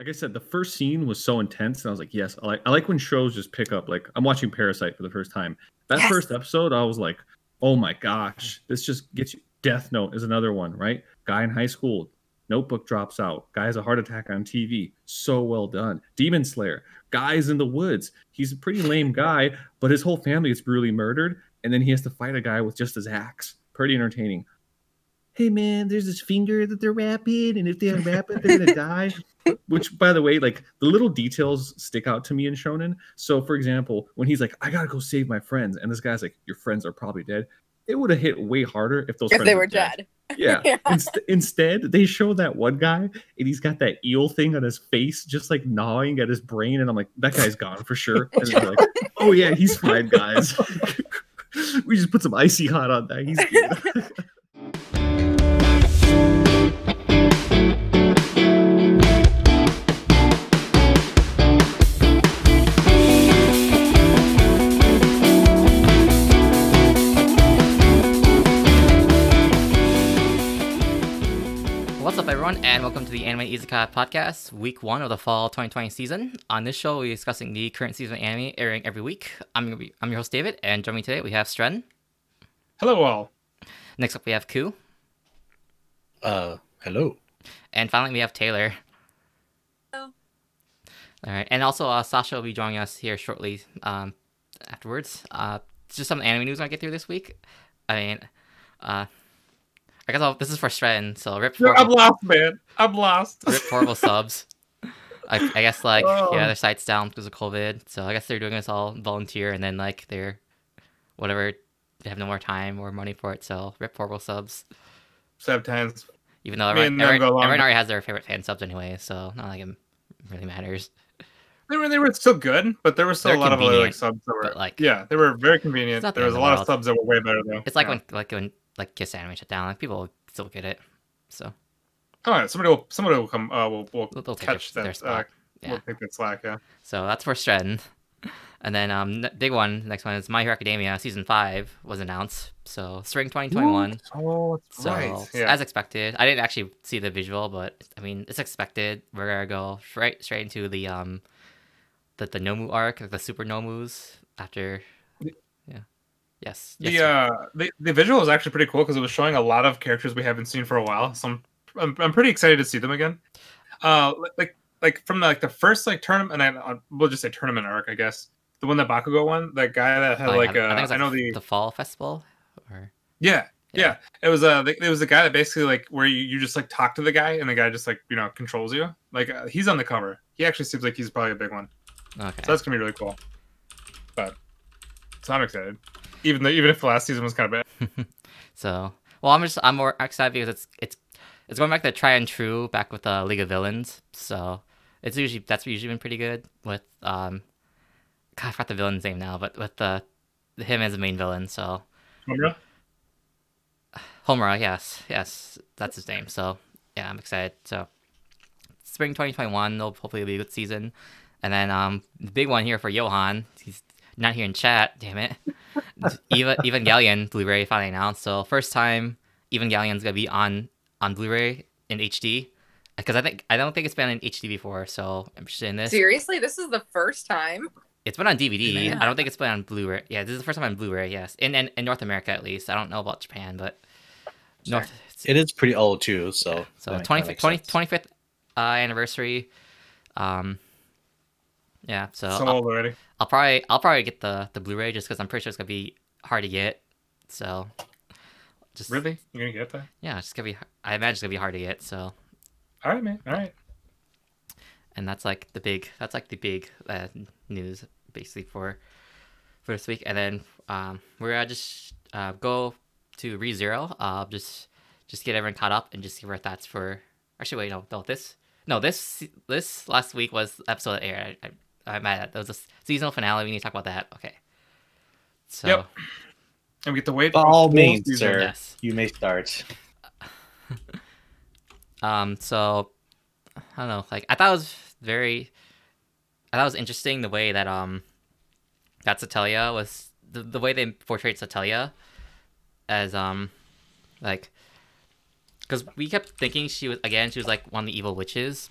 like I said, the first scene was so intense, and I was like, yes, I like I like when shows just pick up. Like I'm watching Parasite for the first time. That Yes. first episode, I was like, oh my gosh, this just gets you. Death Note is another one, right? Guy in high school, notebook drops out. Guy has a heart attack on TV. So well done. Demon Slayer, guys in the woods. He's a pretty lame guy, but his whole family gets brutally murdered, and then he has to fight a guy with just his axe. Pretty entertaining. Hey man, there's this finger that they're wrapping, and if they unwrap it, they're gonna die. Which, by the way, like the little details stick out to me in Shonen. So, for example, when he's like, "I gotta go save my friends," and this guy's like, "Your friends are probably dead," it would have hit way harder if those If friends they were dead. Yeah. Yeah. Inst- instead, they show that one guy, and he's got that eel thing on his face, just like gnawing at his brain, and I'm like, that guy's gone for sure. And they're like, oh yeah, he's fine, guys. we just put some icy hot on that. He's good. What's up, everyone, and welcome to the Anime Izakaya podcast, week one of the fall 2020 season. On this show, we're discussing the current season of anime airing every week. I'm your, I'm your host, David, and joining me today, we have Stren. Hello, all. Next up, we have Ku. Uh, hello. And finally, we have Taylor. Hello. All right, and also uh, Sasha will be joining us here shortly um, afterwards. Uh, just some anime news I get through this week. I mean, uh, I guess I'll, this is for Stren, so rip No, for I'm lost, man. I'm lost. rip horrible subs. I, I guess like Oh. yeah, their site's down because of COVID, so I guess they're doing this all volunteer, and then like they're whatever they have no more time or money for it, so rip horrible subs. Seven times. Even though everyone, everyone, everyone already has their favorite fan subs anyway, so not like it really matters. They were they were still good, but there were still They're a lot of other like subs that were like, yeah, they were very convenient. There was a lot of subs that were way better though. It's like Yeah. when like when like Kiss Anime shut down, like people still get it, so oh yeah, somebody will somebody will come uh will will catch their, their that uh, spot. yeah. will take that slack, yeah. So that's for Stren. And then um n- big one, next one is My Hero Academia season five was announced. So spring 2021. Oh, that's So right. Yeah. as expected, I didn't actually see the visual, but I mean it's expected. We're gonna go straight straight into the um the the Nomu arc, like the Super Nomus after. Yeah. Yes. the yes, uh the, the visual was actually pretty cool because it was showing a lot of characters we haven't seen for a while. So I'm I'm, I'm pretty excited to see them again. Uh, like like from the, like the first like tournament, and I, uh, we'll just say tournament arc, I guess. The one that Bakugo won, that guy that had Oh, like I uh, it was I know the the fall festival, or Yeah, Yeah. yeah. It was uh, it was the guy that basically like where you, you just like talk to the guy and the guy just like you know controls you. Like uh, he's on the cover. He actually seems like he's probably a big one. okay. So that's gonna be really cool. But so I'm excited. Even though even if the last season was kind of bad. So, well, I'm just I'm more excited because it's it's it's going back to try and true back with uh, League of Villains. So it's usually that's usually been pretty good with um, God, I forgot the villain's name now, but with the him as the main villain. So Homura? Homura, yes, yes, that's his name. So yeah, I'm excited. So spring 2021, will hopefully be a good season. And then um, the big one here for Johan, he's not here in chat. Damn it, Eva Evangelion Blu-ray finally announced. So first time Evangelion's gonna be on on Blu-ray in HD. Because I think I don't think it's been in HD before, so I'm interested in this. Seriously, this is the first time. It's been on DVD. Yeah. I don't think it's been on Blu-ray. Yeah, this is the first time on Blu-ray. Yes, in in, in North America at least. I don't know about Japan, but Sure. North. It is pretty old too, so So that 20, 20, 25th uh, anniversary. Um, yeah, so, so I'll, old already. I'll probably I'll probably get the the Blu-ray just because I'm pretty sure it's gonna be hard to get. So just Really? You're gonna get that? yeah, it's gonna be. I imagine it's gonna be hard to get. So All right, man. All right. and that's like the big that's like the big uh, news basically for for this week and then um we're gonna just uh go to rezero uh just just get everyone caught up and just see where that's for actually wait no no this no this this last week was episode that aired I, I, i'm mad at that was a seasonal finale we need to talk about that okay so Yep. And we get to wait. For all means, sir. yes You may start. Um, so I don't know. Like I thought it was very, I thought it was interesting the way that um, that Satella was the, the way they portrayed Satella as um, like, because we kept thinking she was again she was like one of the evil witches,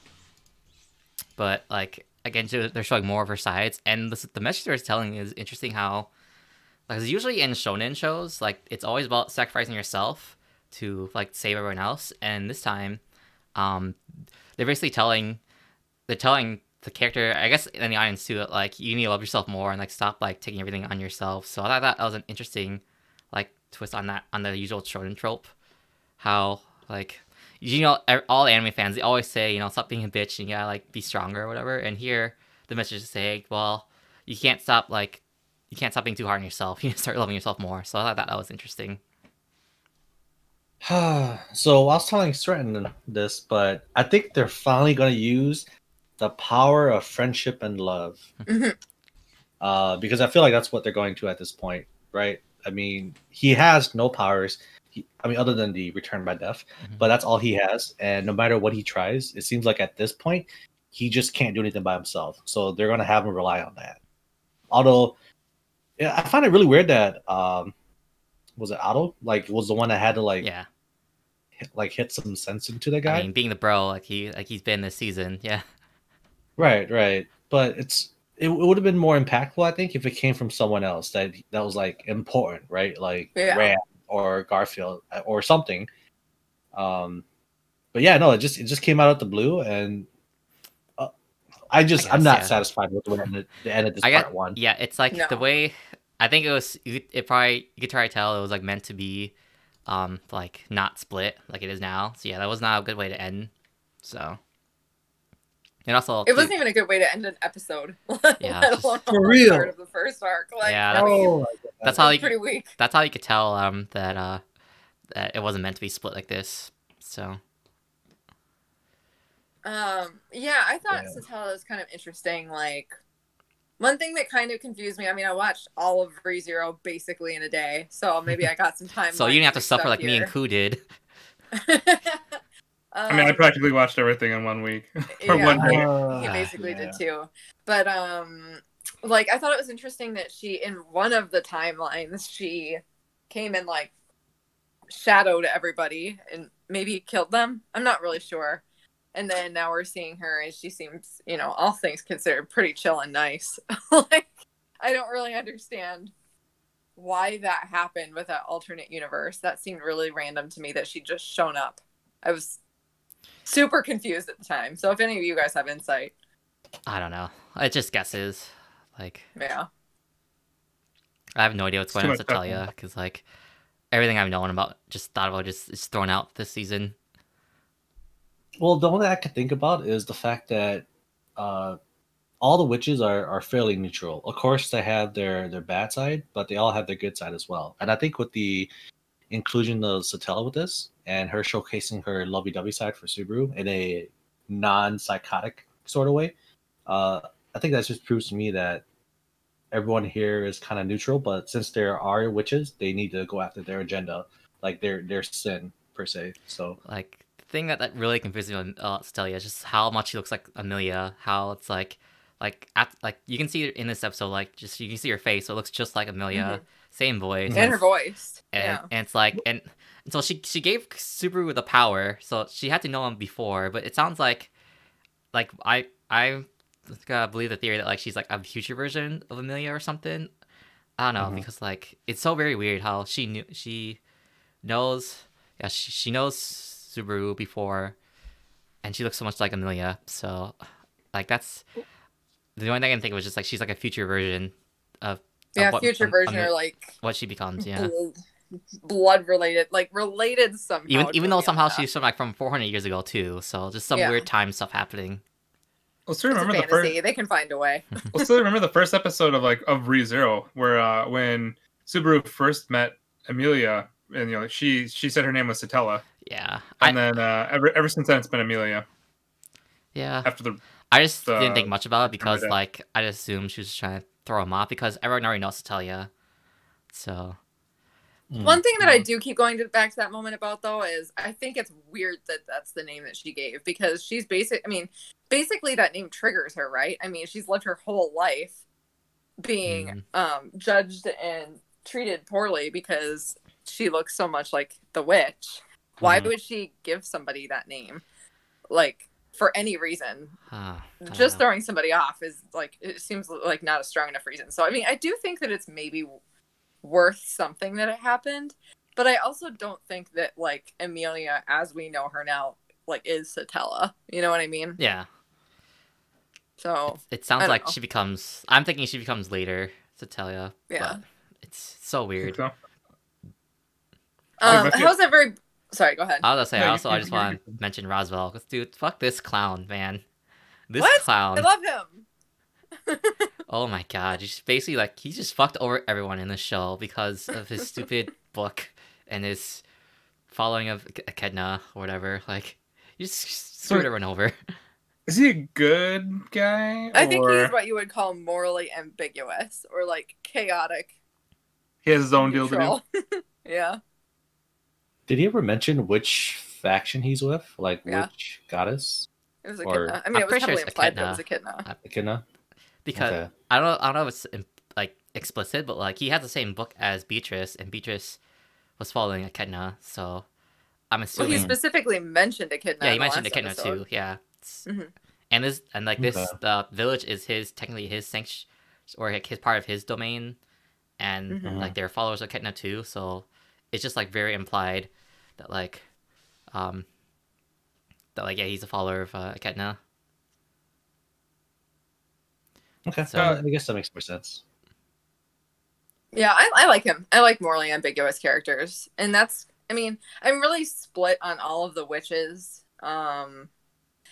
but like again, they're showing more of her sides, and the the message they're telling is interesting. How like usually in shonen shows, like it's always about sacrificing yourself to like save everyone else, and this time, um, they're basically telling they're telling the character, I guess, in the audience too, like you need to love yourself more and like stop like taking everything on yourself. So I thought that was an interesting like twist on that on the usual shonen trope. How like you know all anime fans they always say you know stop being a bitch and you gotta like be stronger or whatever. And here the message is saying, well, you can't stop like you can't stop being too hard on yourself. You need to start loving yourself more. So I thought that, that was interesting. so I was telling Stratton this, but I think they're finally to use the power of friendship and love. Mhm. Uh, because I feel like that's what they're going to at this point, right? I mean, he has no powers. He, I mean, other than the return by death, Mhm. but that's all he has. And no matter what he tries, it seems like at this point, he just can't do anything by himself. So they're going to have him rely on that. Although, yeah, I find it really weird that um, was it Otto like was the one that had to like Yeah, hit, like hit some sense into the guy. I mean being the bro like he like he's been this season. Yeah, right, right. But it's it, it would have been more impactful, I think, if it came from someone else that that was like important, right? Like Yeah. Ram or Garfield uh, or something. Um, but yeah, no, it just it just came out of the blue, and uh, I just I I'm not yeah. satisfied with the way the, the end of this I part get one. yeah. It's like the way I think it was. It probably you could try to tell it was like meant to be, um, like not split like it is now. So yeah, that was not a good way to end. So, and also It wasn't even a good way to end an episode. Yeah, just- For real. Start of the first arc. Like, Yeah, I that's- mean, Oh, that's how you pretty weak. that's how you could tell um that uh that it wasn't meant to be split like this. So Um, yeah, I thought Yeah. Satella was kind of interesting. Like, one thing that kind of confused me. I mean, I watched all of ReZero basically in a day, so maybe I got some time. so you didn't have to suffer like me and Ku did. I mean, I Um, practically watched everything in one week or yeah. one day. he Ah, basically yeah. did too but um like i thought it was interesting that she in one of the timelines she came and like shadowed everybody and maybe killed them i'm not really sure and then now we're seeing her and she seems you know all things considered pretty chill and nice like i don't really understand why that happened with that alternate universe that seemed really random to me that she just shown up i was super confused at the time so if any of you guys have insight I don't know. It just guesses. Like yeah I have no idea what's going too on with much Talia because like everything I've known about just thought about just is thrown out this season. Well, the only I could think about is the fact that uh, all the witches are, are fairly neutral. Of course, they have their their bad side, but they all have their good side as well. And I think with the inclusion the Satella with this and her showcasing her lovey-dovey side for Subaru in a non-psychotic sort of way, uh, I think that just proves to me that everyone here is kind of neutral. But since there are witches, they need to go after their agenda, like their their sin per se. So Like the thing that, that really confuses me on uh, Satella is just how much she looks like Emilia. How it's like like at like you can see in this episode like just you can see her face, so it looks just like Emilia. Same voice. and her voice and, yeah and it's like and, and so she she gave Subaru the power, so she had to know him before. But it sounds like like I I uh, believe the theory that like she's like a future version of Emilia or something. I don't know Mhm. because like it's so very weird how she knew she knows yeah she, she knows Subaru before, and she looks so much like Emilia. So like that's the only thing I can think of was just like she's like a future version of, of yeah what- future of- version of or like what she becomes. Yeah. blood related like related somehow even even though somehow she's from like from 400 years ago too so just some Yeah. weird time stuff happening Well, still it's a remember the fantasy first. they can find a way Well, still remember the first episode of like of ReZero, where uh, when Subaru first met Emilia, and you know she she said her name was Satella, yeah I, and then uh, ever ever since then it's been Emilia. yeah After the i just the- didn't think much about it because like i just assumed she was trying to throw him off because everyone already knows Talia. so mm. one thing that i do keep going to back to that moment about though is i think it's weird that that's the name that she gave because she's basic i mean basically that name triggers her right i mean she's lived her whole life being um judged and treated poorly because she looks so much like the witch why Mhm. would she give somebody that name like for any reason. Ah, Just know. throwing somebody off is like it seems like not a strong enough reason. So I mean, I do think that it's maybe worth something that it happened, but I also don't think that like Emilia, as we know her now, like is Satella. You know what I mean? yeah. So It I sounds like know. she becomes. I'm thinking she becomes later to tell ya. Yeah. But it's so weird. Um, that's it. how's that very? Sorry, go ahead. I was gonna say. No, I also I just want to mention Roswell. 'cause, Dude, fuck this clown, man. This What? clown. I love him. Oh my god, he's basically like he just fucked over everyone in the show because of his stupid book and his following of Ech- Echidna or whatever. Like, he just screwed So- everyone over. is he a good guy? I think he's what you would call morally ambiguous or like chaotic. he has his own deal to do. yeah. Did he ever mention which faction he's with? Like Yeah. which goddess? It was Or- I mean, I'm it was pretty sure implied that it was Echidna. Echidna? Because Okay. I don't, I don't know if it's like explicit, but like he has the same book as Beatrice, and Beatrice was following Echidna, so I'm assuming. Well, he specifically mentioned Echidna. yeah, he in the mentioned last Echidna episode. too. Yeah, It's- Mhm. and this and like this, Okay. the village is his technically his sanct or like his part of his domain, and Mhm. like they're followers of Echidna too. So it's just like very implied that like, um, that like yeah he's a follower of uh, Echidna. Okay. So- Uh, I guess that makes more sense. Yeah, I, I like him. I like morally ambiguous characters, and that's. I mean, I'm really split on all of the witches. Um,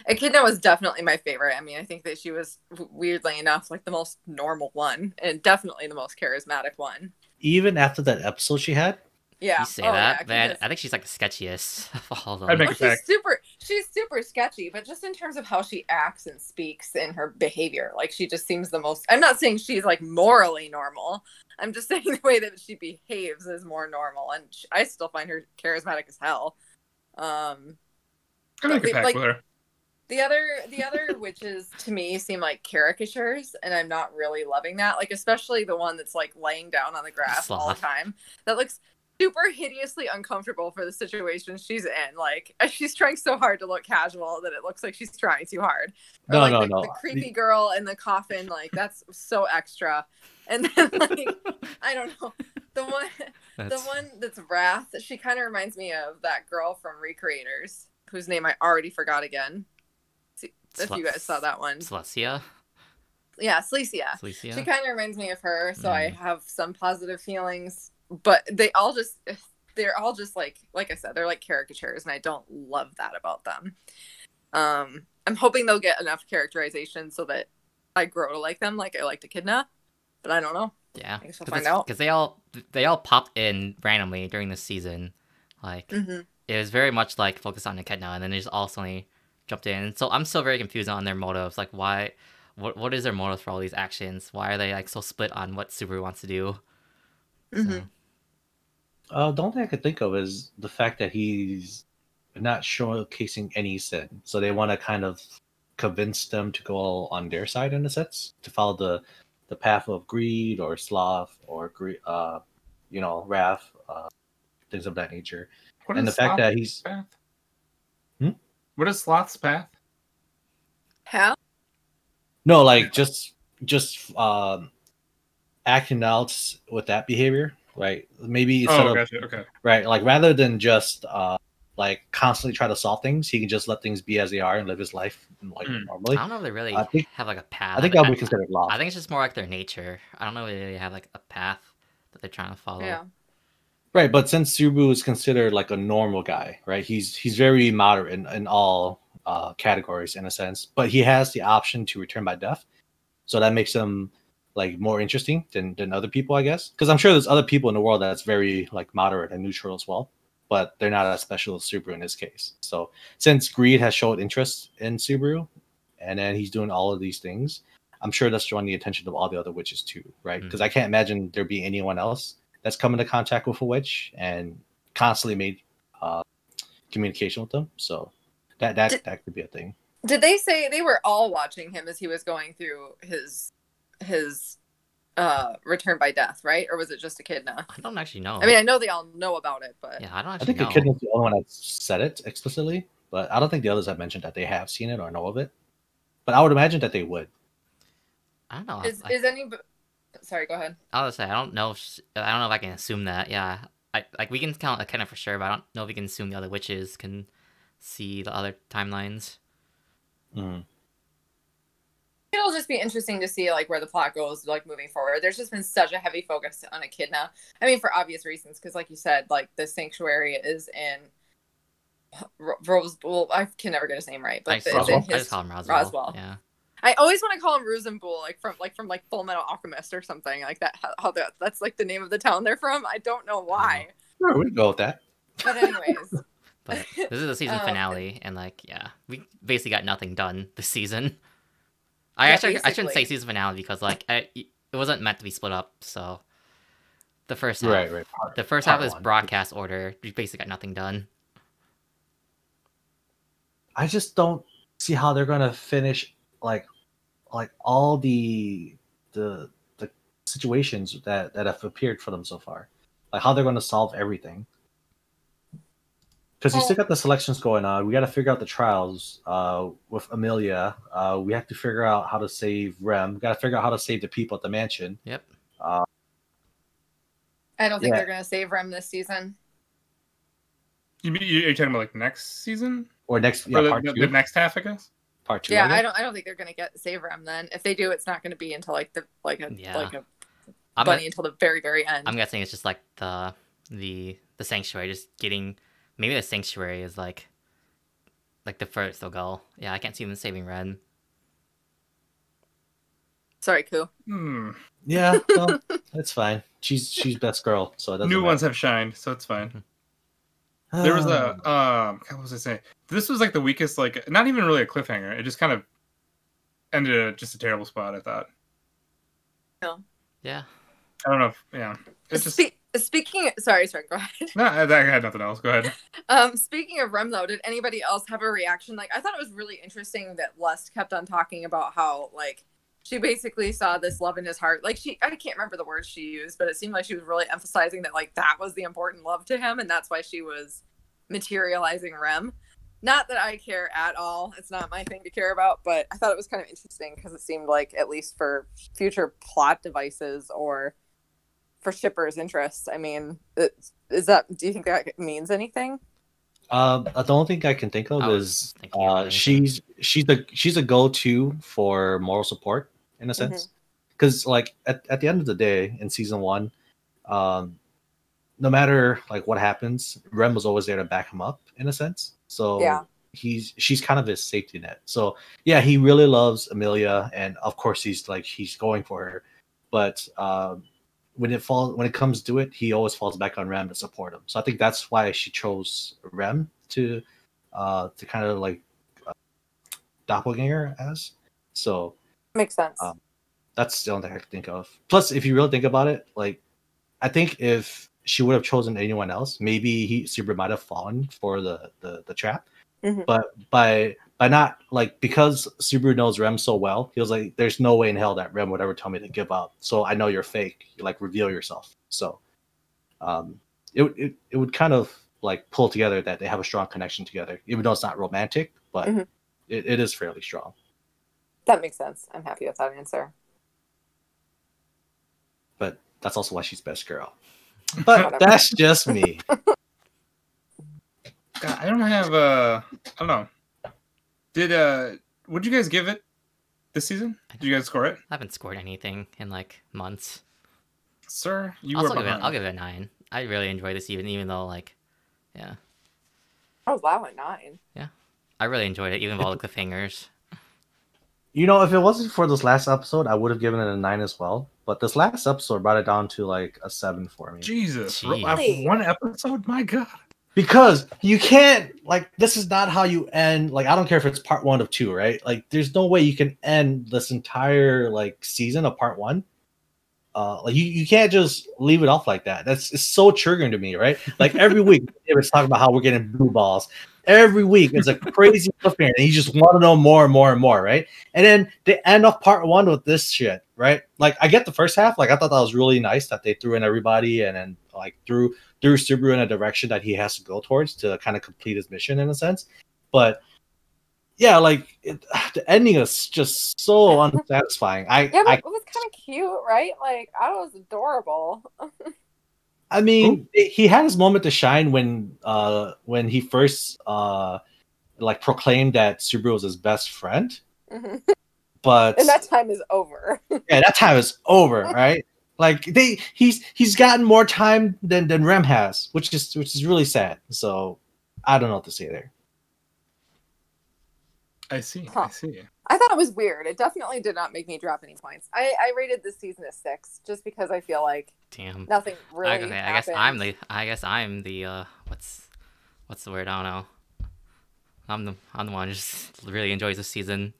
Echidna was definitely my favorite. I mean, I think that she was weirdly enough like the most normal one, and definitely the most charismatic one. Even after that episode she had, Yeah. You say Oh, that, yeah, man. because- I think she's like the sketchiest of all of I'd them. make Oh, she's back. super. She's super sketchy, but just in terms of how she acts and speaks and her behavior, like she just seems the most. I'm not saying she's like morally normal. I'm just saying the way that she behaves is more normal, and sh I still find her charismatic as hell. Um, I make But, it like- with her. the other the other witches to me seem like caricatures, and I'm not really loving that. Like especially the one that's like laying down on the grass all the time. That looks super hideously uncomfortable for the situation she's in. Like she's trying so hard to look casual that it looks like she's trying too hard. Or, No, like, no, the, no. The creepy girl in the coffin, like that's so extra. And then like I don't know. The one the That's- one that's Wrath, she kind of reminds me of that girl from Re:Creators, whose name I already forgot again. See, if you guys saw that one. Selesia? Yeah, Selesia. She kind of reminds me of her, so I Mm. have some positive feelings. But they all just, they're all just like, like I said, they're like caricatures, and I don't love that about them. Um, I'm hoping they'll get enough characterization so that I grow to like them, like I liked Echidna. But I don't know. Yeah, I guess we'll find out. because they all they all popped in randomly during the season. Like hmm it was very much like focused on Echidna, and then they just all suddenly jumped in. So I'm still very confused on their motives. Like why, what what is their motive for all these actions? Why are they like so split on what Subaru wants to do? So, Mhm. Uh, the only thing I could think of is the fact that he's not showcasing any sin. So they want to kind of convince them to go on their side in a sense, to follow the the path of greed or sloth or greed, uh, you know, wrath, uh, things of that nature. What and the fact that he's path? Hmm? What is Sloth's path? How? no like just just um acting out with that behavior, right? Maybe instead Oh, of gotcha. Okay. right like rather than just uh like constantly try to solve things he can just let things be as they are and live his life like Mm. I don't know if they really I think- have like a path. i think that would be considered lost I think it's just more like their nature. I don't know if they really have like a path that they're trying to follow. Yeah. right but since subu is considered like a normal guy right he's he's very moderate in, in all uh categories in a sense but he has the option to return by death so that makes him like more interesting than than other people i guess because i'm sure there's other people in the world that's very like moderate and neutral as well but they're not as special as subaru in this case so since greed has showed interest in subaru and then he's doing all of these things i'm sure that's drawing the attention of all the other witches too right because i can't imagine there being anyone else that's come into contact with a witch and constantly made uh, communication with them. So that that Did- that could be a thing. Did they say they were all watching him as he was going through his his uh return by death, right? Or was it just Echidna? I don't actually know. I mean, I know they all know about it, but yeah, I don't I actually think know. Echidna's the only one that said it explicitly, but I don't think the others have mentioned that they have seen it or know of it. But I would imagine that they would. I don't know. Is like, is any? Sorry, go ahead. I was say I don't know. If, I don't know if I can assume that. Yeah, I like we can count kind of for sure, but I don't know if we can assume the other witches can see the other timelines. Mhm. It'll just be interesting to see like where the plot goes, like moving forward. There's just been such a heavy focus on Echidna. I mean, for obvious reasons, because like you said, like the sanctuary is in Ro- Rose. Well, I can never get his name right, but just, it's call in him, I his just call him Roswell. Roswell. Yeah. I always want to call him Resembool, like from like from like Full Metal Alchemist or something like that. How, how that that's like the name of the town they're from. I don't know why, Sure, we can go with that. but anyways, But this is the season Um, finale, and like, yeah, we basically got nothing done this season. I Yeah, actually I shouldn't say season finale because like I, it wasn't meant to be split up. So the first half, Right, right. Part- the first half of this broadcast order, we basically got nothing done. I just don't see how they're gonna finish like like all the the the situations that that have appeared for them so far. Like how they're gonna solve everything. Because you still got the selections going on. We got to figure out the trials uh, with Emilia. Uh, we have to figure out how to save Rem. We got to figure out how to save the people at the mansion. Yep. I don't think Yeah. they're gonna save Rem this season. You, mean- you, are you talking about like next season? Or next, Or the, part the, two. the next half, I guess. part two. Yeah, of. I don't. I don't think they're gonna get save Rem. Then if they do, it's not gonna be until like the like a Yeah. like a I'm, bunny until the very very end. I'm guessing it's just like the the the sanctuary, just getting maybe the sanctuary is like like the first they'll go. Yeah, I can't see them saving Rem. Sorry, Koo. Hmm. Yeah, well, that's fine. She's she's best girl, so it doesn't New matter. ones have shined, so it's fine. There was a um, what was I saying? This was like the weakest, like not even really a cliffhanger. It just kind of ended at just a terrible spot. I thought. Yeah. I don't know. If, yeah. It's just Spe- speaking. Sorry, sorry. Go ahead. no. I, I had nothing else. Go ahead. Um, speaking of Rem, though, did anybody else have a reaction? Like, I thought it was really interesting that Lust kept on talking about how, like, she basically saw this love in his heart. Like, she, I can't remember the words she used, but it seemed like she was really emphasizing that, like, that was the important love to him, and that's why she was materializing Rem. Not that I care at all. It's not my thing to care about, but I thought it was kind of interesting because it seemed like, at least for future plot devices or for shippers' interests, I mean, is that, do you think that means anything? Um, the only thing I can think of is uh, she's she's the she's a go to for moral support in a Mm-hmm. sense, because like at, at the end of the day in season one, um, no matter like what happens, Rem was always there to back him up in a sense. So Yeah. he's she's kind of his safety net. So yeah, he really loves Emilia, and of course he's like he's going for her, but um, when it falls when it comes to it, he always falls back on Rem to support him. So I think that's why she chose Rem to uh to kind of like uh, doppelganger as. So Makes sense. Um, that's the only thing I can think of. Plus, if you really think about it, like I think if she would have chosen anyone else, maybe he Super might have fallen for the the, the trap. Mhm. But by by not like because Subaru knows Rem so well, he was like, "There's no way in hell that Rem would ever tell me to give up." So I know you're fake. You like reveal yourself. So, um, it would- it it would kind of like pull together that they have a strong connection together, even though it's not romantic, but Mhm. it, it is fairly strong. that makes sense. I'm happy with that answer. but that's also why she's best girl. But that's just me. God, I don't have. a. I don't know. Did uh, would you guys give it this season? Did you guys score it, I haven't scored anything in like months. sir? You I'll, were give it. I'll give it a nine. I really enjoy this even even though like yeah. Oh wow, a nine. Yeah, I really enjoyed it, even with all the cliffhangers. You know, if it wasn't for this last episode, I would have given it a nine as well. But this last episode brought it down to like a seven for me. Jesus, Jeez. after one episode, my God. Because you can't like this is not how you end like I don't care if it's part one of two, right? Like there's no way you can end this entire like season of part one. Uh like you, you can't just leave it off like that. That's it's so triggering to me, right? Like every week David's talking about how we're getting blue balls. Every week it's a crazy cliffhanger, and you just want to know more and more and more, right? And then they end off part one with this shit, right? Like I get the first half, like I thought that was really nice that they threw in everybody and then like threw threw Subaru in a direction that he has to go towards to kind of complete his mission in a sense. But yeah, like it, the ending is just so unsatisfying. I Yeah, but I, it was kind of cute, right? Like I was adorable. I mean, he had his moment to shine when uh when he first uh like proclaimed that Subaru was his best friend. Mhm. But and that time is over. yeah, that time is over, right? Like they he's he's gotten more time than than Rem has, which is which is really sad. So I don't know what to say there. I see. Huh. I see. I thought it was weird. It definitely did not make me drop any points. I, I rated this season a six just because I feel like Damn. nothing really. I, okay, I guess I'm the I guess I'm the uh what's what's the word? I don't know. I'm the I'm the one who just really enjoys this season.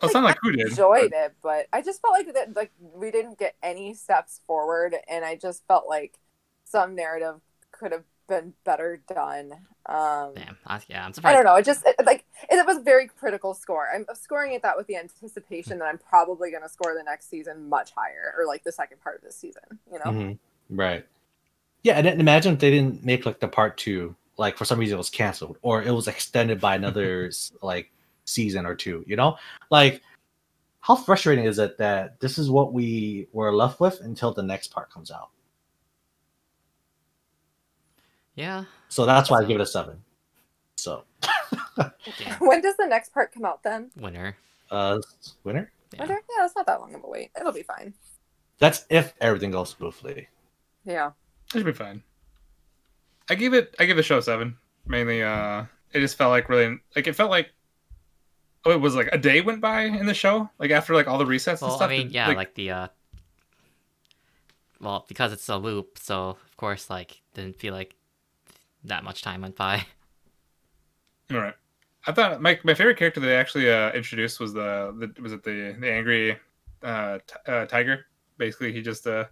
Well, it's not like who did. enjoyed it, but I just felt like that like we didn't get any steps forward, and I just felt like some narrative could have been better done. Um, Damn. I, yeah, I'm surprised. I don't know. It just it, like it, it was a very critical score. I'm scoring it that with the anticipation that I'm probably going to score the next season much higher, or like the second part of this season. You know, Mhm. Right. Yeah, and then imagine if they didn't make like the part two, like for some reason it was canceled or it was extended by another like season or two, you know? Like how frustrating is it that this is what we were left with until the next part comes out? Yeah. So that's why I give it a seven. So Damn. when does the next part come out? Then Winner. uh winner? Yeah. Winter? Yeah, it's not that long of a wait. It'll be fine. That's if everything goes smoothly. Yeah. It should be fine. I give it. I give the show a seven. Mainly, uh, it just felt like really like it felt like. Oh, it was like a day went by in the show, like after like all the resets and Well, I stuff. mean, it- yeah, like, the uh well, because it's a loop, so of course like didn't feel like that much time went by. All right. I thought my my favorite character they actually uh, introduced was the, the was it the the angry uh, t- uh, tiger. Basically, he just uh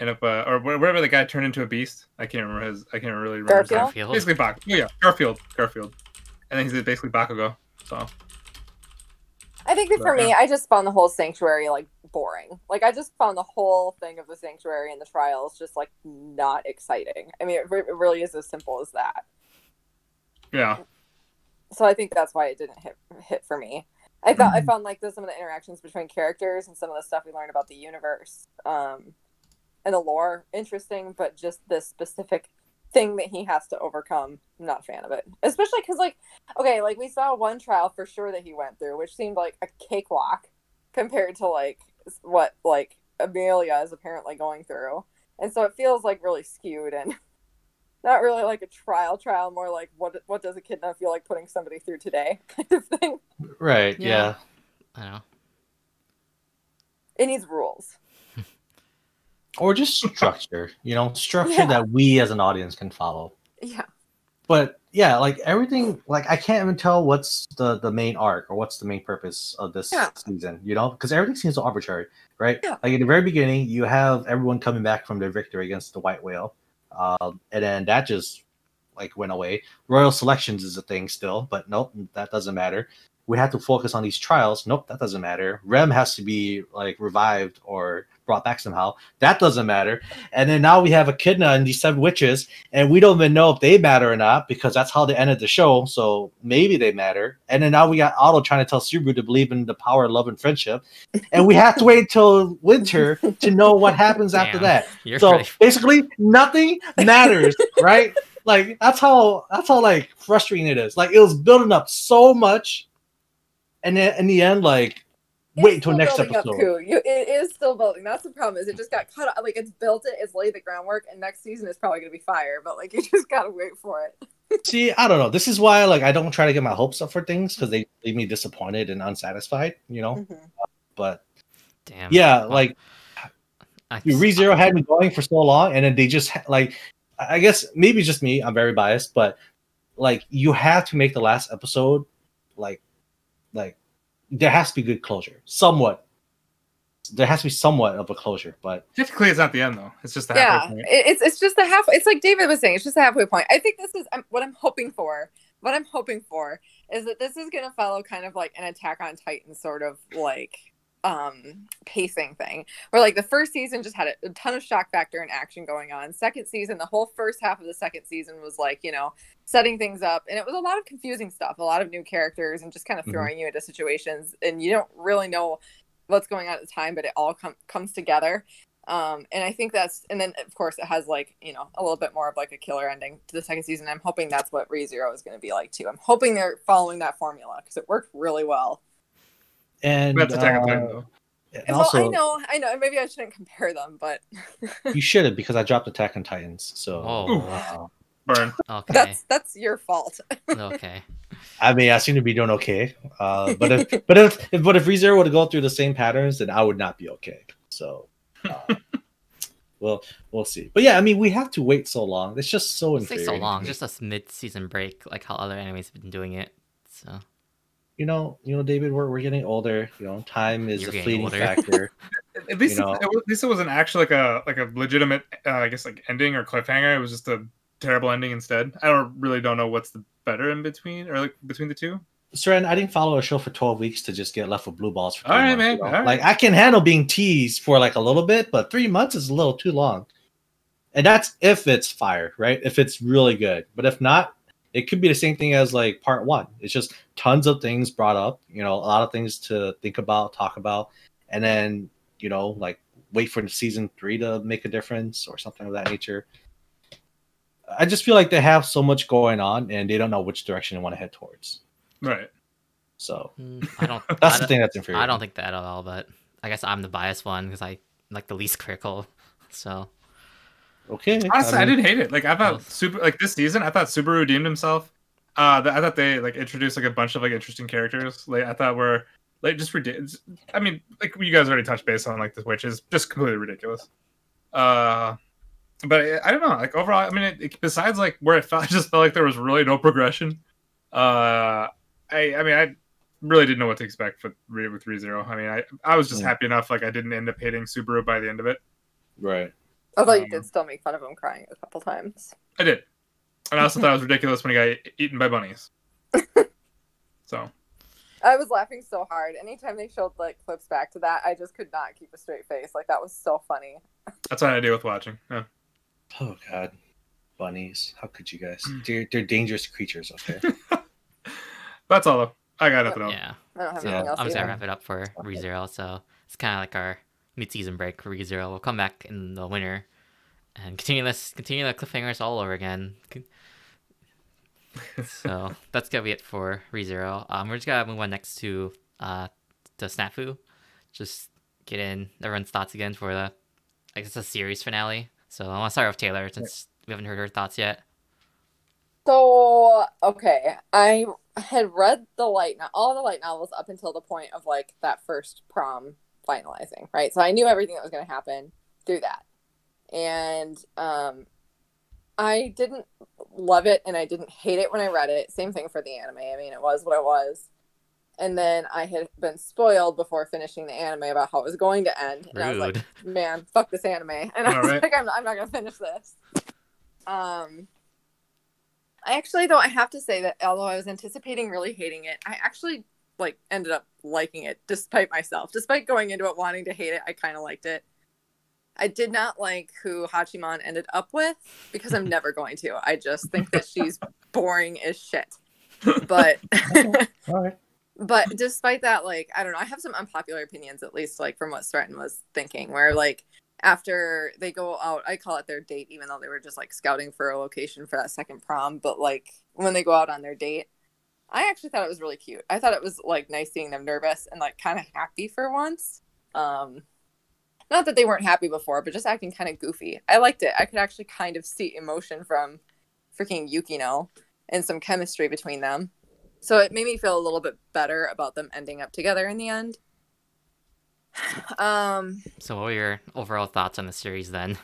end up uh, or wh- whatever the guy turned into a beast. I can't remember his. I can't really remember. his name. Garfield? Garfield. Basically, Bak. Oh yeah, Garfield. Garfield. And then he's basically Bakugo. So I think for me, I just found the whole sanctuary like boring. Like I just found the whole thing of the sanctuary and the trials just like not exciting. I mean, it, re- it really is as simple as that. yeah, So I think that's why it didn't hit hit for me. I thought I found like the, some of the interactions between characters and some of the stuff we learned about the universe um, and the lore interesting, but just this specific thing that he has to overcome, I'm not a fan of it. Especially because like, okay, like we saw one trial for sure that he went through, which seemed like a cakewalk compared to like what like Emilia is apparently going through, and so it feels like really skewed and not really like a trial trial, more like what what does Echidna feel like putting somebody through today kind of thing. Right, Yeah. yeah. I know. It needs rules. Or just structure, you know, structure Yeah. that we as an audience can follow. Yeah. but yeah, like everything, like I can't even tell what's the the main arc or what's the main purpose of this Yeah. season. You know, because everything seems so arbitrary, right? Yeah. Like in the very beginning, you have everyone coming back from their victory against the White Whale, um, and then that just like went away. Royal selections is a thing still, but nope, that doesn't matter. We have to focus on these trials. Nope, that doesn't matter. Rem has to be like revived or brought back somehow. That doesn't matter. And then now we have Echidna and these seven witches, and we don't even know if they matter or not because that's how they ended the show. So maybe they matter. And then now we got Otto trying to tell Subaru to believe in the power of love and friendship, and we have to wait until winter to know what happens after that. So really basically, nothing matters, right? Like that's how that's how like frustrating it is. Like it was building up so much, and then in the end, like wait It's until next building episode. You, it is still building. That's the problem. Is it just got cut off? Like it's built it, it's laid the groundwork, and next season is probably gonna be fire. But like you just gotta wait for it. See, I don't know. This is why like I don't try to get my hopes up for things because they leave me disappointed and unsatisfied. You know, Mhm. but damn. yeah, like I, ReZero had me going for so long, and then they just like, I guess maybe just me. I'm very biased, but like you have to make the last episode like, like there has to be good closure, somewhat. There has to be somewhat of a closure, but technically it's not the end though. It's just the Yeah, halfway point. it's it's just a half. It's like David was saying. It's just a halfway point. I think this is um, what I'm hoping for. What I'm hoping for is that this is gonna follow kind of like an Attack on Titan sort of like um pacing thing. Where like the first season just had a, a ton of shock factor and action going on. Second season the whole first half of the second season was like you know setting things up. And it was a lot of confusing stuff a lot of new characters and just kind of Mhm. throwing you into situations. And you don't really know what's going on at the time but it all com- comes together. Um and i think that's and then of course it has like you know a little bit more of like a killer ending to the second season. I'm hoping that's what rezero is going to be like too. I'm hoping they're following that formula because it worked really well And That's Attack on Titan, though. and well, also, I know, I know. Maybe I shouldn't compare them, but you shouldn't because I dropped Attack on Titans. So Oh. uh, Burn. Okay. that's that's your fault. okay. I mean, I seem to be doing okay. Uh, but if but if, if but if ReZero were to go through the same patterns, then I would not be okay. So, uh, well, we'll see. But yeah, I mean, we have to wait so long. It's just so It's like so long. Just a mid-season break, like how other animes have been doing it. So you know, you know, David, we're we're getting older. You know, time is You're a fleeting older. factor. At least, You know. it, at least it wasn't actually like a like a legitimate, uh, I guess, like ending or cliffhanger. It was just a terrible ending instead. I don't really don't know what's the better in between or like between the two. Seren, I didn't follow a show for 12 weeks to just get left with blue balls for All three right, months, man. you know? All right. Like I can handle being teased for like a little bit, but three months is a little too long. And that's if it's fire, right? If it's really good. But if not, it could be the same thing as like part one. It's just tons of things brought up, you know, a lot of things to think about, talk about, and then, you know, like wait for season three to make a difference or something of that nature. I just feel like they have so much going on and they don't know which direction they want to head towards. Right. So mm, I don't. that's I the don't- thing that's infuriating. I don't think that at all, but I guess I'm the biased one because I like the least critical. So Okay. Honestly, I, mean, didn't hate it. Like I thought, super like this season, I thought Subaru redeemed himself. Uh, I thought they like introduced like a bunch of like interesting characters. Like I thought were like just ridiculous. I mean, like you guys already touched base on like the which is just completely ridiculous. Uh, but I, I don't know. Like overall, I mean, it, it- besides like where it felt, I just felt like there was really no progression. Uh, I I mean, I really didn't know what to expect with Re- with ReZero. I mean, I I was just Yeah. happy enough like I didn't end up hating Subaru by the end of it. Right. Although you Um, did still make fun of him crying a couple times. I did. And I also thought it was ridiculous when he got eaten by bunnies. so I was laughing so hard. Anytime they showed like clips back to that, I just could not keep a straight face. Like that was so funny. that's what I deal with watching. Yeah. Oh God, bunnies! How could you guys? They're they're dangerous creatures. Okay. That's all though. I got nothing else. yeah, I don't have so anything else. I'm just gonna wrap it up for ReZero. So it's kind of like our mid-season break for ReZero. We'll come back in the winter and continue this, continue the cliffhangers all over again. So that's gonna be it for ReZero. Um, we're just gonna move on next to uh the Snafu. Just get in everyone's thoughts again for the, I guess, the series finale. So I want to start with Taylor since we haven't heard her thoughts yet. So okay, I had read the light no- all the light novels up until the point of like that first prom finalizing, right? So I knew everything that was going to happen through that, and um, I didn't love it and I didn't hate it when I read it. Same thing for the anime. I mean, it was what it was. And then I had been spoiled before finishing the anime about how it was going to end, and I was like, man, fuck this anime. And I was right. like, I'm not, I'm not gonna finish this. Um, I actually though I have to say that although I was anticipating really hating it, I actually like ended up liking it despite myself. Despite going into it wanting to hate it, I kind of liked it. I did not like who Hachiman ended up with because I'm never going to. I just think that she's boring as shit. But All right. but despite that, like I don't know, I have some unpopular opinions at least, like from what Stratton was thinking, where like after they go out, I call it their date, even though they were just like scouting for a location for that second prom. But like when they go out on their date, I actually thought it was really cute. I thought it was like nice seeing them nervous and like kind of happy for once. Um, not that they weren't happy before, but just acting kind of goofy. I liked it. I could actually kind of see emotion from freaking Yukino and some chemistry between them. So it made me feel a little bit better about them ending up together in the end. Um, So what were your overall thoughts on the series then?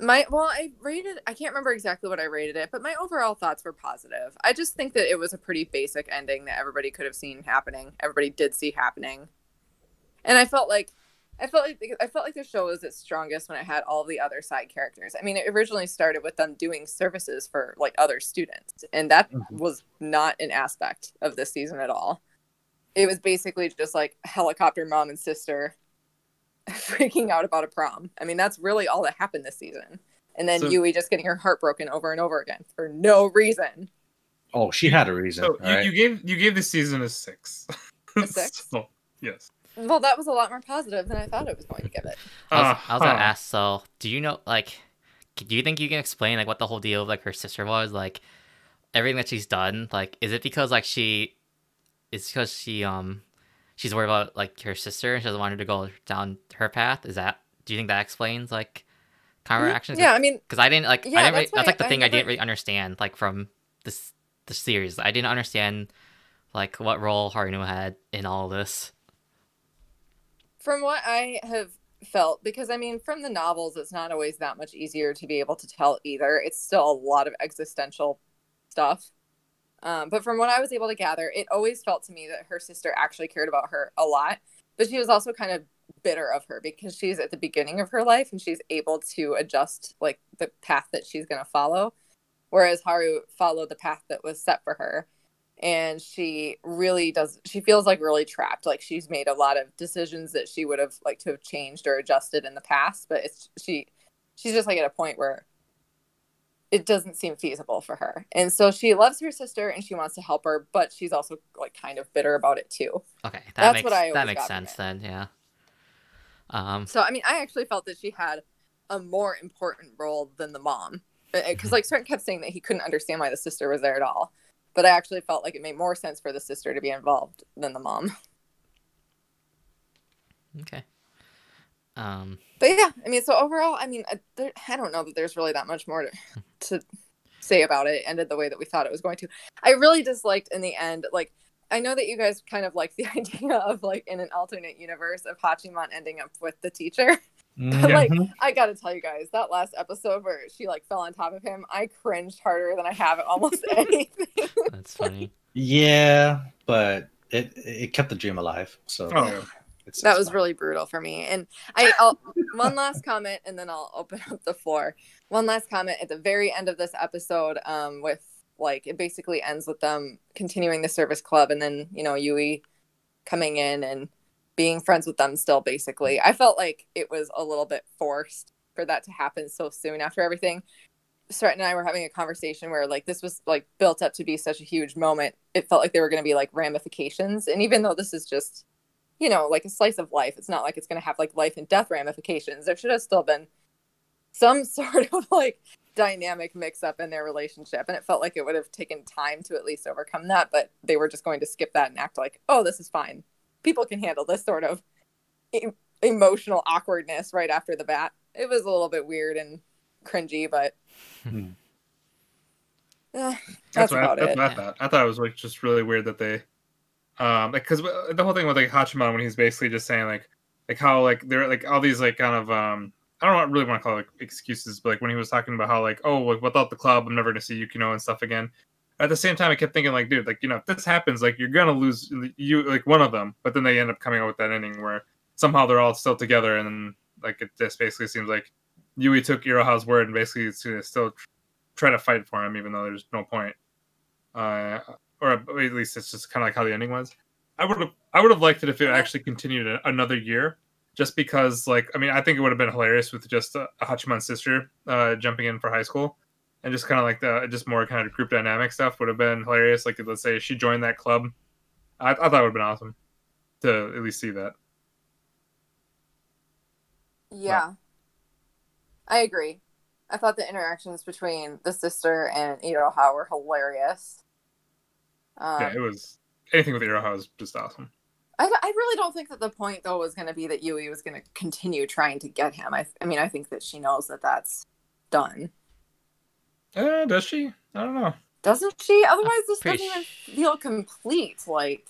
My well, I rated. I can't remember exactly what I rated it, but my overall thoughts were positive. I just think that it was a pretty basic ending that everybody could have seen happening. Everybody did see happening, and I felt like. I felt like I felt like the show was its strongest when it had all the other side characters. I mean, it originally started with them doing services for like other students, and that Mhm. was not an aspect of this season at all. it was basically just like helicopter mom and sister freaking out about a prom. I mean, that's really all that happened this season. And then So- Yui just getting her heart broken over and over again for no reason. Oh, she had a reason. So all you, right? you gave you gave this season a six. A six? So, yes. Well, that was a lot more positive than I thought it was going to give it. I was, I was gonna Uh-huh. ask. So, do you know, like, do you think you can explain like what the whole deal of like her sister was? Like, everything that she's done. Like, is it because like she, it's because she um, she's worried about like her sister and she doesn't want her to go down her path? Is that? Do you think that explains like kind of her actions? Yeah, I mean, Because I didn't like. Yeah, I didn't. that's Really, that's like the I thing I didn't really understand. Like from this the series, I didn't understand like what role Haruno had in all this. from what I have felt, because I mean, from the novels, it's not always that much easier to be able to tell either. It's still a lot of existential stuff. Um, but from what I was able to gather, it always felt to me that her sister actually cared about her a lot, but she was also kind of bitter of her because she's at the beginning of her life and she's able to adjust like the path that she's going to follow, whereas Haru followed the path that was set for her. And she really does she feels like really trapped like she's made a lot of decisions that she would have liked to have changed or adjusted in the past but it's she she's just like at a point where it doesn't seem feasible for her and so she loves her sister and she wants to help her but she's also like kind of bitter about it too Okay, that That's makes what I that makes sense then. Yeah. Um. so i mean i actually felt that she had a more important role than the mom because like Stratton kept saying that he couldn't understand why the sister was there at all but i actually felt like it made more sense for the sister to be involved than the mom Okay. Um. but yeah, I mean, so overall, I mean, I, there, I don't know that there's really that much more to, to say about it. It ended the way that we thought it was going to. I really disliked in the end, like, I know that you guys kind of like the idea of like in an alternate universe of Hachiman ending up with the teacher. Mhm. like, I gotta tell you guys, that last episode where she like fell on top of him, I cringed harder than I have at almost anything. That's funny. yeah, but it it kept the dream alive. So Oh, yeah. It's, that was really brutal for me. And I, I'll, one last comment, and then I'll open up the floor. One last comment at the very end of this episode, um, with like it basically ends with them continuing the service club, and then you know Yui coming in and being friends with them still. Basically, I felt like it was a little bit forced for that to happen so soon after everything. Stratton and I were having a conversation where like this was like built up to be such a huge moment. It felt like there were going to be like ramifications, and even though this is just you know, like a slice of life. It's not like it's going to have like life and death ramifications. There should have still been some sort of like dynamic mix up in their relationship. And it felt like it would have taken time to at least overcome that. But they were just going to skip that and act like, oh, this is fine. People can handle this sort of e- emotional awkwardness right after the bat. It was a little bit weird and cringy, but Hmm. eh, That's, that's, what, I, about that's it. what I thought. I thought it was like just really weird that they, um, like because the whole thing with like Hachiman when he's basically just saying like, like how like there are like all these like kind of um I don't really want to call it like, excuses, but like when he was talking about how like oh like without the club I'm never gonna see Yukino and stuff again. At the same time, I kept thinking like, dude, like you know, if this happens, like you're gonna lose you like one of them, but then they end up coming out with that ending where somehow they're all still together, and then like it just basically seems like Yui took Iroha's word and basically gonna still try to fight for him, even though there's no point. Uh, or at least it's just kind of like how the ending was. I would have, I would have liked it if it actually continued another year, just because, like, I mean, I think it would have been hilarious with just a Hachiman's sister uh, jumping in for high school, and just kind of like the just more kind of group dynamic stuff would have been hilarious. Like, let's say she joined that club, I, I thought it would have been awesome to at least see that. Yeah. I agree. I thought the interactions between the sister and Iroha were hilarious. Um, yeah, it was anything with Iroha was just awesome. I, I really don't think that the point though was going to be that Yui was going to continue trying to get him. I, I mean, I think that she knows that that's done, Uh, does she? I don't know. doesn't she? Otherwise, this doesn't even feel complete. Like,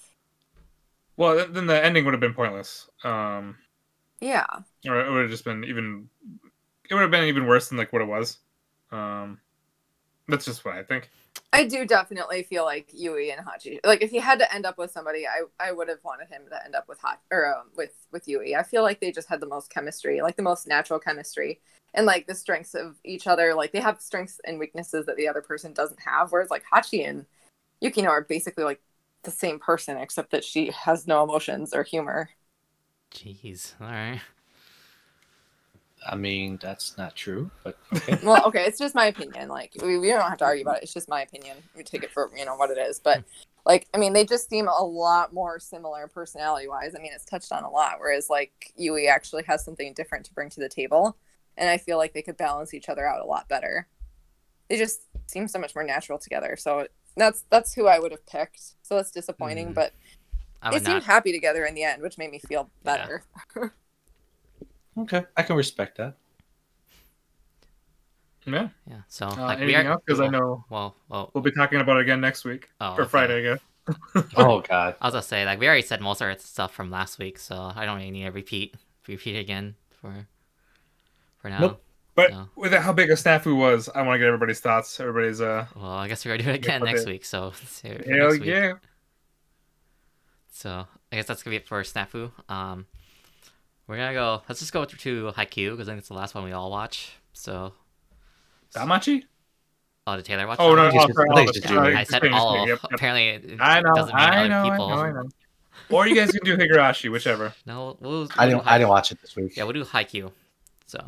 Well, then the ending would have been pointless. Um, yeah, or it would have just been even. It would have been even worse than like what it was. Um, that's just what I think. I do definitely feel like Yui and Hachi. Like, if he had to end up with somebody, I, I would have wanted him to end up with Hot or um, with with Yui. I feel like they just had the most chemistry, like the most natural chemistry, and like the strengths of each other. Like they have strengths and weaknesses that the other person doesn't have. Whereas like Hachi and Yukino are basically like the same person except that she has no emotions or humor. Jeez. All right. I mean, that's not true, but okay. well, okay, it's just my opinion. Like we, we don't have to argue about it. It's just my opinion. We take it for you know what it is. But like, I mean, they just seem a lot more similar personality wise. I mean, it's touched on a lot. Whereas like Yui actually has something different to bring to the table, and I feel like they could balance each other out a lot better. They just seem so much more natural together. So that's that's who I would have picked. So that's disappointing, Mm. but they would seemed not. happy together in the end, which made me feel Yeah. better. okay, I can respect that. Yeah. Yeah. So Uh, like we are. else? Because I know Well, well. we'll be talking about it again next week Oh, or okay. Friday. I guess. Oh God, I was gonna say like we already said most of our stuff from last week, so I don't really need to repeat repeat again for for now. Nope. But No. with how big a snafu was, I want to get everybody's thoughts. Everybody's uh, Well, I guess we're gonna do it again next it- week. So let's see it for hell next week. yeah. So I guess that's gonna be it for Snafu. Um, we're gonna go. Let's just go to Haikyuu because I think it's the last one we all watch. So, DanMachi? oh, did Taylor watch? Oh that no, one? I think oh, it's- sorry, I all think the- it's sorry, Junior. I said all. Yep, yep. Apparently, it I know, doesn't mean I other know, I people. know, I know. Or you guys can do Higurashi, whichever. No, we'll, we'll I didn't. I didn't watch it this week. Yeah, we'll do Haikyuu. So,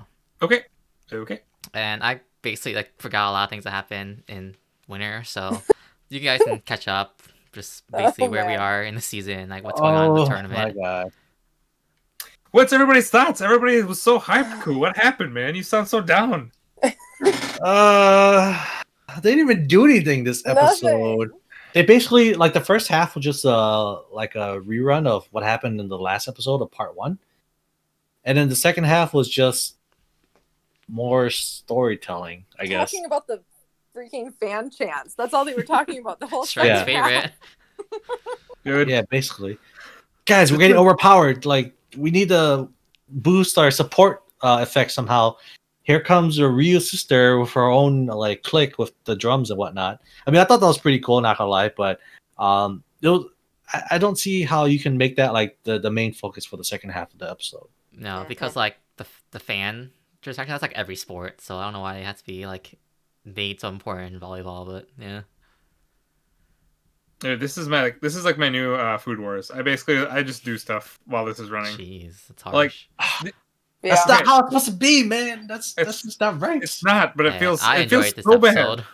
Okay. Okay. and I basically like forgot a lot of things that happened in winter, so you guys can catch up. Just Oh, basically where we are in the season, like what's going on in the tournament. Oh, tournament. My God. What's everybody's thoughts? Everybody was so hyped. Cool. What happened, man? You sound so down. Uh, they didn't even do anything this Nothing. episode. They basically like the first half was just uh like a rerun of what happened in the last episode of part one, and then the second half was just more storytelling. I guess. Talking about the freaking fan chants. That's all they were talking about the whole Shrek's Yeah. favorite. Good. Yeah, basically. Guys, we're getting overpowered. Like we need to boost our support uh, effect somehow. Here comes a real sister with her own like click with the drums and whatnot. I mean, I thought that was pretty cool, not gonna lie, but um, it was, I, I don't see how you can make that like the, the main focus for the second half of the episode. No, because like the the fan just actually that's like every sport, so I don't know why it has to be like made so important in volleyball, but yeah. Dude, this is my like this is like my new uh, food wars. I basically I just do stuff while this is running. Jeez, that's harsh. Like, Yeah. That's not how it's supposed to be, man. That's It's- that's just not right. It's not, but it Yeah, feels I it feels enjoyed this so bad. episode,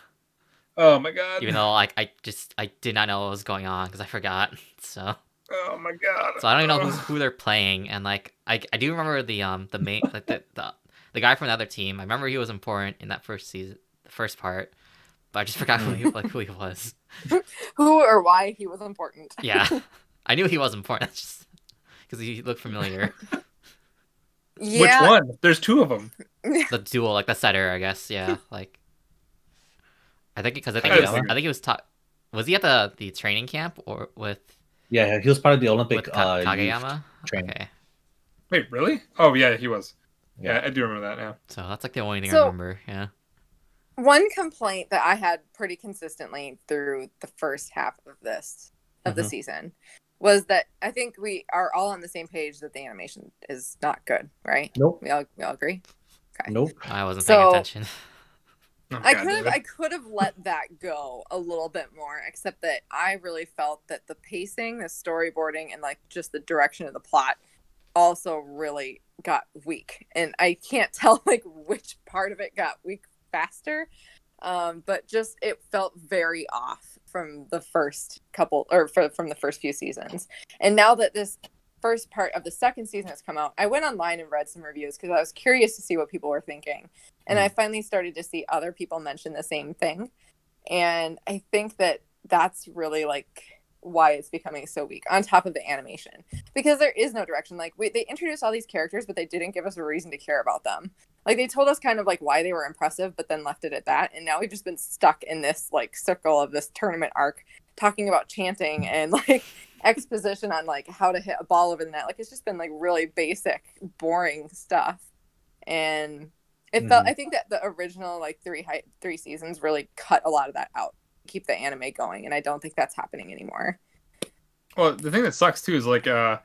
Oh my god. even though like I just I did not know what was going on because I forgot. So Oh my god. so I don't even know who, who they're playing, and like I I do remember the um the main like the, the the guy from the other team. I remember he was important in that first season, the first part, but I just forgot who he like who he was. Who or why he was important. Yeah, I knew he was important. Just because he looked familiar. Yeah. Which one? There's two of them. the duel, like the setter, I guess. Yeah, like I think because I think I he was was, I think he was taught. Was he at the the training camp or with yeah, he was part of the Olympic with Ka- uh, Kageyama? training. Okay, Wait, really? Oh yeah, he was. Yeah, Yeah. I do remember that. Yeah. so that's like the only thing I remember. Yeah. One complaint that I had pretty consistently through the first half of this of the Mhm. season was that I think we are all on the same page that the animation is not good, right? Nope. We all we all agree. Nope. I wasn't paying attention. Oh, I could have I could have let that go a little bit more, except that I really felt that the pacing, the storyboarding, and like just the direction of the plot also really got weak. And I can't tell like which part of it got weak faster. Um, but just it felt very off from the first couple or for, from the first few seasons. And now that this first part of the second season has come out, I went online and read some reviews because I was curious to see what people were thinking. And I finally started to see other people mention the same thing. And I think that that's really like why it's becoming so weak on top of the animation. Because there is no direction. Like we, they introduced all these characters but they didn't give us a reason to care about them. Like they told us kind of like why they were impressive but then left it at that. And now we've just been stuck in this like circle of this tournament arc talking about chanting and like exposition on like how to hit a ball over the net. Like it's just been like really basic boring stuff. And it felt Mhm. i think that the original like three hi- three seasons really cut a lot of that out keep the anime going and i don't think that's happening anymore Well, the thing that sucks too is like uh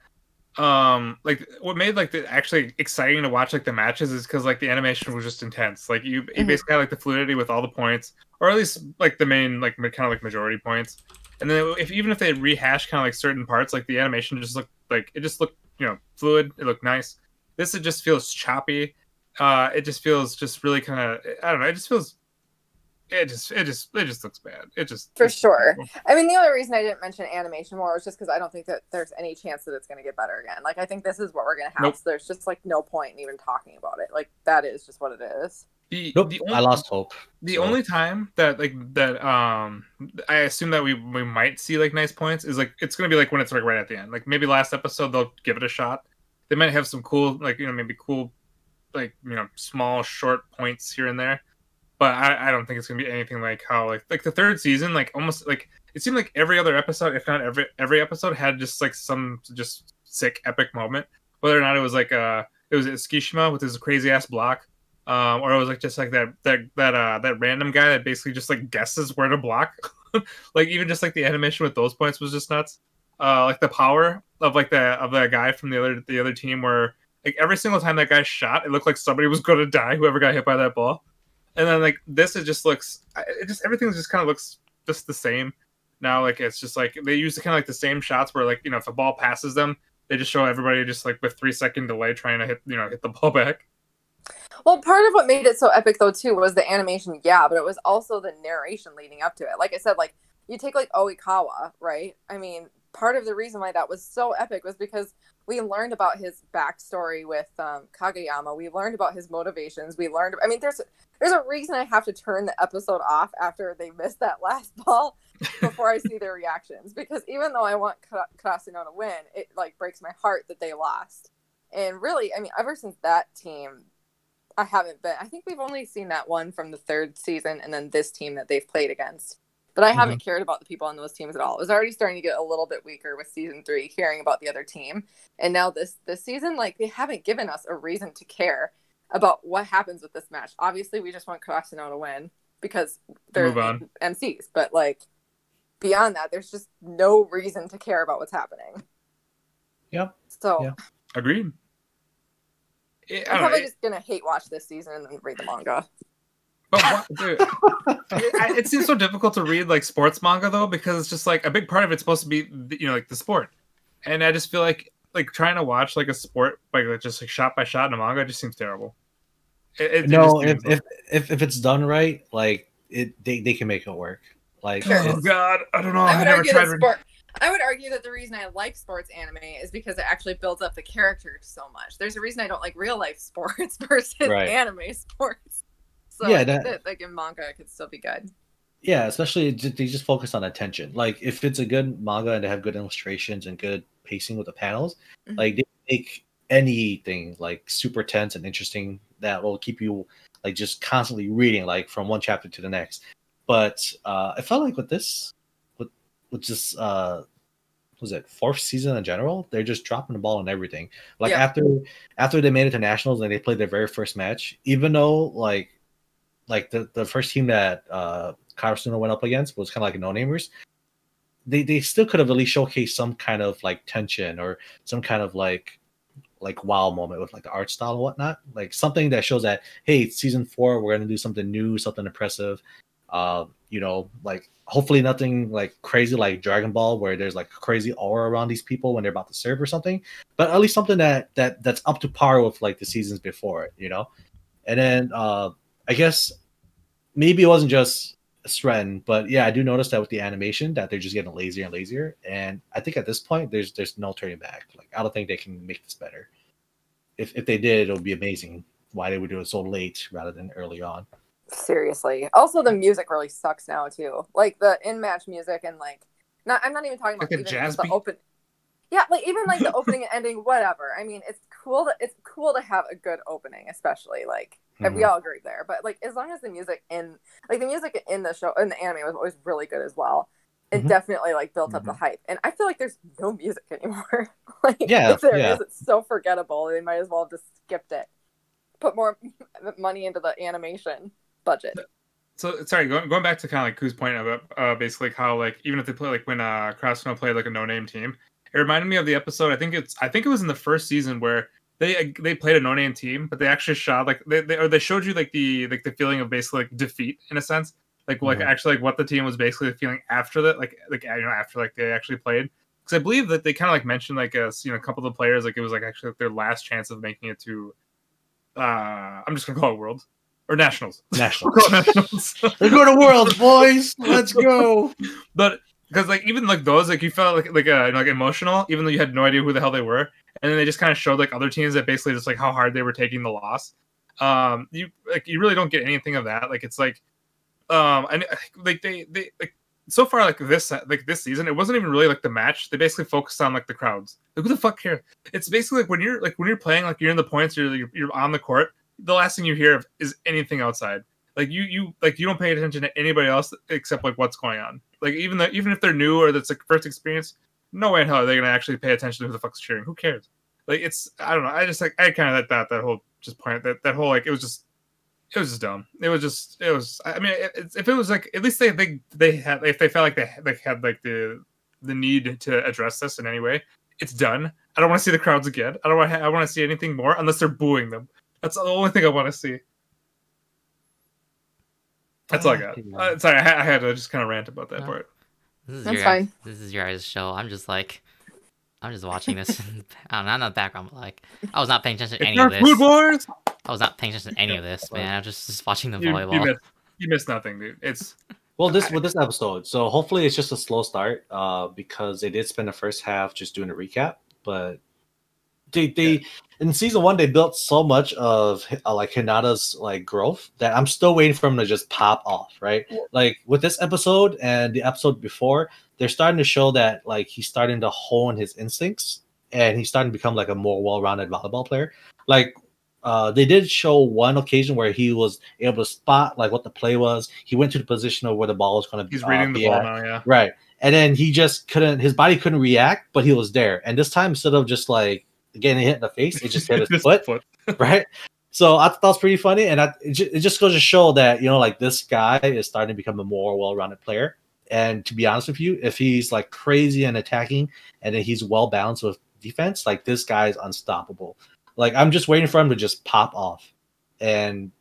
um like what made like the actually exciting to watch like the matches is because like the animation was just intense like you, you Mhm. basically had like the fluidity with all the points or at least like the main like kind of like majority points And then if even if they rehash kind of like certain parts, like the animation just looked like it just looked you know fluid. It looked nice. This it just feels choppy. Uh, it just feels just really kind of I don't know. It just feels it just it just it just looks bad. It just For sure. terrible. I mean, the only reason I didn't mention animation more was just because I don't think that there's any chance that it's going to get better again. Like, I think this is what we're going to have. Nope. So there's just like no point in even talking about it. Like, that is just what it is. The, Nope, the I lost hope. The So- only time that like that um I assume that we we might see like nice points is like it's gonna be like when it's like right at the end. Like maybe last episode they'll give it a shot. They might have some cool like you know maybe cool like you know small short points here and there. But I, I don't think it's gonna be anything like how like like the third season like almost like it seemed like every other episode if not every every episode had just like some just sick epic moment whether or not it was like uh it was Tsukishima with his crazy ass block um, or it was like just like that that that uh that random guy that basically just like guesses where to block. like even just like the animation with those points was just nuts. Uh, like the power of like the of that guy from the other the other team where like every single time that guy shot, it looked like somebody was going to die. Whoever got hit by that ball, and then like this, it just looks it just everything just kind of looks just the same. Now like it's just like they use the kind of like the same shots where like you know if a ball passes them, they just show everybody just like with three second delay trying to hit you know hit the ball back. Well, part of what made it so epic though too was the animation, yeah, but it was also the narration leading up to it. Like I said, like you take like Oikawa, right? I mean, part of the reason why that was so epic was because we learned about his backstory with um, Kageyama. We learned about his motivations. We learned. I mean, there's there's a reason I have to turn the episode off after they miss that last ball before I see their reactions because even though I want Ka- Karasuno to win, it like breaks my heart that they lost. And really, I mean, ever since that team, I haven't been. I think we've only seen that one from the third season, and then this team that they've played against. But I haven't mm-hmm. cared about the people on those teams at all. It was already starting to get a little bit weaker with season three, hearing about the other team, and now this this season, like they haven't given us a reason to care about what happens with this match. Obviously, we just want Karasuno to win because they're. MCs, but like beyond that, there's just no reason to care about what's happening. Yep. So Yeah. Agreed. I'm know. probably just gonna hate watch this season and read the manga. But what, dude, it, it seems so difficult to read like sports manga though because it's just like a big part of it's supposed to be you know like the sport, and I just feel like like trying to watch like a sport like just like shot by shot in a manga just seems terrible. It, it- it no, just if, seems- if if if it's done right, like it, they, they can make it work. Like oh it's- god, I don't know. I I, never tried. that sport. I would argue that the reason I like sports anime is because it actually builds up the characters so much. There's a reason I don't like real life sports versus Right. anime sports. So Yeah, that- that like in manga it could still be good. yeah, especially they just focus on attention. Like if it's a good manga and they have good illustrations and good pacing with the panels, Mhm. like they make anything like super tense and interesting that will keep you like just constantly reading like from one chapter to the next. But uh I felt like with this with with just uh was it fourth season in general, they're just dropping the ball on everything. Like Yeah. after after they made it to nationals and they played their very first match, even though like like the, the first team that uh Karasuno went up against was kind of like no namers. They they still could have at least showcased some kind of like tension or some kind of like like wow moment with like the art style and whatnot. Like something that shows that hey, season four we're gonna do something new, something impressive. Uh, you know, like hopefully nothing like crazy like Dragon Ball where there's like crazy aura around these people when they're about to serve or something. But at least something that that that's up to par with like the seasons before it, you know. And then uh I guess maybe it wasn't just Stren, but yeah, I do notice that with the animation that they're just getting lazier and lazier. And I think at this point there's there's no turning back. Like I don't think they can make this better. If if they did, it would be amazing. Why they would do it so late rather than early on. Seriously. Also, the music really sucks now too. Like the in-match music and like, not. I'm not even talking about Like the even jazz just the open. Yeah, like even like the opening and ending, whatever. I mean, it's cool. To, it's cool to have a good opening, especially like and we all agree there. But like as long as the music in like the music in the show in the anime was always really good as well. It Mhm. definitely like built up the hype, and I feel like there's no music anymore. like Yeah, if there yeah. is, it's so forgettable. They might as well have just skipped it. Put more money into the animation budget. So sorry, going, going back to kind of like Koo's point about uh, basically how like even if they play like when uh Karasuno played like a no name team, it reminded me of the episode. I think it's I think it was in the first season where they they played a no name team, but they actually shot like they, they or they showed you like the like the feeling of basically like defeat in a sense like like Mhm. actually like what the team was basically feeling after that, like like you know after like they actually played. Because I believe that they kind of like mentioned like a you know a couple of the players like it was like actually like, their last chance of making it to. uh I'm just gonna call it Worlds or Nationals. National. We'll call Nationals. We're going to Worlds, boys. Let's go. but because like even like those like you felt like like uh, like emotional even though you had no idea who the hell they were. And then they just kind of showed like other teams that basically just like how hard they were taking the loss. Um you like you really don't get anything of that. Like it's like um and like they they like so far like this like this season it wasn't even really like the match. They basically focused on like the crowds. Like who the fuck cares? It's basically like when you're like when you're playing like you're in the points you're you're, you're on the court the last thing you hear is anything outside. Like you you like you don't pay attention to anybody else except like what's going on like even though even if they're new or that's like first experience no way in hell are they gonna actually pay attention to who the fuck's cheering. Who cares? Like it's i don't know. I just like i kind of that that whole just point that that whole like it was just it was just dumb. It was just it was i mean it, if it was like at least they they they had if they felt like they they had like the the need to address this in any way it's done. I don't want to see the crowds again. I don't want i want to see anything more unless they're booing them. That's the only thing i want to see that's all I got. Uh, sorry, I, ha- I had to just kind of rant about that No. part. This is That's your fine. Guys, this is your guys' show. I'm just like, I'm just watching this. I don't know, not in the background, but like, I was not paying attention to It's any of this. food wars. I was not paying attention to any of this, man. I was just, just watching the You, volleyball. you missed, you missed nothing, dude. It's Well, this with this episode, so hopefully it's just a slow start, uh, because they did spend the first half just doing a recap, but they they in season one they built so much of uh, like Hinata's like growth that I'm still waiting for him to just pop off, right? Like with this episode and the episode before, they're starting to show that like he's starting to hone his instincts and he's starting to become like a more well-rounded volleyball player. Like uh, they did show one occasion where he was able to spot like what the play was. He went to the position of where the ball was going to be. he's uh, reading the ball at. now. Yeah, Right. And then he just couldn't, his body couldn't react, but he was there. And this time, instead of just like getting hit in the face, it just hit his Just foot. Right. So I thought that was pretty funny. And I, it, ju- it just goes to show that, you know, like this guy is starting to become a more well rounded player. And to be honest with you, if he's like crazy and attacking and then he's well balanced with defense, like this guy is unstoppable. Like I'm just waiting for him to just pop off. And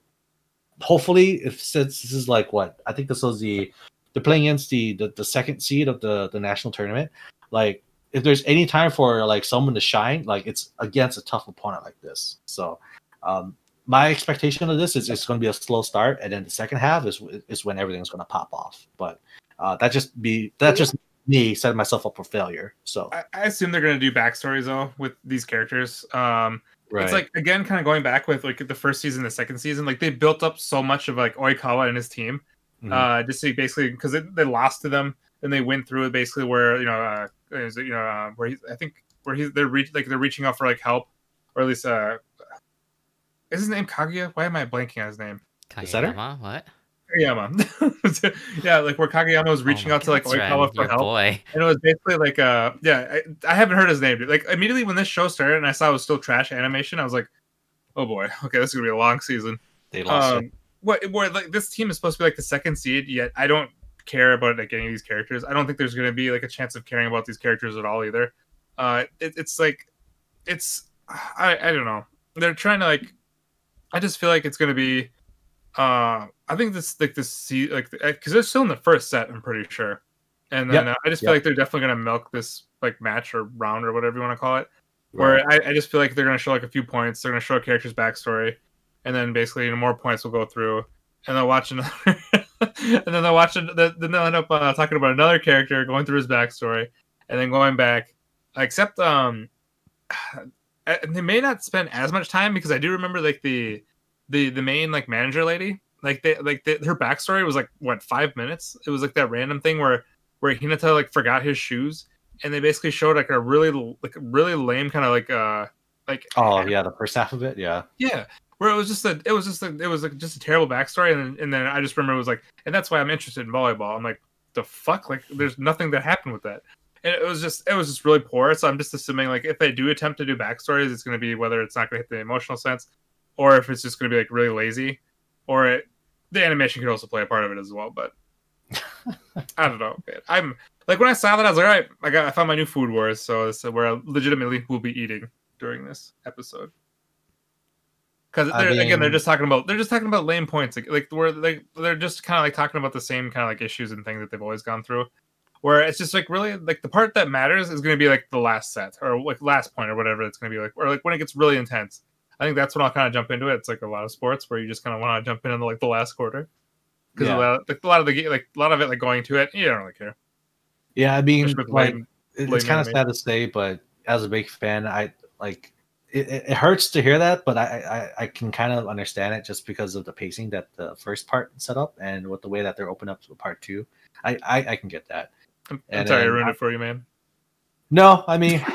hopefully, if since this is like what I think this was the they're playing against the, the the second seed of the the national tournament. Like if there's any time for like someone to shine, like it's against a tough opponent like this. So um my expectation of this is it's going to be a slow start, and then the second half is is when everything's going to pop off. But uh, that just be that just me setting myself up for failure. So I, I assume they're gonna do backstories though with these characters. Um, it's like again, kind of going back with like the first season, the second season. Like they built up so much of like Oikawa and his team, Mhm. uh, just to basically because they, they lost to them, and they went through it basically where you know, uh, is it, you know, uh, where he, I think where he's they're reach like they're reaching out for like help, or at least uh, is his name Kaguya? Why am I blanking on his name? The center? Kageyama? What? Kageyama. yeah, like where Kageyama was Oh reaching my out to like God, Oikawa right, for your help. boy. And it was basically like, uh, yeah, I, I haven't heard his name. Dude. Like immediately when this show started and I saw it was still trash animation, I was like, oh boy, okay, this is gonna be a long season. they lost it. Um, what, what, like this team is supposed to be like the second seed, yet I don't care about like any of these characters. I don't think there's gonna be like a chance of caring about these characters at all either. Uh, it, it's like, it's, I, I don't know. They're trying to like, I just feel like it's gonna be, uh, I think this like this see like because they're still in the first set. I'm pretty sure. And then Yep. uh, I just feel Yep. like they're definitely gonna milk this like match or round or whatever you want to call it. Where I, I just feel like they're gonna show like a few points. They're gonna show a character's backstory, and then basically you know, more points will go through, and they'll watch another, and then they'll watch it. Then they'll end up uh, talking about another character going through his backstory, and then going back. Except um, uh, they may not spend as much time because I do remember like the the the main like manager lady like they like they, her backstory was like what five minutes it was like that random thing where where hinata like forgot his shoes and they basically showed like a really like really lame kind of like uh like Oh yeah, the first half of it, yeah. yeah where it was just a it was just a, it was like just a terrible backstory and then, and then i just remember it was like and that's why i'm interested in volleyball. I'm like the fuck? Like there's nothing that happened with that. And it was just it was just really poor. So i'm just assuming like if they do attempt to do backstories it's going to be whether it's not going to hit the emotional sense or if it's just going to be like really lazy or it, the animation could also play a part of it as well but i don't know man. i'm like when i saw that i was like all right i got i found my new food wars so it's where i legitimately will be eating during this episode because I again they're just talking about they're just talking about lame points like, like where they they're just kind of like talking about the same kind of like issues and things that they've always gone through. Where it's just like really like the part that matters is going to be like the last set or like last point or whatever it's going to be like or like when it gets really intense. I think that's when i'll kind of jump into it. It's like a lot of sports where you just kind of want to jump in in like the last quarter. Because Yeah. a, lot, like, a lot of the like a lot of it like going to it you don't really care. Yeah, I mean, like lane it's kind of sad to say, but as a big fan, I like it, it it hurts to hear that, but I, I I can kind of understand it just because of the pacing that the first part set up and with the way that they're open up to part two. I I, I can get that. i'm, I'm sorry i ruined I- it for you man No, I mean,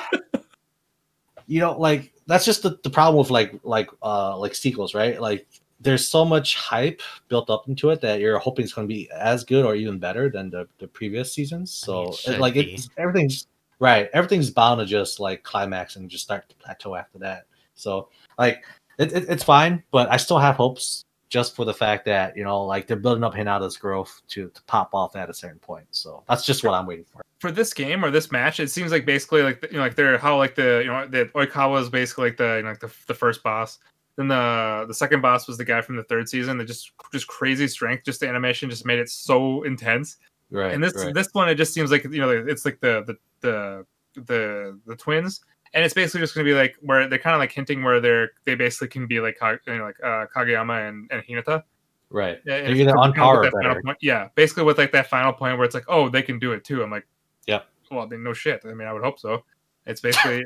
you know, like that's just the, the problem with like like uh like sequels, right? Like there's so much hype built up into it that you're hoping it's going to be as good or even better than the, the previous seasons. So it it, like it's everything's right. Everything's bound to just like climax and just start to plateau after that. So like it, it, it's fine, but I still have hopes just for the fact that you know like they're building up Hinata's growth to to pop off at a certain point. So that's just what I'm waiting for. for this game or this match, it seems like basically like you know like they're how like the you know the Oikawa is basically like the you know like the, the first boss. Then the the second boss was the guy from the third season. That just just crazy strength. Just the animation just made it so intense. Right. and this right. this one it just seems like you know it's like the the the the, the twins. And it's basically just going to be like where they're kind of like hinting where they're they basically can be like you know, like uh, Kageyama and, and Hinata. right. Yeah, and They're on par point- Yeah, basically with like that final point where it's like, oh, they can do it too. I'm like, yeah. Well, then no shit. I mean, I would hope so. It's basically,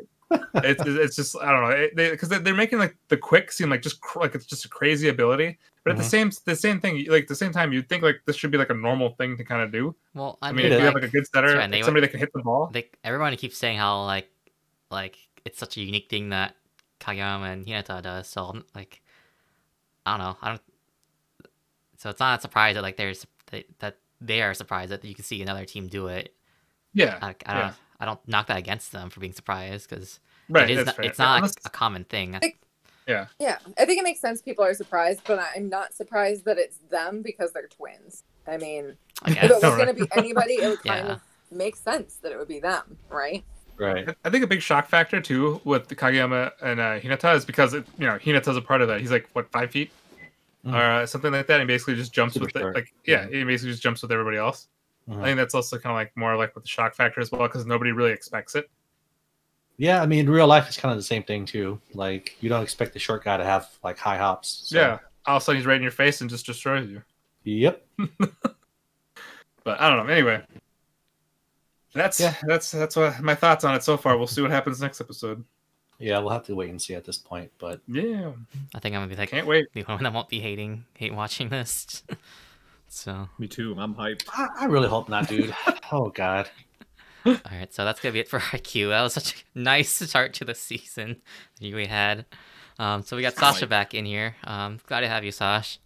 it's it's just I don't know because they're, they're making like the quick seem like just cr- like it's just a crazy ability, but at the Mhm. same the same thing like the same time you'd think like this should be like a normal thing to kind of do. Well, I, I, mean, mean, if you have like, like a good setter, right, like, they- somebody that can hit the ball. they, everyone keeps saying how like like it's such a unique thing that Kageyama and Hinata does. So I'm, like, I don't know. I don't. So it's not a surprise that like there's that, that they are surprised that you can see another team do it. Yeah, Like, I don't. Yeah. I don't knock that against them for being surprised because right. it is. Not, it's not Unless- a common thing. Yeah, Yeah. I think it makes sense. People are surprised, but I'm not surprised that it's them because they're twins. I mean, I if guess. it was Alright. going to be anybody, it would kind Yeah. of make sense that it would be them, right? Right. I- I think a big shock factor too with the Kageyama and uh, Hinata is because it, you know Hinata's a part of that. He's like what five feet Mhm. or uh, something like that. And basically just jumps Super with it. Like yeah, Yeah. he basically just jumps with everybody else. Mhm. I think that's also kind of like more like with the shock factor as well because nobody really expects it. Yeah, I mean, in real life, it's kind of the same thing too. Like, you don't expect the short guy to have like high hops. so- Yeah, all of a sudden he's right in your face and just destroys you. Yep. But I don't know. Anyway, that's Yeah. that's that's what my thoughts on it so far. We'll see what happens next episode. Yeah, we'll have to wait and see at this point. But Yeah, I think I'm gonna be like can't wait. the one that won't be hating, hate watching this. so, Me too. I'm hyped. I, I really hope not, dude. oh God. all right, so that's gonna be it for Haikyuu. That was such a nice start to the season that we had. Um, so we got Sasha back in here. Um, glad to have you, Sash.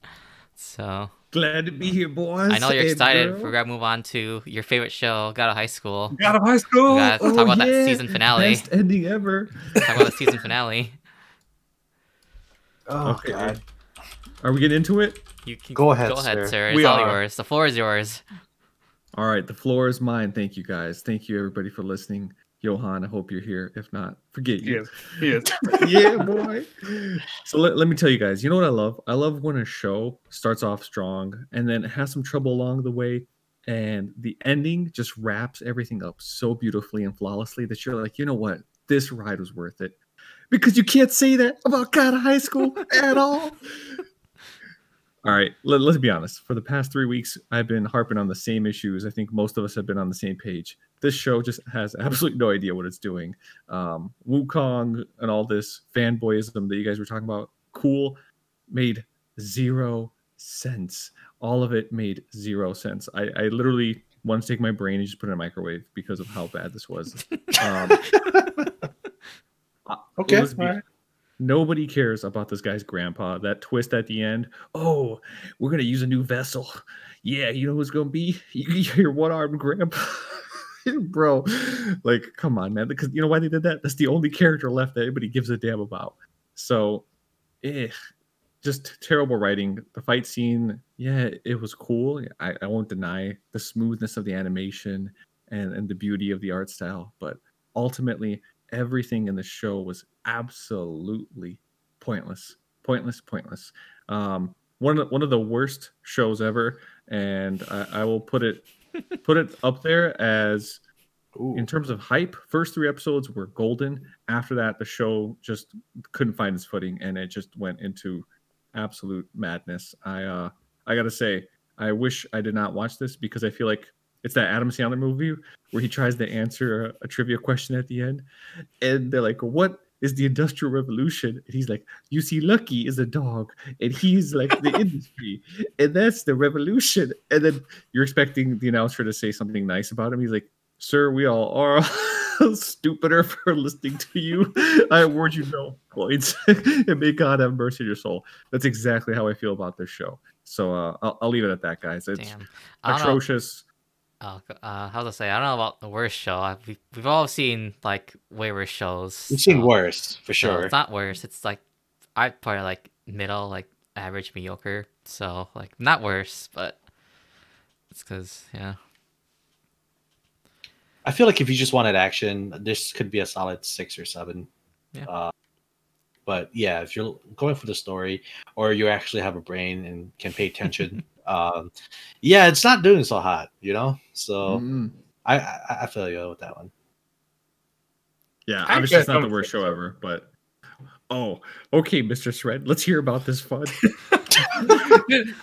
So Glad to be here, boys. I know you're Hey, excited. girl. We're gonna move on to your favorite show, God of High School. Out of high school. We gotta talk about that season finale. Best ending ever. Talk about the season finale. Oh Okay. God. Are we getting into it? You can Go ahead, Go ahead, sir. sir. It's We all are. yours. The floor is yours. All right, the floor is mine. Thank you guys. Thank you everybody for listening. Johan, I hope you're here. If not, forget He you. is. He is. yeah, boy. So let, let me tell you guys, you know what I love? I love when a show starts off strong and then it has some trouble along the way. And the ending just wraps everything up so beautifully and flawlessly that you're like, you know what? This ride was worth it. Because you can't say that about God of High School at all. All right, let, let's be honest. For the past three weeks, I've been harping on the same issues. I think most of us have been on the same page. This show just has absolutely no idea what it's doing um, Wukong and all this fanboyism that you guys were talking about, cool, made zero sense. All of it made zero sense. I, I literally wanted to take my brain and just put it in a microwave because of how bad this was. Um, uh, Okay, let's be- alright. Nobody cares about this guy's grandpa. That twist at the end. Oh, we're gonna use a new vessel. Yeah, you know who's gonna be your one-armed grandpa, bro. Like, come on, man. Because you know why they did that? That's the only character left that anybody gives a damn about. So, eh, just terrible writing. The fight scene, yeah, it was cool. I, I won't deny the smoothness of the animation and, and the beauty of the art style, but ultimately, everything in the show was absolutely pointless. pointless, pointless. Um, one of one of the worst shows ever, and I, I will put it put it up there as Ooh. in terms of hype. First three episodes were golden. After that, the show just couldn't find its footing, and it just went into absolute madness. I uh, I gotta say, I wish I did not watch this because I feel like it's that Adam Sandler movie where he tries to answer a, a trivia question at the end, and they're like, "What is the Industrial Revolution?" And he's like, "You see, Lucky is a dog, and he's like the industry, and that's the revolution." And then you're expecting the announcer to say something nice about him. He's like, "Sir, we all are." stupider for listening to you. I award you no points, and may God have mercy on your soul. That's exactly how I feel about this show. So uh, I'll, I'll leave it at that, guys. It's Damn. Atrocious. Oh, g- uh, how to say? I don't know about the worst show. I, we've, we've all seen like way worse shows. We've seen so- worse for sure. it's not worse. It's like I probably like middle, like average, mediocre. So like not worse, but it's because yeah. I feel like if you just wanted action, this could be a solid six or seven. Yeah. Uh, but yeah, if you're going for the story, or you actually have a brain and can pay attention, um, yeah, it's not doing so hot, you know. So Mm. I, I I feel you with that one. Yeah, obviously it's not the worst show ever, but oh, okay, Mr. Shred, let's hear about this fun.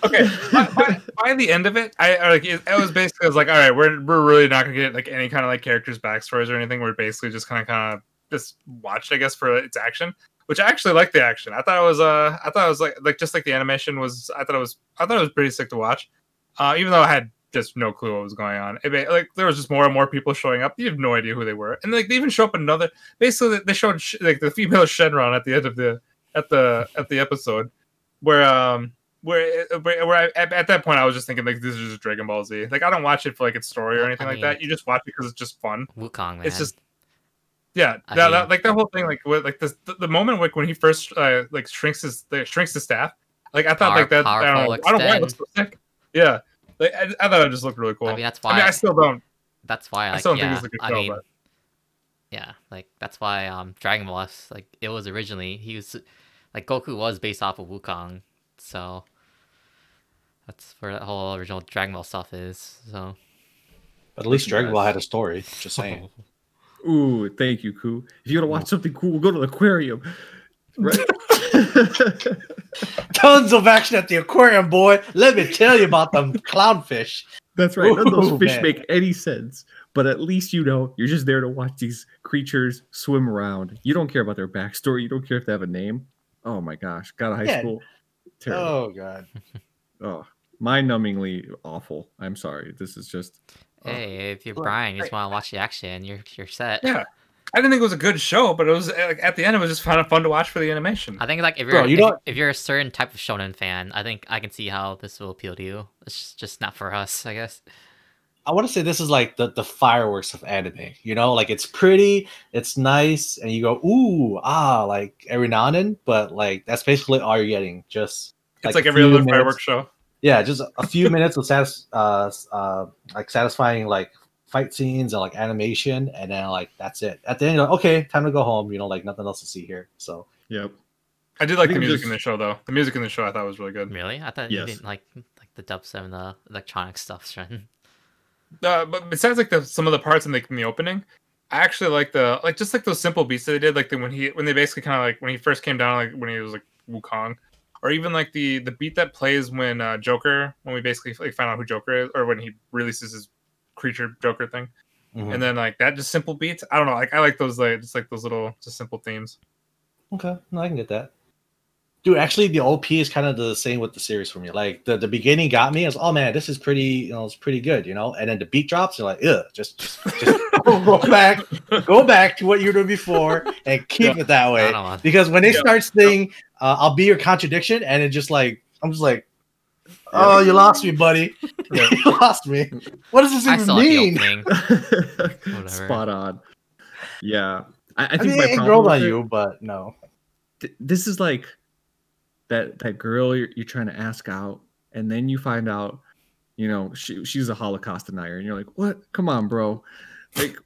okay, by, by, by the end of it, I I, like it, it was basically I was like, all right, we're we're really not gonna get like any kind of like characters backstories or anything. We're basically just kind of kind of just watched, I guess, for its action. Which I actually like the action. I thought it was uh, I thought it was like like just like the animation was. I thought it was I thought it was pretty sick to watch. Uh, even though I had just no clue what was going on. It, like there was just more and more people showing up. You have no idea who they were, and like they even show up another. Basically, they showed sh- like the female Shenron at the end of the at the at the episode, where um where where, where I, at, at that point I was just thinking like this is just Dragon Ball Z. Like I don't watch it for like its story or I anything like mean- that. You just watch it because it's just fun. Wukong man. It's just yeah, that, mean- that- like that whole thing, like with, like this, the, the moment like when he first uh, like shrinks his the, shrinks his staff. Like I thought Power- like that. I don't know. powerful I don't know why it so sick. Yeah, like, I, I thought it just looked really cool. I mean that's I why mean, I still don't. that's why I still don't yeah. think it's a good I show, mean but yeah, like that's why um Dragon Ball S, like it was originally he was like Goku was based off of Wukong, so that's where that whole original Dragon Ball stuff is. So But at least Dragon Ball had a story. Just saying. Ooh, thank you, Koo. If you want to watch something cool, go to the aquarium. Right? Tons of action at the aquarium, boy. Let me tell you about them clownfish. That's right. None of those fish man. make any sense. But at least you know you're just there to watch these creatures swim around. You don't care about their backstory. You don't care if they have a name. Oh my gosh. Got a high Yeah. school. Terrible. Oh god. Oh, mind numbingly awful. I'm sorry. This is just. Hey, if you're Well, Brian, you just want to watch the action, you're you're set. Yeah. I didn't think it was a good show, but it was like at the end it was just kind of fun to watch for the animation. I think like if you're you if, don't- if you're a certain type of shonen fan, I think I can see how this will appeal to you. It's just, just not for us, I guess. I want to say this is like the, the fireworks of anime. You know, like it's pretty, it's nice, and you go, ooh, ah, like every now and then, but like that's basically all you're getting. Just it's like like, every other minutes. fireworks show. Yeah, just a few minutes of satis- uh, uh, like satisfying like fight scenes and like animation, and then like that's it. At the end, you're like, okay, time to go home. You know, like nothing else to see here. So Yep. I did like I the music just- in the show though. The music in the show I thought was really good. Really? I thought Yes. you didn't like like the dubstep and the electronic stuff, Shen. Uh, but besides like the some of the parts in the in the opening, I actually like the like just like those simple beats that they did, like the when he when they basically kind of like when he first came down, like when he was like Wukong, or even like the the beat that plays when uh, Joker when we basically like find out who Joker is, or when he releases his creature Joker thing, mhm. and then like that just simple beats. I don't know, like I like those like just like those little just simple themes. Okay, no, I can get that. Dude, actually, the OP is kind of the same with the series for me. Like the, the beginning got me. I was, oh man, this is pretty, you know, it's pretty good, you know. And then the beat drops, you're like, ugh, just, just, just go back, go back to what you were doing before, and keep it that way. Because when they Yeah. start saying, uh, "I'll be your contradiction," and it just like, I'm just like, oh, you lost me, buddy. Yeah. you lost me. What does this I even still like the mean? Spot on. Yeah. I, I I, think mean, my it problem grows with on you, but no. th- this is like that that girl you're, you're trying to ask out and then you find out you know she, she's a holocaust denier and you're like what come on bro like wh-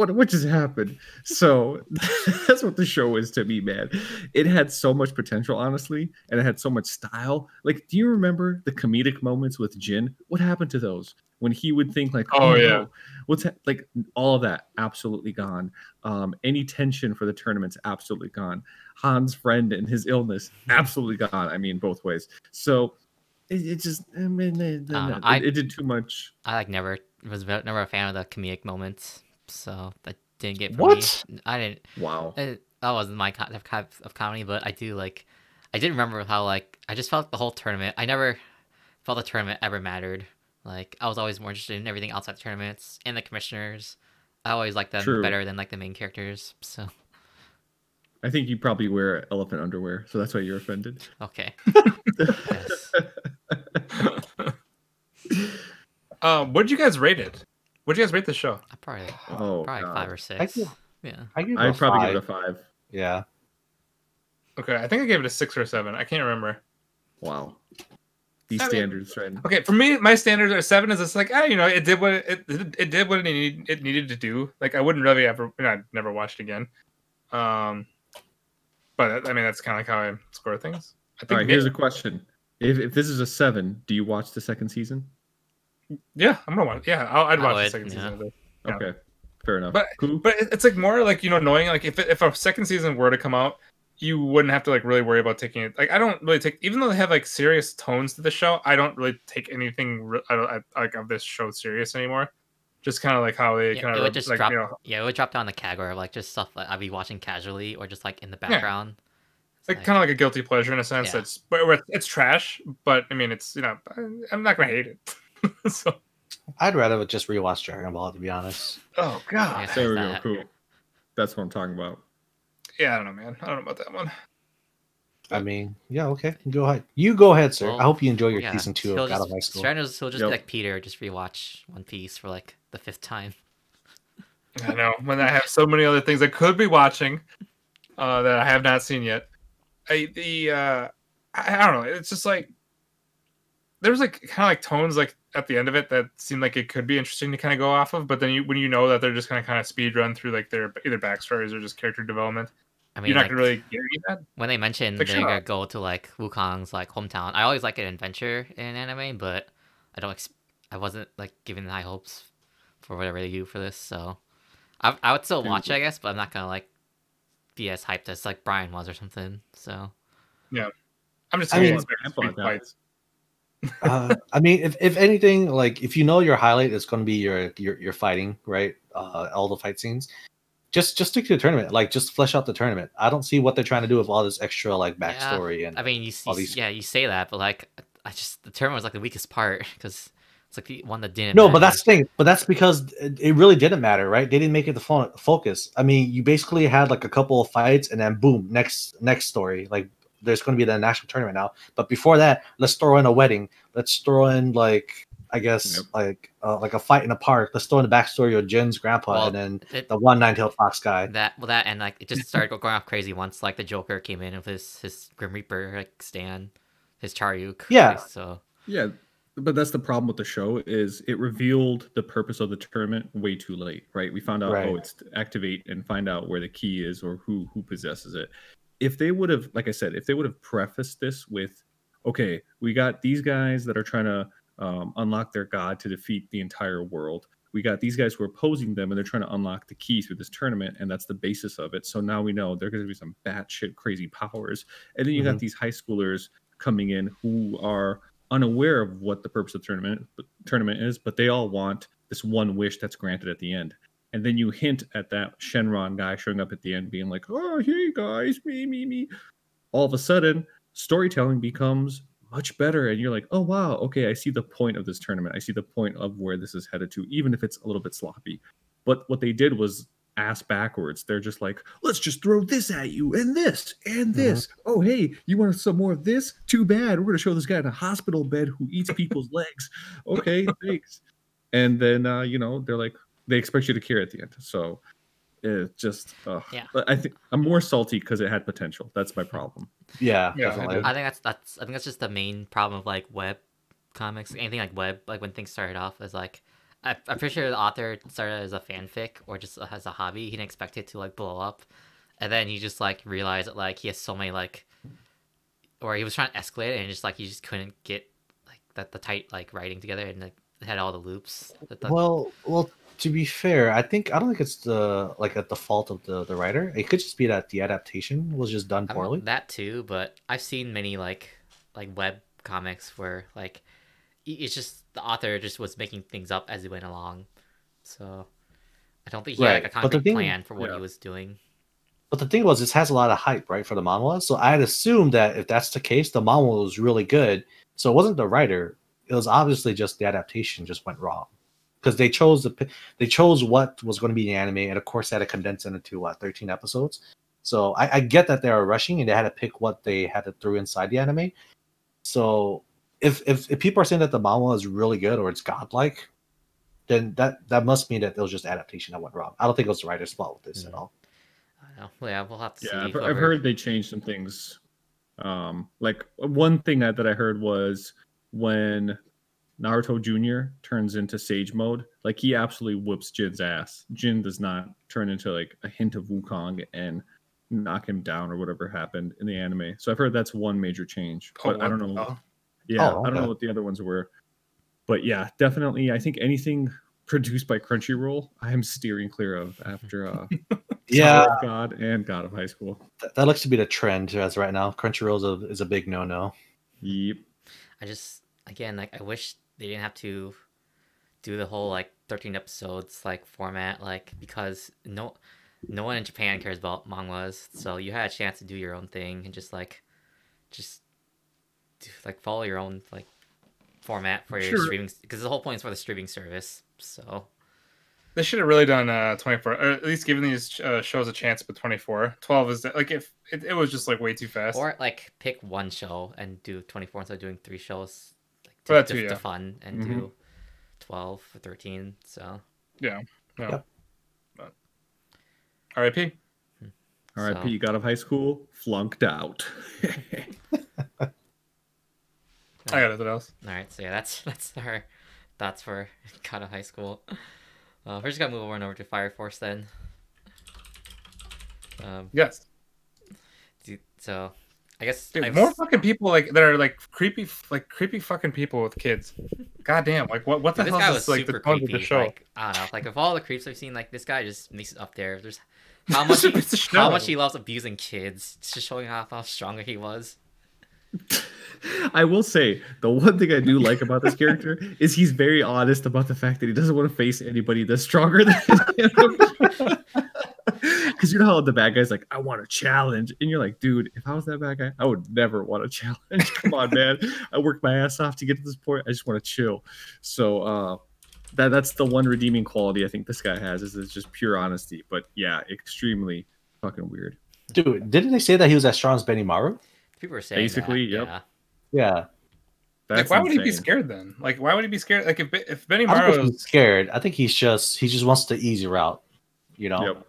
what what just happened? So that's what the show is to me, man. It had so much potential, honestly, and it had so much style. Like, do you remember the comedic moments with Jin? What happened to those? When he would think like, Oh, "Oh, yeah. no, what's ha-? like all of that absolutely gone. Um, any tension for the tournament's absolutely gone. Han's friend and his illness absolutely gone. I mean, both ways. So it, it just, I mean, it, it- I- it did too much. I like never was never a fan of the comedic moments, so that didn't get for What? me. I didn't. Wow. It, that wasn't my kind of, kind of comedy, but I do like. I didn't remember how like I just felt the whole tournament. I never felt the tournament ever mattered. Like I was always more interested in everything outside the tournaments and the commissioners. I always liked them True. better than like the main characters. So I think you probably wear elephant underwear, so that's why you're offended. okay, yes. um, what did you guys rate it? What did you guys rate the show? I probably Oh, probably God. five or six. give- Yeah. I give it I'd probably five. give it a five. Yeah. Okay, I think I gave it a six or a seven. I can't remember. Wow. These I mean- standards, right? Okay, for me, my standards are seven. Is it's like, ah, you know, it did what it it, it did what it needed it needed to do. Like, I wouldn't really ever, you know, I'd never watched again. Um, but I mean, that's kind of like how I score things. I think. All right, here's a question. If, if this is a seven, do you watch the second season? Yeah, I'm gonna watch. Yeah, I'll, I'd I watch the second yeah. season. Of it. Yeah. Okay, fair enough. But- Cool. But it's like more like you know, knowing like if if a second season were to come out, you wouldn't have to like really worry about taking it. Like I don't really take, even though they have like serious tones to the show, I don't really take anything re- I don't, I, like of this show serious anymore. Just kind of like how they Yeah, kind it of would just like drop. you know, Yeah, it would drop down the category of like just stuff that I'd be watching casually or just like in the background. It's like kind of like a guilty pleasure in a sense. Yeah. That's where where it's trash, but I mean, it's you know, I'm not gonna hate it. so, I'd rather just rewatch Dragon Ball to be honest. oh god, Yeah. there we go. Cool. That's what I'm talking about. yeah, I don't know, man. I don't know about that one. I mean, yeah, okay. Go ahead. You go ahead, sir. Well, I hope you enjoy your yeah, season two he'll of God just, of High School. Stranos, he'll just Yep. like Peter, just rewatch One Piece for like the fifth time. I know when I have so many other things I could be watching uh, that I have not seen yet. I the uh, I, I don't know. It's just like there's like kind of like tones like at the end of it that seem like it could be interesting to kind of go off of, but then you when you know that they're just gonna kind of speed run through like their either backstories or just character development, I mean, you're not like, gonna really get any of that. when they mention Like, they're gonna go to like Wukong's like hometown, I always like an adventure in anime, but I don't. Ex- I wasn't like giving high hopes for whatever they do for this, so I, I would still watch it, I guess, but I'm not gonna like be as hyped as like Brian was or something. So yeah, I'm just I saying mean- expect Example of speed that. fights. Uh, I mean, if, if anything, like if you know your highlight is going to be your your your fighting, right? Uh, all the fight scenes. Just just stick to the tournament. Like just flesh out the tournament. I don't see what they're trying to do with all this extra like Yeah, backstory and I mean, you see, all these- yeah, you say that, but like I just the tournament was like the weakest part because it's like the one that didn't. no, but that's the thing. But that's because it, really didn't matter, right? They didn't make it the fo- focus. I mean, you basically had like a couple of fights, and then boom, next next story. Like there's going to be the national tournament now. But before that, let's throw in a wedding. Let's throw in like I guess Yep. like uh, like a fight in a park. Let's throw in the backstory of Jin's grandpa, Well, and then it- the one nine tailed fox guy. that well that and like it just started going off crazy once like the Joker came in with his his Grim Reaper like Stan, his Charyuk. Yeah. So Yeah, but that's the problem with the show is it revealed the purpose of the tournament way too late, right? We found out Right. oh it's to activate and find out where the key is or who who possesses it. If they would have like I said, if they would have prefaced this with okay, we got these guys that are trying to um, unlock their god to defeat the entire world. We got these guys who are opposing them and they're trying to unlock the key through this tournament, and that's the basis of it. So now we know there are going to be some batshit crazy powers. And then you got Mhm. these high schoolers coming in who are unaware of what the purpose of the tournament tournament is, but they all want this one wish that's granted at the end. And then you hint at that Shenron guy showing up at the end, being like, "Oh, hey guys, me, me, me." All of a sudden, storytelling becomes much better, and you're like, "Oh wow, okay, I see the point of this tournament. I see the point of where this is headed to, even if it's a little bit sloppy." But what they did was ass backwards. They're just like, let's just throw this at you and this and this. Oh, hey, you want some more of this? Too bad. We're going to show this guy in a hospital bed who eats people's legs. Okay, thanks. And then, uh, you know, they're like, they expect you to care at the end. So it just, uh, Yeah. But I think I'm more salty because it had potential. That's my problem. Yeah, Yeah, definitely. I think that's that's I think that's just the main problem of like web comics. Anything like web, like when things started off as like I, I'm pretty sure the author started as a fanfic or just as a hobby. He didn't expect it to like blow up, and then he just like realized that like he has so many like, or he was trying to escalate it and just like he just couldn't get like that the tight like writing together and like, it had all the loops. That the, Well, well, to be fair, I think I don't think it's the like at the fault of the the writer. It could just be that the adaptation was just done poorly. that too, but I've seen many like like web comics where like it's just the author just was making things up as he went along. So I don't think he Right, had like a concrete thing- plan for what yeah. he was doing. But the thing was, this has a lot of hype, right, for the manhwa. So I'd assume that if that's the case, the manhwa was really good. So it wasn't the writer; it was obviously just the adaptation just went wrong because they chose the they chose what was going to be the anime, and of course, they had to condense it into what thirteen episodes. So I, I get that they were rushing and they had to pick what they had to throw inside the anime. So if if, if people are saying that the manhwa is really good or it's godlike, then that that must mean that it was just adaptation that went wrong. I don't think it was the writer's fault with this at Mhm. all. I know. Well, yeah, we'll have to Yeah, see. I've, I've heard they changed some things. Um, like one thing that, that I heard was when Naruto Jr. turns into Sage mode, like he absolutely whoops Jin's ass. Jin does not turn into like a hint of Wukong and knock him down or whatever happened in the anime. So I've heard that's one major change, Oh, but I don't know. hell? Yeah, Oh, I don't know what the other ones were, but yeah, definitely. I think anything produced by Crunchyroll, I am steering clear of after uh, Yeah, of God and God of High School. That, that looks to be the trend as right now. Crunchyroll is a, is a big no no. Yep. I just again like I wish they didn't have to do the whole like 13 episodes like format like because no no one in Japan cares about mangas so you had a chance to do your own thing and just like just do, like follow your own like format for your Sure. streaming because the whole point is for the streaming service so They should have really done uh 24, or at least given these uh, shows a chance. But 24, 12 is like if it, it was just like way too fast. or like pick one show and do 24 instead of doing three shows to, Well, that to, too, to yeah. fun and Mhm. do 12 or 13 so yeah, no. Yep. But R.I.P. R.I.P. God of High School flunked out. I got nothing else. All right, so yeah, that's that's our thoughts for God of High School. Uh, we're just gonna move on over to Fire Force then. Um, Yes, so I guess dude, I've more fucking people like that are like creepy, like creepy fucking people with kids. God damn, like what? What the this hell guy is was this, like super the tone of the show? Like I don't know, like of all the creeps I've seen, like this guy just makes it up there. There's how much he, how much he loves abusing kids. It's just showing how how stronger he was. I will say the one thing I do like about this character is he's very honest about the fact that he doesn't want to face anybody that's stronger than him. Because you know how the bad guy's like, I want a challenge, and you're like, dude, if I was that bad guy, I would never want a challenge. Come on, man, I worked my ass off to get to this point. I just want to chill. So uh, that that's the one redeeming quality I think this guy has is it's just pure honesty. But yeah, extremely fucking weird. Dude, didn't they say that he was as strong as Benimaru? People were saying Basically, that, yep. yeah. Yeah. That's like, why would he be scared then? Like, why would he be scared? Like, if if Benny I don't know if Maru he's scared. I think he's just he just wants the easy route. You know? Yep.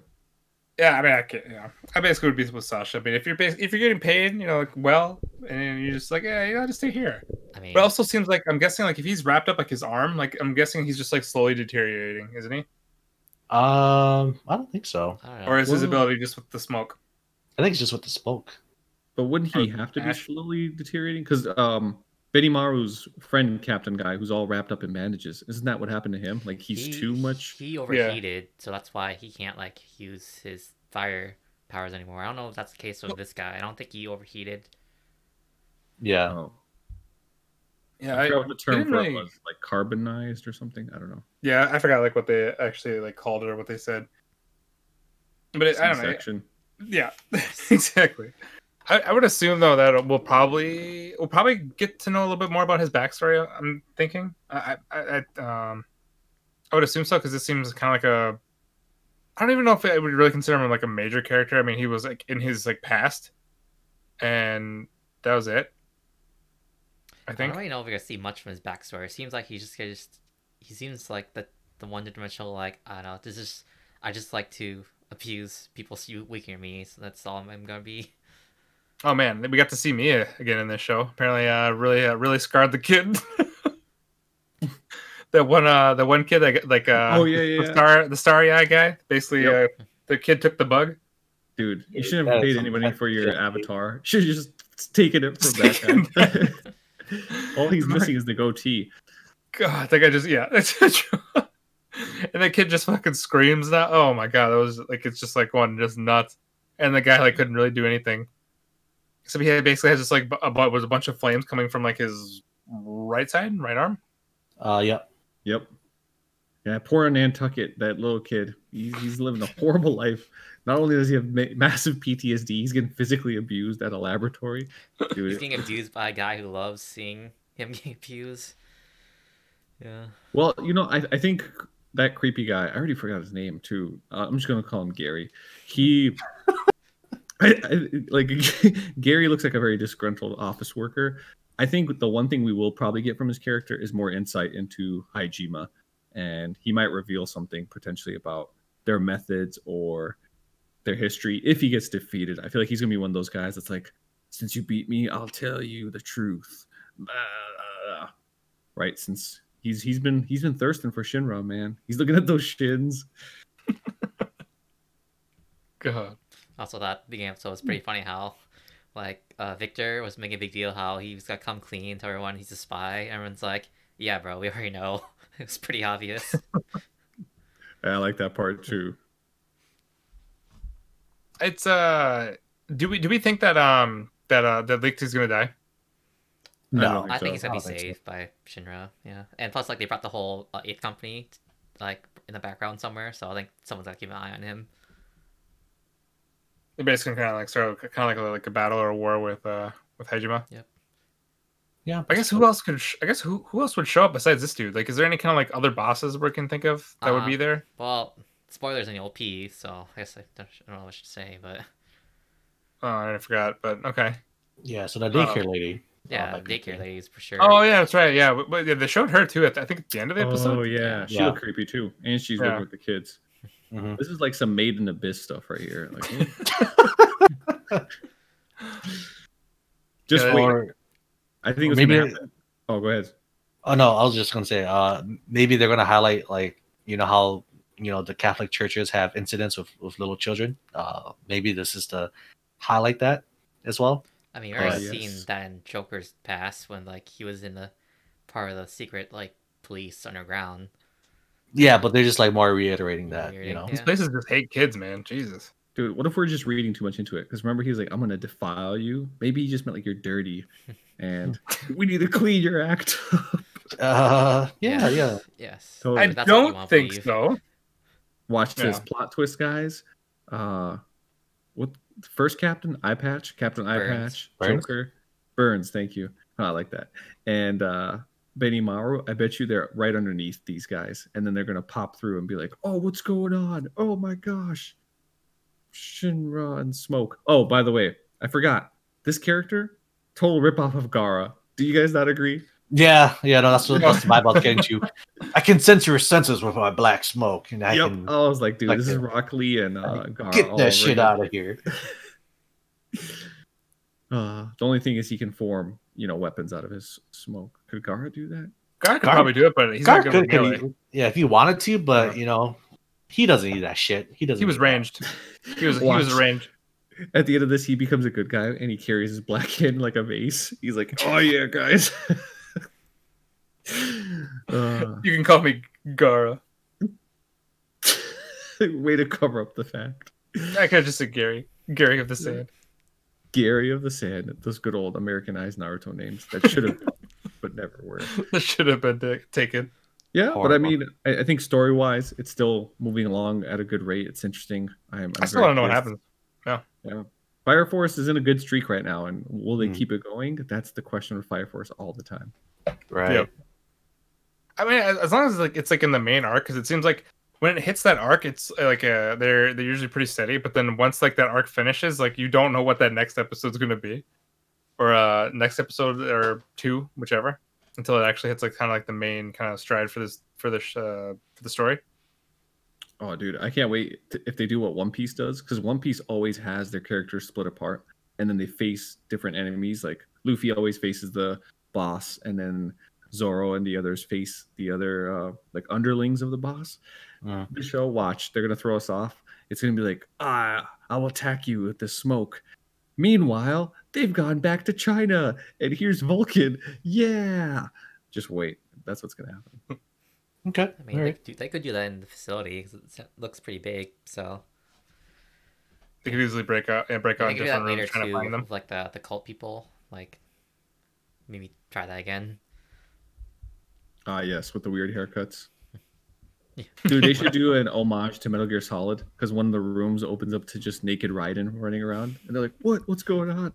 Yeah, I mean, I can't, yeah, I basically would be with Sasha. I mean, if you're bas- if you're getting paid, you know, like well, and you're just like, yeah, you know, just stay here. I mean, But it also seems like I'm guessing like if he's wrapped up like his arm, like I'm guessing he's just like slowly deteriorating, isn't he? Um, I don't think so. Don't. Or is his ability just with the smoke? I think it's just with the smoke. But wouldn't he Or have to be slowly deteriorating? Because um, Benimaru's friend, Captain Guy, who's all wrapped up in bandages, isn't that what happened to him? Like he's He- too much. He overheated, so that's why he can't like use his fire powers anymore. I don't know if that's the case with Well- this guy. I don't think he overheated. Yeah. Oh, Yeah, I I, forgot what the term for really- it was, like carbonized or something. I don't know. yeah, I forgot like what they actually like called it or what they said. But it, I don't know. Yeah, exactly. I, I would assume though that we'll probably we'll probably get to know a little bit more about his backstory. I'm thinking. I I, I um I would assume so because this seems kind of like a. I don't even know if I would really consider him like a major character. I mean, he was like in his like past, and that was it. I think. I don't really know if we're gonna see much from his backstory. It seems like he just just he seems like the the one dimensional like I don't know. This is I just like to abuse people see weaker me, so that's all I'm gonna be. Oh man, we got to see Mia again in this show. Apparently, uh, really, uh, really scarred the kid. that one uh the one kid that like uh oh yeah, yeah, the star the starry eye guy basically Yep. uh the kid took the bug dude. You shouldn't have paid anybody for your that. avatar. Should have just taken it from that guy. All he's missing is the goatee. god that guy just yeah it's true and the kid just fucking screams that oh my god that was like it's just like one just nuts and the guy like couldn't really do anything so he basically has just like bu- a was a bunch of flames coming from like his right side right arm Uh, yeah. Yep. Yeah, poor Nataku, that little kid. He's, he's living a horrible life. Not only does he have ma- massive PTSD, he's getting physically abused at a laboratory. He's Dude, getting abused by a guy who loves seeing him getting abused. Yeah. well, you know, I, I think that creepy guy. I already forgot his name too. Uh, I'm just gonna call him Gary. He, I, I, like Gary, looks like a very disgruntled office worker. I think the one thing we will probably get from his character is more insight into Haijima, and he might reveal something potentially about their methods or their history if he gets defeated. I feel like he's gonna be one of those guys that's like, since you beat me, I'll tell you the truth. Blah. Right? Since he's he's been he's been thirsting for Shinra, man. He's looking at those shins. god Also, that the episode was pretty funny how, like, uh, Victor was making a big deal how he's got to come clean to everyone. He's a spy. Everyone's like, "Yeah, bro, we already know." it was pretty obvious. I like that part too. it's uh do we do we think that um that uh that Licht is gonna die I No. think I so. think he's gonna be don't so. saved by Shinra. Yeah, and plus, like, they brought the whole uh, Eighth Company, like, in the background somewhere. So I think someone's gotta keep an eye on him. They basically kind of like start kind of like a, like a battle or a war with uh with Haijima. Yeah. I guess who else could sh- I guess who who else would show up besides this dude? Like, is there any kind of like other bosses we can think of that would Uh, be there? Well, spoilers in the OP, so I guess I don't, I don't know what I should say, but Oh, I forgot, but okay. Yeah. So the daycare lady. yeah, might be daycare good. ladies for sure. Oh yeah, that's right. Yeah, but, but yeah, they showed her too. At, I think at the end of the episode. Oh yeah, she Yeah. looked creepy too, and she's Yeah. working with the kids. Mhm. This is like some Made in Abyss stuff right here. Like, just Yeah, wait. Or I think it's maybe- gonna. Oh, go ahead. Oh no, I was just gonna say, uh, maybe they're gonna highlight like you know how you know the Catholic churches have incidents with, with little children. Uh, maybe this is to highlight that as well. I mean, we already Uh, seen yes. that in Joker's past when like he was in the part of the secret like police underground. Yeah, but they're just like more reiterating that, you know. yeah. These places just hate kids, man. Jesus. Dude, what if we're just reading too much into it? Because remember, he was like, "I'm gonna defile you." Maybe he just meant like you're dirty, and we need to clean your act. up. Uh, yeah, Yeah. yeah. Yes. Totally. I That's don't think believe. so. Watch this plot twist, guys. Uh, what first captain? Eye patch, Captain Eye Burns. Patch, Burns? Joker, Burns. Thank you. Oh, I like that. And uh, Benimaru. I bet you they're right underneath these guys, and then they're gonna pop through and be like, "Oh, what's going on? Oh my gosh, Shinra and Smoke." Oh, by the way, I forgot this character. Total ripoff of Gaara. Do you guys not agree? Yeah, yeah, no, that's what that's I was getting to. I can sense your senses with my black smoke, and I yep. can I was like, dude, like this is Rock Lee and uh, Gaara. get that shit out of here. Uh, the only thing is he can form, you know, weapons out of his smoke. Could Gaara do that? God could Gar- probably do it, but he's Gar not good with could- melee. could- yeah, if he wanted to, but you know, he doesn't need that shit. He doesn't. He was ranged. He was he was ranged. At the end of this, he becomes a good guy and he carries his black kid like a vase. He's like, "Oh yeah, guys." uh, You can call me Gaara. way to cover up the fact. I could have just said Gary. Gary of the Sand. Gary of the Sand. Those good old Americanized Naruto names that should have, but never were. that should have been ta- taken. Yeah, but I mean, I, I think story wise, it's still moving along at a good rate. It's interesting. I'm. I'm I still very want to know what happens. Yeah. Yeah. Fire Force is in a good streak right now, and will they Hmm. keep it going? That's the question with Fire Force all the time. Right. Yeah. I mean, as as long as like it's like in the main arc, because it seems like when it hits that arc, it's uh, like uh they're they're usually pretty steady. But then once like that arc finishes, like you don't know what that next episode's gonna be, or uh next episode or two, whichever, until it actually hits like kind of like the main kind of stride for this for this uh for the story. Oh, dude, I can't wait to, if they do what One Piece does, because One Piece always has their characters split apart, and then they face different enemies. Like Luffy always faces the boss, and then Zoro and the others face the other uh, like underlings of the boss. Mm. The show, watch, they're gonna throw us off. It's gonna be like, ah, I'll attack you with the smoke. Meanwhile, they've gone back to China, and here's Vulcan. Yeah, just wait. That's what's gonna happen. Okay. I mean, all they, right. could do, they could do that in the facility 'cause it looks pretty big. So They could easily break out and break they out in could do that different later rooms trying to find them. like the the cult people. Like maybe try that again. Ah, yes, with the weird haircuts. Yeah. Dude, they should do an homage to Metal Gear Solid because one of the rooms opens up to just naked Raiden running around, and they're like, "What? What's going on?"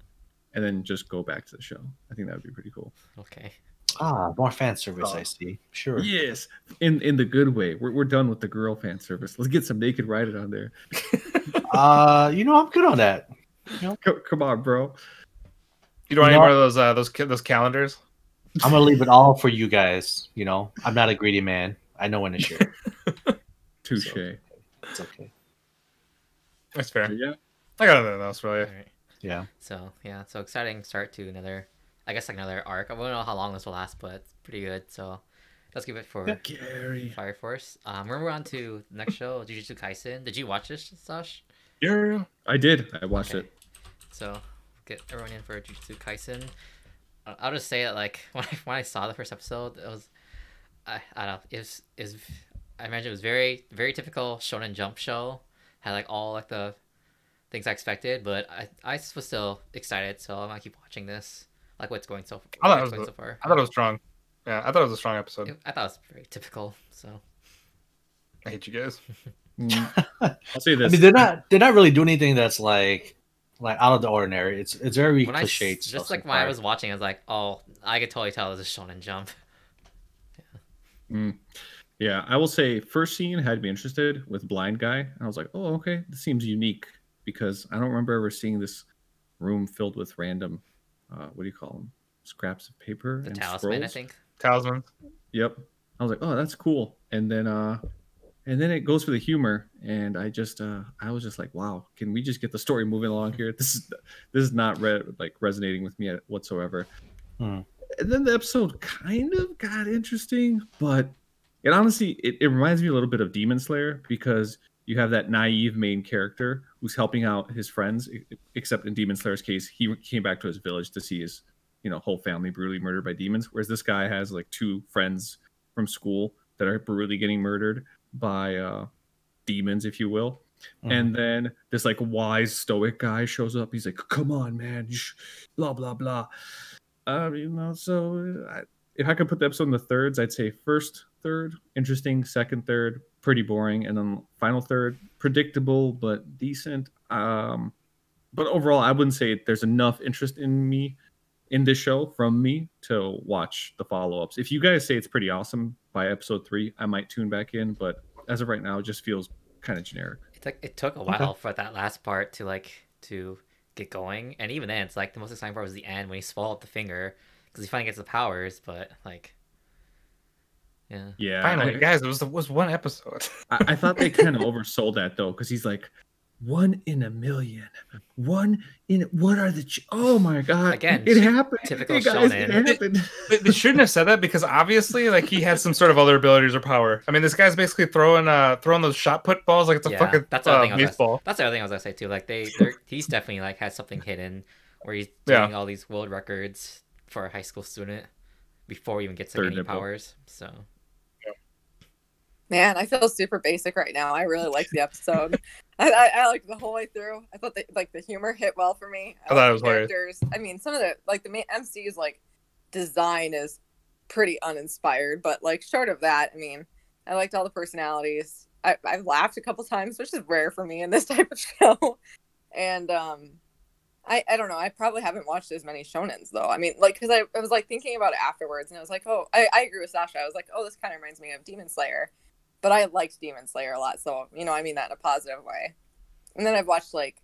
And then just go back to the show. I think that would be pretty cool. Okay. Ah, more fan service. Oh. I see. Sure. Yes, in in the good way. We're, we're done with the girl fan service. Let's get some naked Raiden on there. Uh, you know, I'm good on that. Co- Come on, bro. You don't want You any more of those uh, those those calendars? I'm gonna leave it all for you guys. You know, I'm not a greedy man. I know when to share. Touche. It's okay. That's fair. Yeah. I got nothing else really. All right. Yeah. So yeah, so exciting start to another. I guess like another arc. I don't know how long this will last, but it's pretty good. So let's give it for Yeah. Gary. Fire Force. Um, we're on to the next show, Jujutsu Kaisen. Did you watch this, Sash? Yeah. I did. I watched Okay. it. So get everyone in for Jujutsu Kaisen. I'll just say that like when I when I saw the first episode, it was I I don't know, it was is I imagine it was very very typical Shonen Jump show. Had like all like the things I expected, but I I was still excited, so I'm gonna keep watching this. Like what's going so I thought it was so far. I thought it was strong. Yeah, I thought it was a strong episode. It- I thought it was very typical. So I hate you guys. Mm. I'll say I mean, they're not they're not really doing anything that's like like out of the ordinary. It's it's very when I s- cliched. just stuff like so when I was watching, I was like, oh, I could totally tell this is Shonen Jump. Mm. Yeah, I will say first scene had me interested with blind guy. And I was like, oh, okay, this seems unique because I don't remember ever seeing this room filled with random, uh, what do you call them? Scraps of paper The and talisman, I think. Talisman. Yep. I was like, oh, that's cool. And then, uh, and then it goes for the humor, and I just, uh, I was just like, wow, can we just get the story moving along here? This is, this is not re- like resonating with me whatsoever. Hmm. And then the episode kind of got interesting, but it honestly, it, it reminds me a little bit of Demon Slayer because you have that naive main character who's helping out his friends, except in Demon Slayer's case, he came back to his village to see his, you know, whole family brutally murdered by demons. Whereas this guy has like two friends from school that are brutally getting murdered by uh, demons, if you will. Mhm. And then this like wise stoic guy shows up. He's like, "Come on, man, shh, blah blah blah." Um, you know, so I, if I could put the episode in the thirds, I'd say first third interesting, second third pretty boring, and then final third predictable but decent. Um, but overall, I wouldn't say there's enough interest in me in this show from me to watch the follow-ups. If you guys say it's pretty awesome by episode three, I might tune back in. But as of right now, it just feels kind of generic. It took it took a while for that last part to like to get going, and even then, it's like the most exciting part was the end when he swallowed the finger because he finally gets the powers. But like, yeah, Yeah, Finally, I- guys, it was it was one episode. I, I thought they kind of oversold that though, because he's like, one in a million, one in. What are the? Ch- oh my god! Again, it happened. typical Hey, guys, shonen. It happened. they, they shouldn't have said that because obviously, like he had some sort of other abilities or power. I mean, this guy's basically throwing uh throwing those shot put balls like it's a Yeah, fucking that's the uh, thing I was baseball. that's the other thing I was gonna say too. Like they, he's definitely like has something hidden where he's Yeah. doing all these world records for a high school student before he even gets like, any nipple. powers. So Man, I feel super basic right now. I really liked the episode. I, I, I liked the whole way through. I thought that like the humor hit well for me. I thought it was the hilarious. I mean, some of the like the main MC's like design is pretty uninspired, but like short of that, I mean, I liked all the personalities. I I laughed a couple times, which is rare for me in this type of show. And um, I I don't know. I probably haven't watched as many shonens though. I mean, like because I, I was like thinking about it afterwards, and I was like, oh, I, I agree with Sasha. I was like, oh, this kind of reminds me of Demon Slayer but I liked Demon Slayer a lot, so you know, I mean that in a positive way. And then I've watched like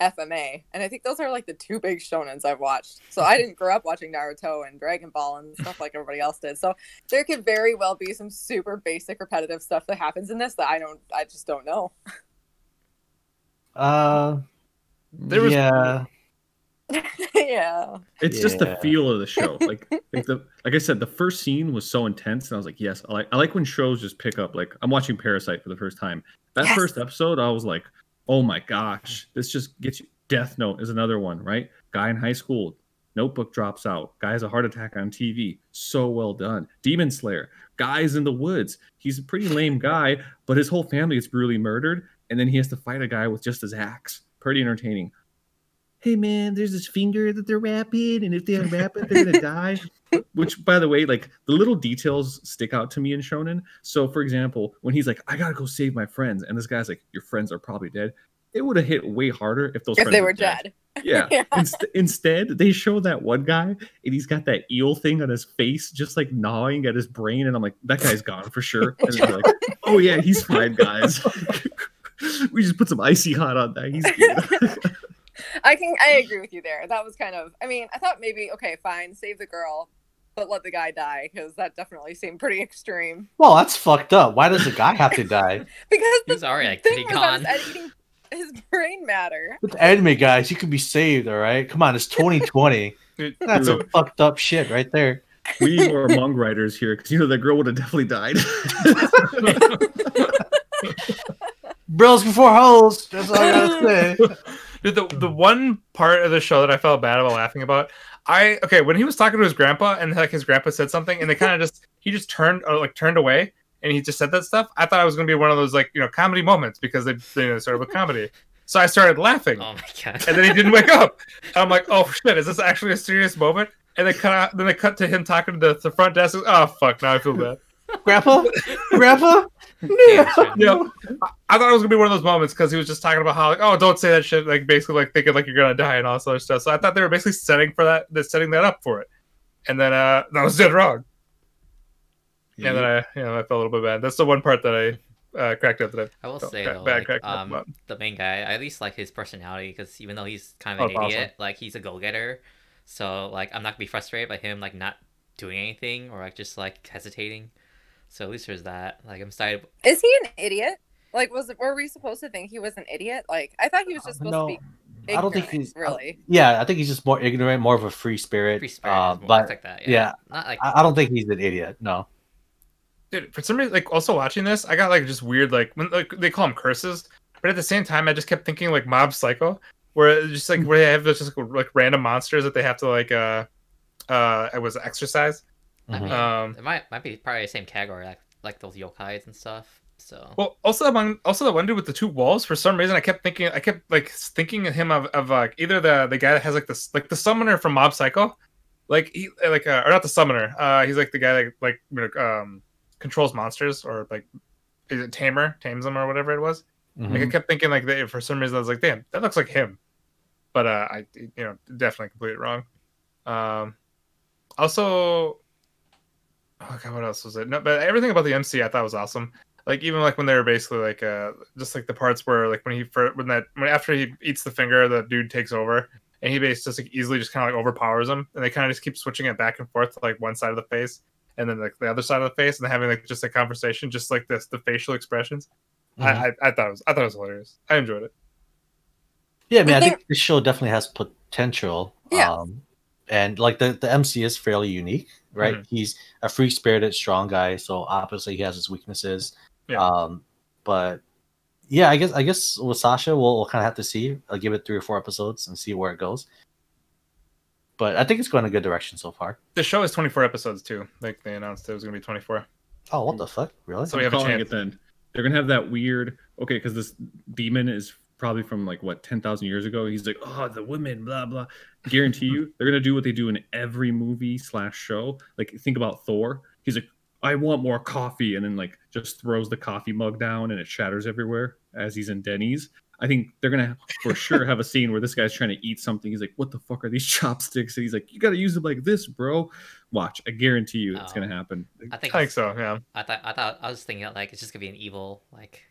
FMA, and I think those are like the two big shonens I've watched. So I didn't grow up watching Naruto and Dragon Ball and stuff like everybody else did. So there could very well be some super basic repetitive stuff that happens in this that I don't, I just don't know. Uh, There was- yeah. yeah. It's just the feel of the show. Like, like the like I said, the first scene was so intense, and I was like, yes, I like I like when shows just pick up. Like I'm watching Parasite for the first time. That Yes. first episode, I was like, oh my gosh, this just gets you. Death Note is another one, right? Guy in high school, notebook drops out. Guy has a heart attack on TV. So well done. Demon Slayer, guys in the woods. He's a pretty lame guy, but his whole family gets brutally murdered, and then he has to fight a guy with just his axe. Pretty entertaining hey man, there's this finger that they're wrapping, and if they unwrap it, they're gonna die. Which, by the way, like the little details stick out to me in Shonen. So, for example, when he's like, "I gotta go save my friends," and this guy's like, "Your friends are probably dead," it would have hit way harder if those If friends they were dead. Yeah. Yeah. Inst- instead, they show that one guy, and he's got that eel thing on his face, just like gnawing at his brain, and I'm like, that guy's gone for sure. And they're like, oh yeah, he's fine, guys. we just put some icy hot on that. He's good. I can I agree with you there. That was kind of I mean, I thought maybe okay, fine, save the girl, but let the guy die because that definitely seemed pretty extreme. Well, that's fucked up. Why does the guy have to die? Because He the was already like thing pretty was I was gone. eating his brain matter. With anime guys, you can be saved, all right? Come on, it's 2020. That's some fucked up shit right there. we need more Hmong writers here because you know that girl would have definitely died. Bros before hoes. That's all I gotta say. Dude, the the one part of the show that I felt bad about laughing about, I okay when he was talking to his grandpa and like his grandpa said something and they kind of just he just turned uh, like turned away and he just said that stuff. I thought it was gonna be one of those like you know comedy moments because they they you know, started with comedy. So I started laughing Oh my god. and then he didn't wake up. I'm like, oh shit, is this actually a serious moment? And they cut out. Then they cut to him talking to the, the front desk. Oh fuck! Now I feel bad. Grandpa? Grandpa? Yeah, sure. Yeah, I, I thought it was gonna be one of those moments because he was just talking about how like, oh, don't say that shit. Like basically like thinking like you're gonna die and all this other stuff. So I thought they were basically setting for that. They're setting that up for it. And then uh, that was dead wrong. And then I, you know, I felt a little bit bad. That's the one part that I uh, cracked up. That I I will say cra- though, bad like, cracked um, the main guy, I at least like his personality because even though he's kind of an Oh, idiot, awesome. like he's a go-getter. So like I'm not gonna be frustrated by him like not doing anything or like just like hesitating. So at least there's that. Like I'm excited. Is he an idiot? Like was were we supposed to think he was an idiot? Like I thought he was just supposed No, to be I don't think he's really. Yeah, I think he's just more ignorant, more of a free spirit. Free spirit, uh, is more- but like that. yeah. Yeah, not like I, I don't think he's an idiot. No. Dude, for some reason, like also watching this, I got like just weird like when like they call them curses, but at the same time, I just kept thinking like Mob Psycho, where it's just like where they have just like, like random monsters that they have to like uh uh it was exercise. I Mhm. mean, Um, it might might be probably the same category like like those yokais and stuff. So Well, also the one, also the one dude with the two walls. For some reason, I kept thinking, I kept like thinking of him of, of like either the the guy that has like this like the summoner from Mob Psycho, like he like uh, or not the summoner. Uh, he's like the guy that like you know, um controls monsters or like is it tamer tames them or whatever it was. Like I Mhm. kept thinking like they, for some reason I was like, damn, that looks like him, but uh, I you know definitely completely wrong. Um, also, oh god, what else was it? No, but everything about the MC I thought was awesome. Like even like when they were basically like uh just like the parts where like when he fir- when that when after he eats the finger, the dude takes over and he basically just like easily just kind of like overpowers him, and they kind of just keep switching it back and forth to like one side of the face and then like the other side of the face, and they're having like just a conversation, just like this the facial expressions. Mhm. I, I I thought it was I thought it was hilarious. I enjoyed it. Yeah, I mean, I I think this show definitely has potential. Yeah. Um, and like the, the MC is fairly unique, right? Mhm. He's a free spirited, strong guy, so obviously he has his weaknesses. Yeah. Um, but yeah, I guess I guess with Sasha, we'll, we'll kind of have to see. I'll give it three or four episodes and see where it goes. But I think it's going in a good direction so far. The show is 24 episodes too. Like they announced it was gonna be 24. Oh, what the fuck? Really? So we I'm have a calling chance. it then. They're gonna have that weird. Okay, because this demon is probably from like what ten thousand years ago. He's like, oh, the women, blah blah. Guarantee you, they're gonna do what they do in every movie slash show. Like think about Thor. He's like, I want more coffee, and then like just throws the coffee mug down and it shatters everywhere as he's in Denny's. I think they're gonna for sure have a scene where this guy's trying to eat something. He's like, "What the fuck are these chopsticks?" And he's like, "You got to use them like this, bro." Watch, I guarantee you, it's Oh. gonna happen. I think I think so. Yeah. I thought I thought I was thinking like it's just gonna be an evil like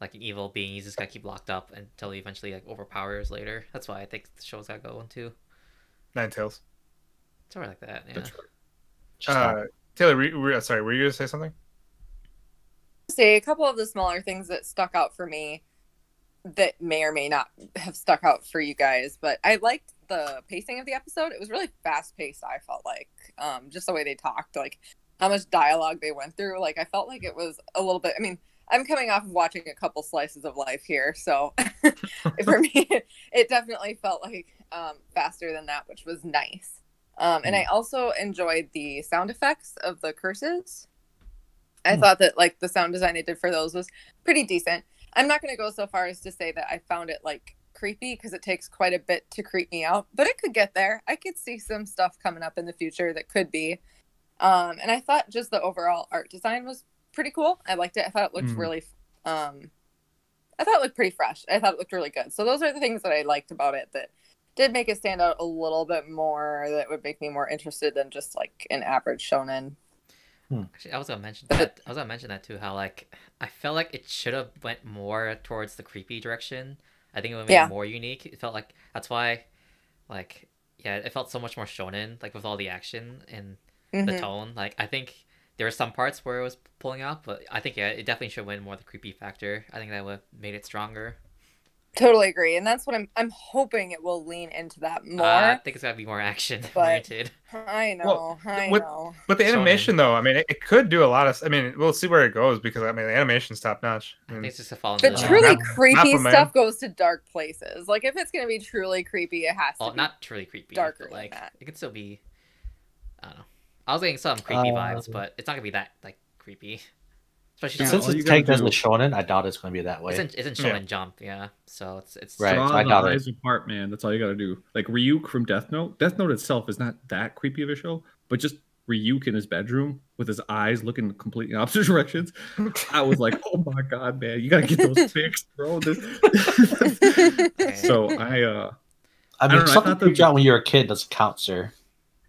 like an evil being. He's just gonna keep locked up until he eventually like overpowers later. That's why I think the show's gotta go into Nine Tails. sort of like that. Yeah. That's Just Uh, Taylor, were you, were, sorry, were you gonna say something? say a couple of the smaller things that stuck out for me that may or may not have stuck out for you guys but i liked the pacing of the episode. It was really fast paced. I felt like, um, just the way they talked, like how much dialogue they went through. Like I felt like it was a little bit. I mean, I'm coming off of watching a couple slices of life here, so for me, it definitely felt like um, faster than that, which was nice. Um, and I also enjoyed the sound effects of the curses. I Hmm. thought that like the sound design they did for those was pretty decent. I'm not going to go so far as to say that I found it like creepy because it takes quite a bit to creep me out, but it could get there. I could see some stuff coming up in the future that could be. Um, and I thought just the overall art design was pretty cool. I liked it. I thought it looked Mm. really, um, I thought it looked pretty fresh. I thought it looked really good. So those are the things that I liked about it that did make it stand out a little bit more. That would make me more interested than just like an average shonen. Actually, I was gonna mention that. I was gonna mention that too. How like I felt like it should have went more towards the creepy direction. I think it would make Yeah. it more unique. It felt like that's why, like, yeah, it felt so much more shonen. Like with all the action and the Mhm. tone. Like I think there were some parts where it was pulling out, but I think yeah, it definitely should win more the creepy factor. I think that would have made it stronger. Totally agree, and that's what I'm. I'm hoping it will lean into that more. Uh, I think it's gotta be more action oriented. I know. Well, I with- know. But the Shonen. animation, though, I mean, it, it could do a lot of. I mean, we'll see where it goes because I mean, the animation's top notch. I I think mean, it's just a fall The the Uh, truly Map- creepy Mappa Man. stuff goes to dark places. Like if it's gonna be truly creepy, it has to Well, be. not truly creepy, darker but than like that. it could still be. I don't know. I was getting some creepy vibes, Um, but it's not gonna be that like creepy. Especially Yeah, Since it's taken it's gotta as a shonen, I doubt it's going to be that way. It's in, it's in Yeah. Shonen Jump, yeah. So it's it's Right. Draw so I the doubt it. eyes apart, man. That's all you gotta do. Like Ryuk from Death Note. Death Note itself is not that creepy of a show, but just Ryuk in his bedroom with his eyes looking completely opposite directions. I was like, oh my god, man, you gotta get those fixed, bro. This... so I uh I I mean, don't know, I something thought the- creeped you out when you're a kid doesn't count, sir.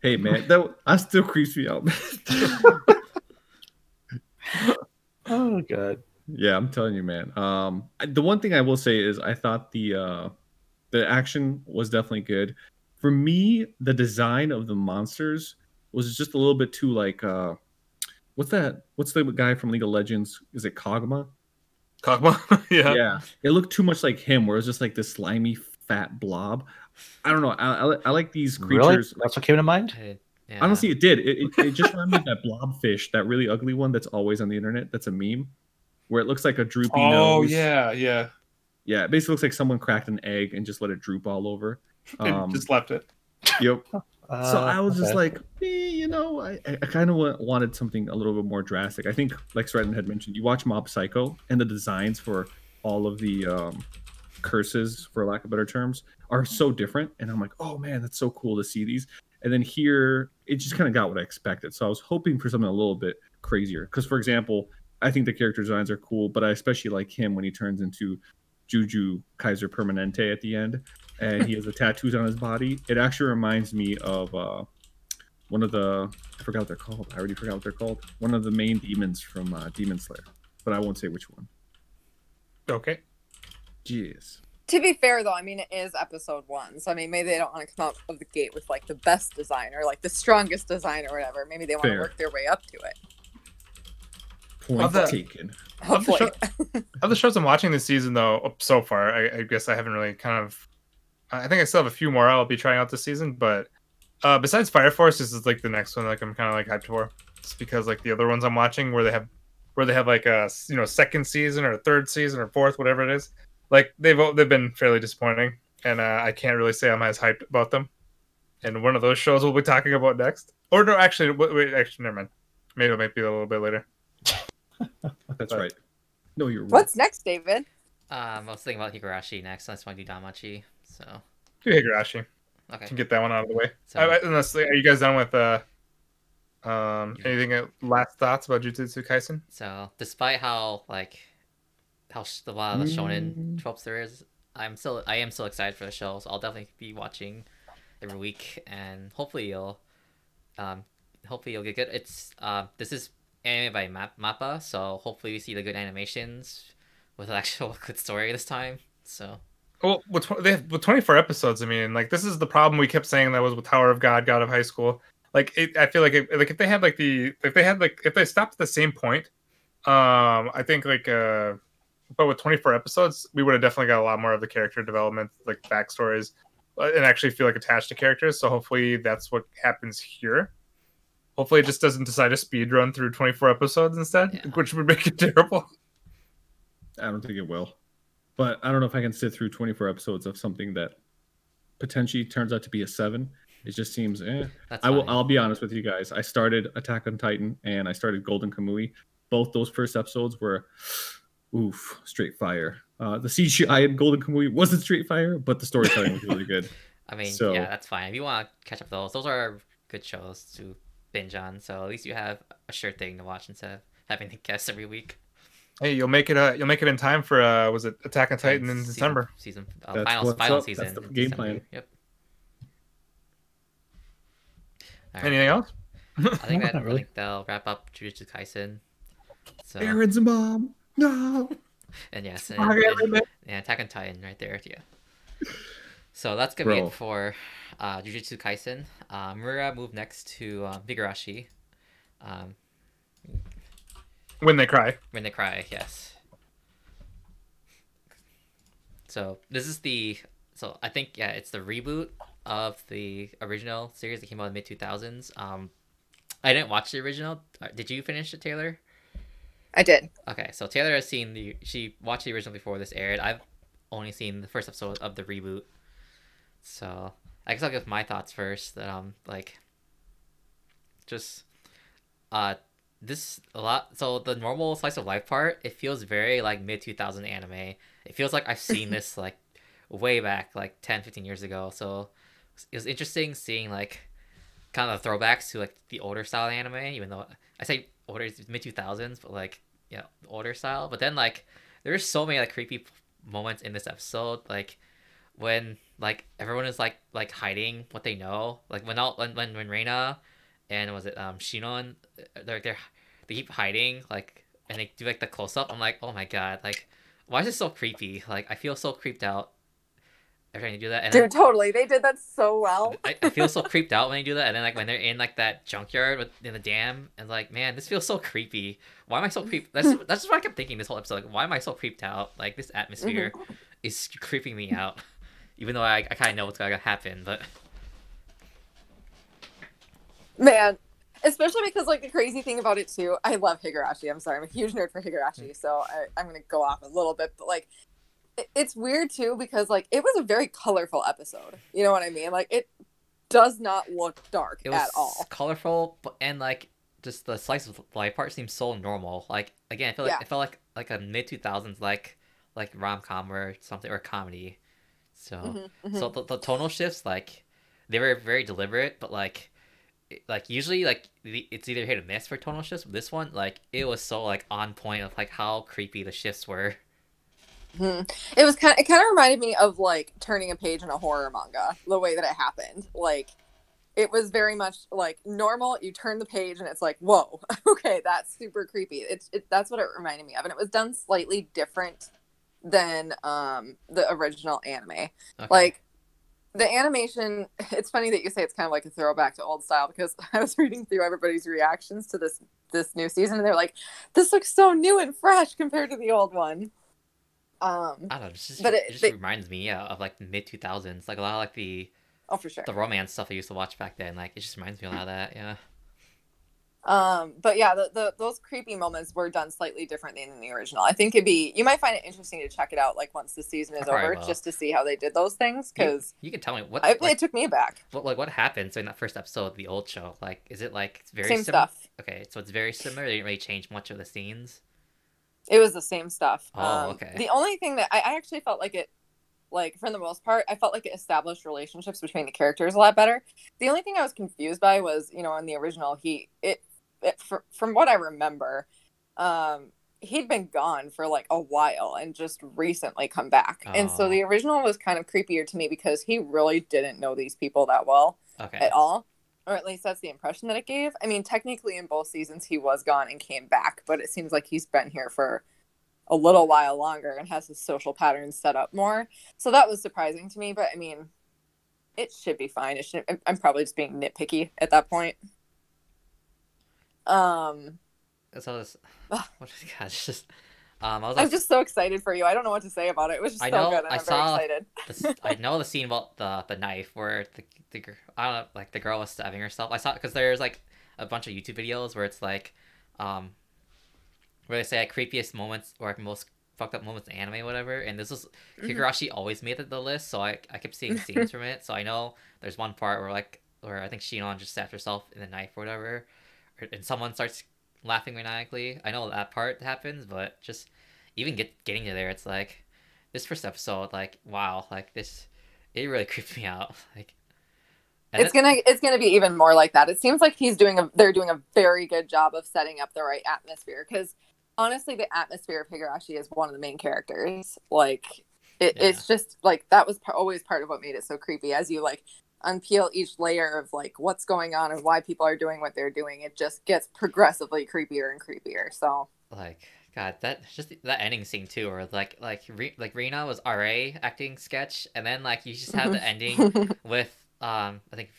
Hey man, that I still creeps me out. Oh, god. Yeah, I'm telling you, man. Um, the one thing I will say is I thought the uh, the action was definitely good. For me, the design of the monsters was just a little bit too like uh, what's that? What's the guy from League of Legends? Is it Kog'Maw? Kog'Maw, yeah. Yeah, it looked too much like him, where it was just like this slimy fat blob. I don't know. I, I, I like these Really? creatures. That's what came to mind? I- yeah. Honestly, it did. It, it, it just reminded me of that blobfish, that really ugly one that's always on the internet. That's a meme, where it looks like a droopy Oh nose. Oh yeah, yeah. Yeah, it basically looks like someone cracked an egg and just let it droop all over. Um, just left it. Yep. So Uh, I was just like, eh, you know, I, I kind of wanted something a little bit more drastic. I think, like Stratton had mentioned, you watch Mob Psycho and the designs for all of the um, curses, for lack of better terms, are so different. And I'm like, oh man, that's so cool to see these. And then here, it just kind of got what I expected. So I was hoping for something a little bit crazier. Because, for example, I think the character designs are cool, but I especially like him when he turns into Juju Kaiser Permanente at the end, and he has the tattoos on his body. It actually reminds me of uh, one of the I forgot what they're called. I already forgot what they're called. One of the main demons from uh, Demon Slayer, but I won't say which one. Okay. Jeez. To be fair, though, I mean it is episode one, so I mean maybe they don't want to come out of the gate with like the best design or like the strongest design or whatever. Maybe they want to work their way up to it. Point Of the- taken. Of the, show, of the shows I'm watching this season, though, so far, I, I guess I haven't really kind of. I think I still have a few more I'll be trying out this season, but uh, besides Fire Force, this is like the next one. Like I'm kind of like hyped for, just because like the other ones I'm watching, where they have, where they have like a you know second season or third season or fourth, whatever it is, like they've they've been fairly disappointing, and uh, I can't really say I'm as hyped about them. And one of those shows we'll be talking about next, or no, actually, wait, wait actually, never mind. Maybe it might be a little bit later. That's But- right. No, you're right. what's next, David? Um, I was thinking about Higurashi next. I just want to do DanMachi. So Do Higurashi. okay. can get that one out of the way. So I, I- unless, are you guys done with uh, um, anything? uh, Last thoughts about Jujutsu Kaisen? so despite how like how sh- a lot of the shonen Mm. tropes there is, I'm still I am still excited for the show. So I'll definitely be watching every week, and hopefully you'll um hopefully you'll get good. It's uh this is anime by Map- Mappa, so hopefully we see the good animations with an actual good story this time. So Well, with tw- they have, with 24 episodes, I mean, like this is the problem we kept saying that was with Tower of God, God of High School. Like, it, I feel like it, like if they had like the if they had like if they stopped at the same point, um, I think like uh, but with 24 episodes, we would have definitely got a lot more of the character development, like backstories, uh, and actually feel like attached to characters. So hopefully that's what happens here. Hopefully it just doesn't decide to speed run through 24 episodes instead, Yeah. which would make it terrible. I don't think it will. But I don't know if I can sit through 24 episodes of something that potentially turns out to be a seven. It just seems eh. I will. I'll be honest with you guys. I started Attack on Titan and I started Golden Kamui. Both those first episodes were, oof, straight fire. Uh, the CGI in Golden Kamui wasn't straight fire, but the storytelling was really good. I mean, So- yeah, that's fine. If you want to catch up those, those are good shows to binge on. So at least you have a sure thing to watch instead of having to guess every week. Hey, you'll make it. Uh, you'll make it in time for. Uh, was it Attack on Titan in Season- December? Season, uh, That's final, what's final up. season. That's the game December. plan. Yep. All right. Anything else? I think No, that not I really. think they'll wrap up Jujutsu Kaisen. So Aaron's mom. No. and yes, and, Okay, and, and Attack on Titan right there, yeah. So that's gonna be it for uh, Jujutsu Kaisen. Um, we're move next to um, Higurashi. Um, When they cry. when they cry, yes. So this is the so I think yeah it's the reboot of the original series that came out in the mid two thousands. Um, I didn't watch the original. Uh, Did you finish it, Taylor? I did. Okay, so Taylor has seen the she watched the original before this aired. I've only seen the first episode of the reboot. So I guess I'll give my thoughts first. That um like just uh this a lot so the normal slice of life part, it feels very like mid two thousand anime. It feels like I've seen this like way back, like 10, 15 years ago. So it was interesting seeing like kind of throwbacks to like the older style anime, even though I say older mid two thousands, but like yeah, older style. But then like there's so many like creepy moments in this episode, like when like everyone is like like hiding what they know, like when all when when when Rena and was it um Shion, they're they're they keep hiding like and they do like the close up. I'm like, oh my god, like why is this so creepy? Like I feel so creeped out every time you do that. And then- Dude, totally. They did that so well. I, I feel so creeped out when they do that, and then like when they're in like that junkyard with in the dam, and like man, this feels so creepy. Why am I so creeped? That's that's just what I kept thinking this whole episode. Like, why am I so creeped out? Like this atmosphere mm-hmm. is creeping me out, even though I, I kind of know what's gonna happen. But Man, especially because like the crazy thing about it too, I love Higurashi. I'm sorry, I'm a huge nerd for Higurashi, mm. so I, I'm gonna go off a little bit, but like it's weird too because like it was a very colorful episode. You know what I mean? Like it does not look dark it was at all. colorful, but and like just the slice of life part seems so normal. Like again, I feel like Yeah. it felt like like a mid two thousands like like rom com or something or comedy. So. Mhm, mhm. So the, the tonal shifts, like, they were very deliberate, but like, like usually like it's either hit or miss for tonal shifts. But this one, like, it was so like on point of like how creepy the shifts were. Mhm. It was kind. Of, it kind of reminded me of like turning a page in a horror manga. The way that it happened, like it was very much like normal. You turn the page and it's like, whoa, okay, that's super creepy. It's it, that's what it reminded me of, and it was done slightly different than um the original anime. Okay. Like the animation, it's funny that you say it's kind of like a throwback to old style because I was reading through everybody's reactions to this this new season, and they're like, "This looks so new and fresh compared to the old one." Um, I don't know, it just, but it, it- just they- reminds me yeah, of like mid two thousands, like a lot of like the oh for sure. the romance stuff I used to watch back then. Like it just reminds me a lot of that. Yeah. Um, but yeah, the, the those creepy moments were done slightly differently than the original. I think it'd be you might find it interesting to check it out like once the season is over, will. just to see how they did those things because You can tell me what I like, it took me back. what like what happens in that first episode of the old show. Like, is it like very Same sim- stuff. Okay, so it's very similar. They didn't really change much of the scenes. It was the same stuff. Oh, um, okay. The only thing that I, I actually felt like it, like for the most part, I felt like it established relationships between the characters a lot better. The only thing I was confused by was, you know, in the original, he it, it fr- from what I remember, um, he'd been gone for like a while and just recently come back, and so Oh. the original was kind of creepier to me because he really didn't know these people that well Okay. at all. Or at least that's the impression that it gave. I mean, technically, in both seasons, he was gone and came back, but it seems like he's been here for a little while longer and has his social patterns set up more. So that was surprising to me, but I mean, it should be fine. It should. I'm- probably just being nitpicky at that point. Um, all. this Ugh. what God, it's just Um, I was I'm just so excited for you. I don't know what to say about it. It was just I so good, and I I'm saw- very excited. the, I know the scene about the the knife where the the I don't know, like the girl was stabbing herself. I saw because there's like a bunch of YouTube videos where it's like, um, where they say like creepiest moments or like most fucked up moments in anime, whatever. And this was Mhm. Always made it the list, so I I kept seeing scenes from it. So I know there's one part where like where I think Shion just stabbed herself in the knife or whatever, and someone starts laughing maniacally. I know that part happens, but just even get getting to there, it's like this first episode, like wow, like this, it really creeped me out. Like, it's then- gonna it's gonna be even more like that. It seems like he's doing a they're doing a very good job of setting up the right atmosphere because honestly, the atmosphere of Higurashi is one of the main characters. Like it, Yeah. it's just like that was always part of what made it so creepy. As you like unpeel each layer of like what's going on and why people are doing what they're doing, it just gets progressively creepier and creepier. So like God, that just that ending scene too, or like like Re- like Rina was RA acting sketch, and then like you just have the ending with um I think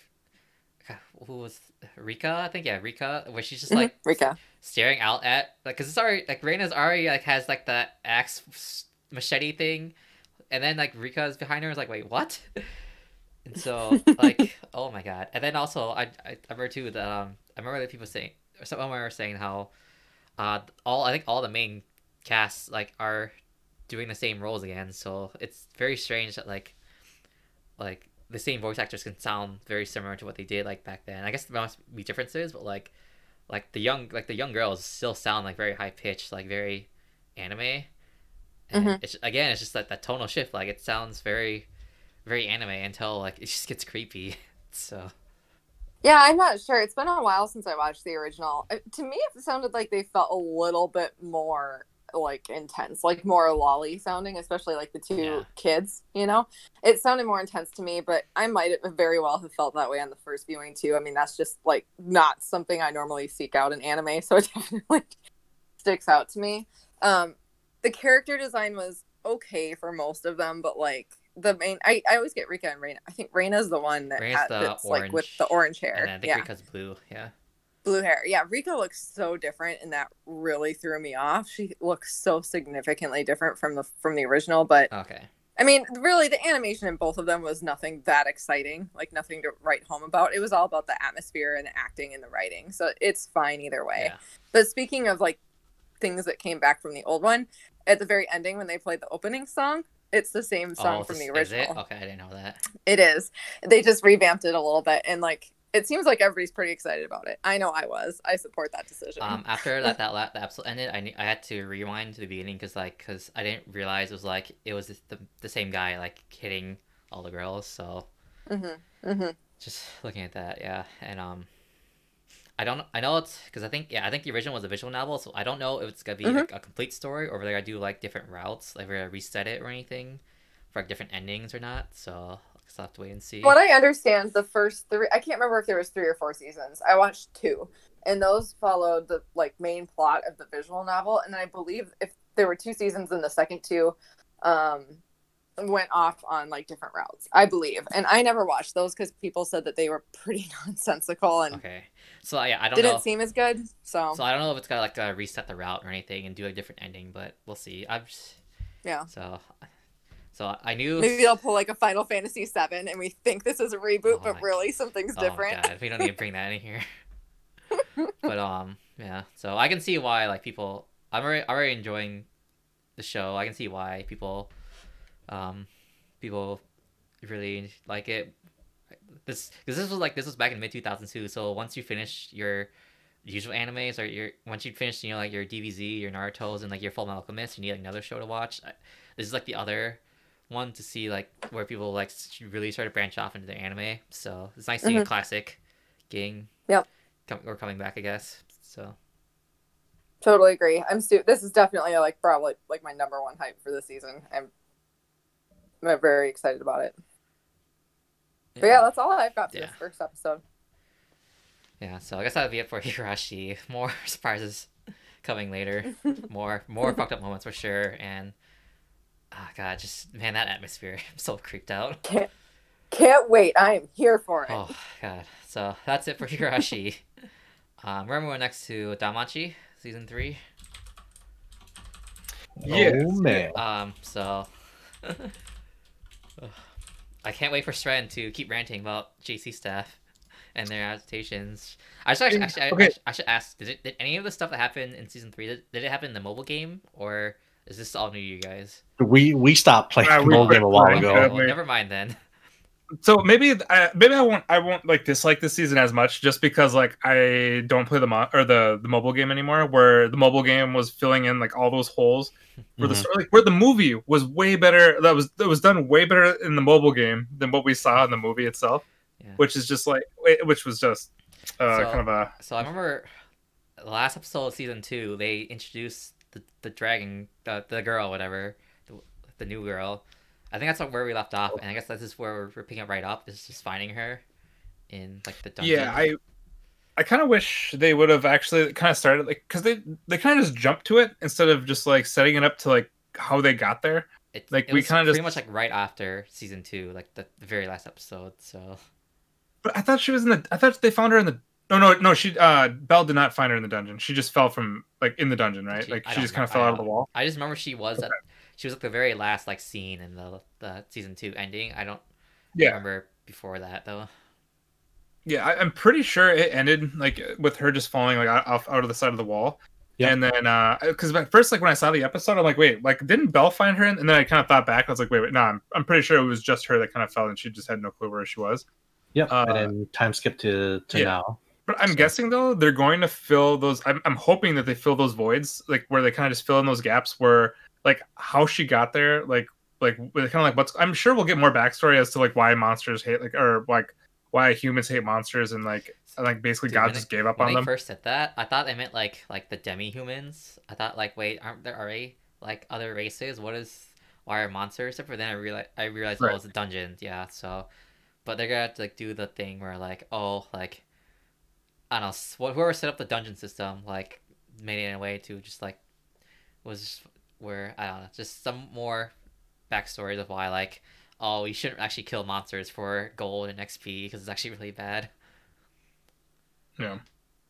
God, who was Rika? I think yeah, Rika, where she's just like Rika. staring out at like because it's already like Rena's already like has like the axe machete thing, and then like Rika's behind her is like wait what? And so like oh my god, and then also I I, remember too that um I remember that people saying or someone was saying how uh all I think all the main casts like are doing the same roles again, so it's very strange that like like the same voice actors can sound very similar to what they did like back then. I guess there must be differences, but like like the young like the young girls still sound like very high pitched, like very anime. And Mhm. it's again, it's just like that tonal shift. Like it sounds very very anime until like it just gets creepy. So Yeah, I'm not sure. It's been a while since I watched the original. Uh, To me, it sounded like they felt a little bit more like intense, like more lolly sounding, especially like the two Yeah. kids. You know, it sounded more intense to me, but I might very well have felt that way on the first viewing too. I mean, that's just like not something I normally seek out in anime, so it definitely sticks out to me. Um, the character design was okay for most of them, but like the main, I, I always get Rika and Rena. I think Rena's the one that Rena's that's like with the orange hair. and I think yeah, Rika's blue. Yeah. blue hair. Yeah, Rika looks so different, and that really threw me off. She looks so significantly different from the from the original. But Okay. I mean, really, the animation in both of them was nothing that exciting. Like nothing to write home about. It was all about the atmosphere and the acting and the writing. So it's fine either way. Yeah. But speaking of like things that came back from the old one, at the very ending when they played the opening song, it's the same song oh, from the is it? original. Okay, I didn't know that. It is. They just revamped it a little bit, and like it seems like everybody's pretty excited about it. I know I was. I support that decision. Um, after that that la- the episode ended, I ne- I had to rewind to the beginning because like because I didn't realize it was like it was the the same guy like hitting all the girls. So mm-hmm. Mm-hmm. just looking at that, yeah, and um, I don't I know it's because I think yeah I think the original was a visual novel, so I don't know if it's gonna be Mhm. like a complete story or whether I do like different routes, like whether I reset it or anything for like different endings or not. So I'll just have to wait and see. What I understand, the first three, I can't remember if there was three or four seasons. I watched two, and those followed the like main plot of the visual novel. And then I believe if there were two seasons, and the second two, um, went off on like different routes. I believe, and I never watched those because people said that they were pretty nonsensical and Okay, so yeah, I don't didn't know. seem as good. So, So I don't know if it's gonna like uh, reset the route or anything and do a different ending, but we'll see. I've. just, yeah. so so I knew Maybe they'll pull like a Final Fantasy VII, and we think this is a reboot, Oh but my- really something's oh different. god, we don't need to bring that in here. but um, yeah. So I can see why like people. I'm already already enjoying the show. I can see why people, um, people really like it. This because this was like this was back in mid 2002. So once you finish your usual animes or your once you finish you know like your DBZ, your Naruto's, and like your Full Metal Alchemist, you need like, another show to watch. I- This is like the other one to see like where people like really start to branch off into their anime. So it's nice seeing a Mhm. classic getting Yep. com- or coming back, I guess. So Totally agree. I'm stu- this is definitely like probably like my number one hype for the season. I'm I'm very excited about it. But yeah, that's all I've got for Yeah. this first episode. yeah. So I guess that'll be it for Higurashi. More surprises coming later. more more fucked up moments for sure. And ah, god, just man, that atmosphere. I'm so creeped out. Can't can't wait. I am here for it. Oh god. So that's it for Higurashi. um, remember we're next to DanMachi season three. Yeah. Oh man. Um, so I can't wait for Stren to keep ranting about JC staff and their adaptations. I should actually, actually Okay. I, should- I should ask: did, it, did any of the stuff that happened in season three did, did it happen in the mobile game, or is this all new to you guys? We we stopped playing Yeah, the we mobile game a while ago. well, never mind then. So maybe I maybe I won't I won't like dislike this season as much just because like I don't play the mo- or the the mobile game anymore where the mobile game was filling in like all those holes where the Mhm. story like where the movie was way better that was that was done way better in the mobile game than what we saw in the movie itself Yeah. which is just like which was just uh So- kind of a So I remember the last episode of season two, they introduced the, the dragon, the, the girl, whatever, the, the new girl. I think that's where we left off, and I guess this is where we're, picking up right up. Is just finding her in like the dungeon. yeah I I kind of wish they would have actually kind of started like because they they kind of just jumped to it instead of just like setting it up to like how they got there It, like, it we kinda pretty just- much like right after season two, like the, the very last episode. So But I thought she was in the. I thought they found her in the. No, no, no. She, uh, Bell did not find her in the dungeon. She just fell from like in the dungeon, right? She- like she just kind of fell out of the wall. I just remember she was at she was like the very last like scene in the the season two ending. I don't Yeah, remember before that though. yeah. I, I'm pretty sure it ended like with her just falling like off out of the side of the wall. Yeah. And then, uh, because at first, like when I saw the episode, I'm like, wait, like didn't Bell find her? And then I kind of thought back. I was like, wait, wait, no, I'm, I'm pretty sure it was just her that kind of fell, and she just had no clue where she was. Yeah, Uh, and then time skip to to yeah. now. But I'm So- guessing though they're going to fill those. I'm, I'm hoping that they fill those voids, like where they kind of just fill in those gaps where like how she got there, like like kind of like what's. I'm sure we'll get more backstory as to like why monsters hate like or like why humans hate monsters and like and, like basically Dude, God just they- gave up When on they them. first said that, I thought they meant like like the demi humans. I thought like wait, aren't there already like other races? What is why are monsters? But then I realized I realized oh Right. it's a dungeon. Yeah, so but they're gonna have to like do the thing where like oh like I don't know whoever set up the dungeon system like made it in a way to just like was just where I don't know just some more backstories of why like oh you shouldn't actually kill monsters for gold and XP because it's actually really bad. Yeah,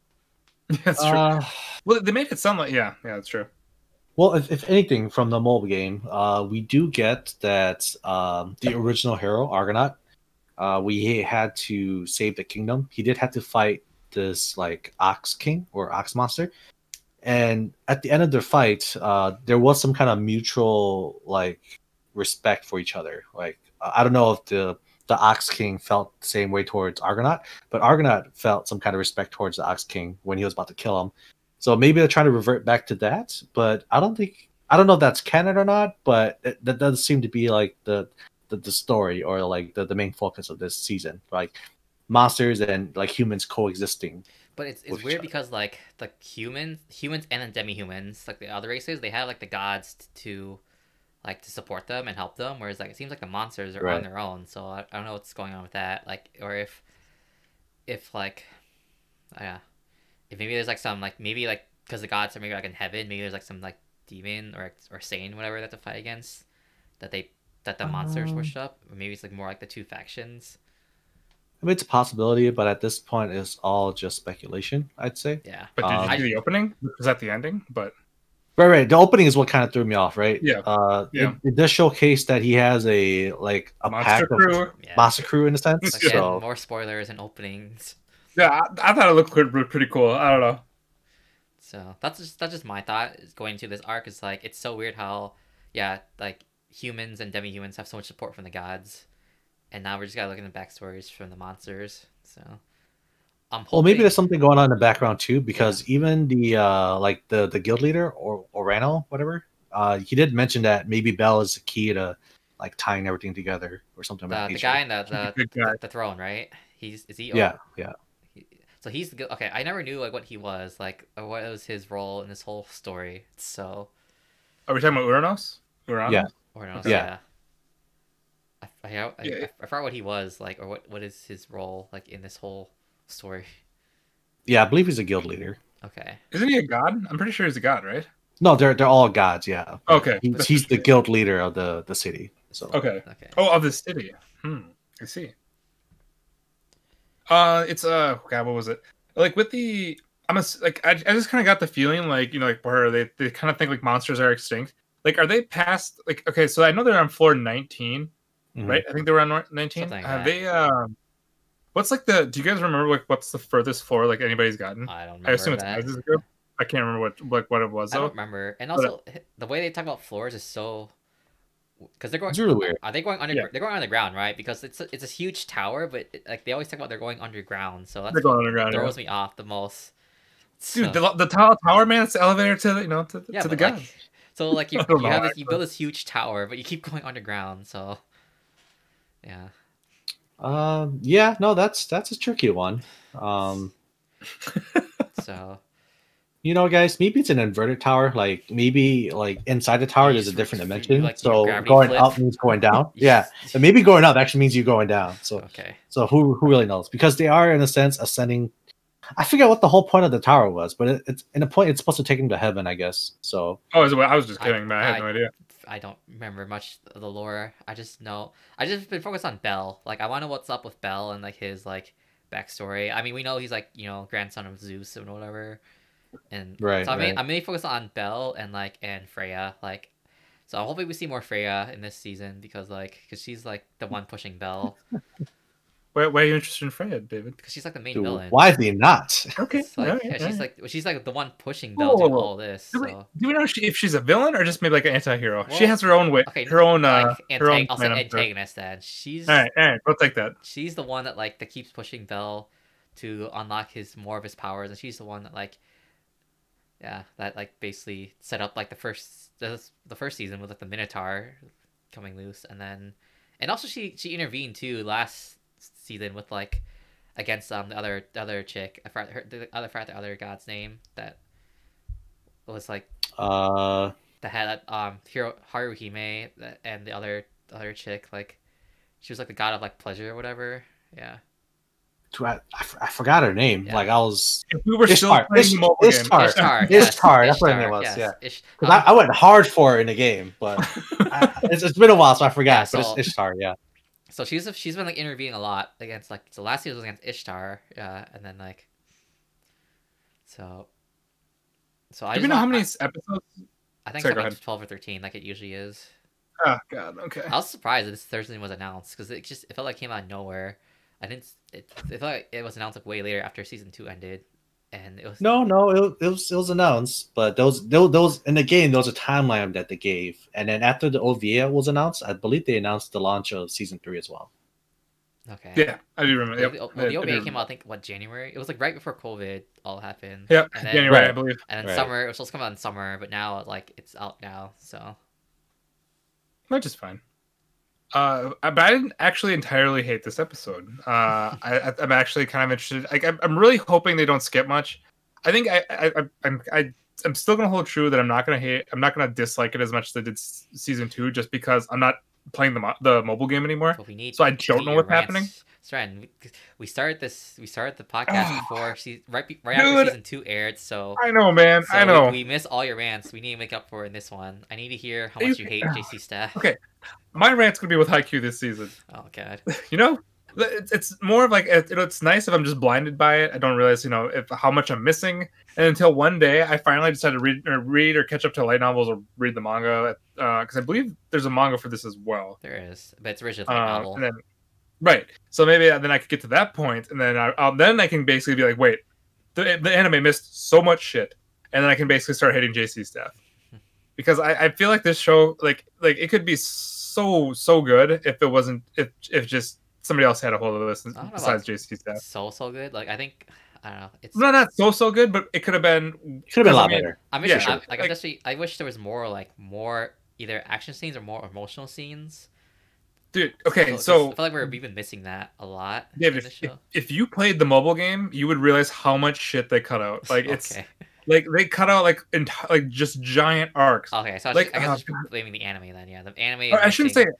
that's true. Uh, well, they made it sound like yeah, yeah, that's true. well, if, if anything from the mobile game, uh, we do get that um, the original hero Argonaut. Uh, we had to save the kingdom. He did have to fight this like ox king or ox monster, and at the end of their fight, uh, there was some kind of mutual like respect for each other. Like I don't know if the the Ox King felt the same way towards Argonaut, but Argonaut felt some kind of respect towards the Ox King when he was about to kill him. So maybe they're trying to revert back to that, but I don't think I don't know if that's canon or not. But it, that does seem to be like the the, the story or like the, the main focus of this season, like monsters and like humans coexisting. But it's, it's weird because like the humans, humans and the demi-humans, like the other races, they have like the gods to like to support them and help them. Whereas like it seems like the monsters are on their own. So I, I don't know what's going on with that. Like or if if like yeah, if maybe there's like some like maybe like because the gods are maybe like in heaven, maybe there's like some like demon or or sane whatever that to fight against that they that the monsters Um, worship. Or maybe it's like more like the two factions. I mean, it's a possibility, but at this point, it's all just speculation. I'd say. Yeah. But did Um, you see the opening? Is that the ending? But Right, right. The opening is what kind of threw me off, right? Yeah. Uh, Yeah. It, it does showcase that he has a like a pack monster of crew. Yeah. monster crew in a sense. Again, so more spoilers and openings. Yeah, I, I thought it looked pretty, pretty cool. I don't know. So that's just that's just my thought going to this arc is like it's so weird how yeah like humans and demi humans have so much support from the gods, and now we're just gotta look at the backstories from the monsters. So I'm hoping. well, maybe there's something going on in the background too, because even the uh like the the guild leader or Orano, whatever, uh, he did mention that maybe Bell is the key to like tying everything together or something. of the, that the guy in the the, Good guy. the, the throne right. He's is he Yeah, yeah. he- so he's the good okay. I never knew like what he was like or what was his role in this whole story. So Are we talking about Uranos? Uranos? Yeah. or no, Yeah. yeah. I, I, I, Yeah. I forgot what he was like, or what, what is his role like in this whole story. Yeah, I believe he's a guild leader. Okay. Isn't he a god? I'm pretty sure he's a god, right? No, they're they're all gods. Yeah, Okay. he's, he's the guild leader of the the city. So Okay. Okay. Oh, of the city. Hmm. I see. Uh, it's uh, God, what was it? Like with the, I'm a, like, I, I just kind of got the feeling like you know, like where they they kind of think like monsters are extinct. like are they past like okay? So I know they're on floor 19, Mhm. right? I think they were on 19. Like Have they? Um, what's like the? Do you guys remember like what's the furthest floor like anybody's gotten? I don't remember I assume it's that. Isaac group. I can't remember what like what it was I don't remember. And also, h- the way they talk about floors is so because they're going. It's really weird. Are they going under? Yeah. They're going underground, right? Because it's a, it's a huge tower, but it, like they always talk about they're going underground. So that's They're going underground. yeah. throws me off the most. Dude, So- the, the tall tower man, it's the elevator to the you know to, yeah, to the but guy. like, so like you, you know, have this, you build this huge tower, but you keep going underground. So yeah, Um, yeah, no, that's that's a tricky one. Um, so you know, guys, maybe it's an inverted tower. Like maybe like inside the tower there's a different dimension. like, so going flip. up means going down. Yeah, and maybe going up actually means you're going down. So okay. so who who really knows? Because they are in a sense ascending. I forget what the whole point of the tower was, but it, it's in a point it's supposed to take him to heaven, I guess. So Oh, I was just I- kidding, man. I had I- no idea. I don't remember much of the lore. I just know I just been focused on Bell. Like I want to know what's up with Bell and like his like backstory. I mean, we know he's like you know grandson of Zeus and whatever. And Right, so I mean, right. I'm mainly focused on Bell and like and Freya. Like, so I'm hoping we see more Freya in this season because like because she's like the one pushing Bell Why, why are you interested in Freya, David? because she's like the main dude, villain. why is he not? Okay, like, alright, yeah, she's like she's like the one pushing Bell to Whoa, whoa, all this. Do we, do we know if, she, if she's a villain or just maybe like an anti-hero? she has her own way, okay, her own, uh, like her own I'll say antagonist then. She's All right, all right, we'll take that. she's the one that like that keeps pushing Bell to unlock his more of his powers, and she's the one that like, yeah, that like basically set up like the first the, the first season with like the Minotaur coming loose, and then and also she she intervened too last season with like against um the other the other chick I forgot her the other I forgot the other god's name that was like Uh, that had um Hiro Haruhime that- and the other the other chick like she was like the god of like pleasure or whatever. Yeah. I, I f- I forgot her name. Yeah. Like I was If we were still Ishtar, playing Ish- the mobile game, Ishtar. Ishtar. Ishtar, yes, that's what her name was, yes, yeah. Ish- because um, I, I went hard for her in the game, but I, it's, it's been a while, so I forgot. Yeah, but so- it's Ishtar, yeah. So she's she's been like intervening a lot against like so last season was against Ishtar, yeah, and then like so so I do we know how many I, episodes? I think Sorry, something twelve or thirteen like it usually is. Oh God, okay. I was surprised that this Thursday was announced because it just it felt like it came out of nowhere. I didn't it, it felt like it was announced like way later after season two ended, and it was No, no, it, it was it was announced, but those those, those in the game there was a timeline that they gave, and then after the OVA was announced, I believe they announced the launch of season three as well. okay. Yeah, I do remember. Yep, the, well, the I do OVA came out, I think, what January? It was like right before COVID all happened. Yep, and then, January, I believe. And then Right. summer, it was supposed to come out in summer, but now like it's out now. So Which is fine. Uh, but I didn't actually entirely hate this episode. Uh, I, I'm actually kind of interested. Like, I'm, I'm really hoping they don't skip much. I think I, I, I I'm, I, I'm still gonna hold true that I'm not gonna hate. I'm not gonna dislike it as much as I did s- season two, just because I'm not playing the mo- the mobile game anymore. but we need. So I don't know what's rants. happening. Stren, we, started this. We started the podcast before she right be, right after season two aired. So. I know, man. so I know. We, we missed all your rants. We need to make up for in this one. I need to hear how much you hate JC staff. Okay. My rant's gonna be with Haikyuu this season. Oh god. you know it's, it's more of like it, it's nice if i'm just blinded by it. I don't realize you know if how much i'm missing. And until one day i finally decided to read or read or catch up to light novels or read the manga because i believe there's a manga for this as well. There is, but it's originally uh, novel. then right. So maybe then i could get to that point and then I, I'll, then i can basically be like wait the, the anime missed so much shit. And then i can basically start hitting jc staff because I, I feel like this show like like it could be so so good if it wasn't if if just somebody else had a hold of this I don't know besides JC staff. so so good. Like I think I don't know. It's not not so so good, but it could have been. Could have been a lot I mean, better. I'm Yeah, sure. I'm, like, Like- I'm just I wish there was more like more either action scenes or more emotional scenes. Dude, okay, just- so I feel like we're we've been missing that a lot David, in this if, if you played the mobile game, you would realize how much shit they cut out. Like it's okay. like they cut out like enti- like just giant arcs. Okay, so I, like, should, I guess uh, I should blaming the anime then. Yeah, the anime. Or I shouldn't say. missing-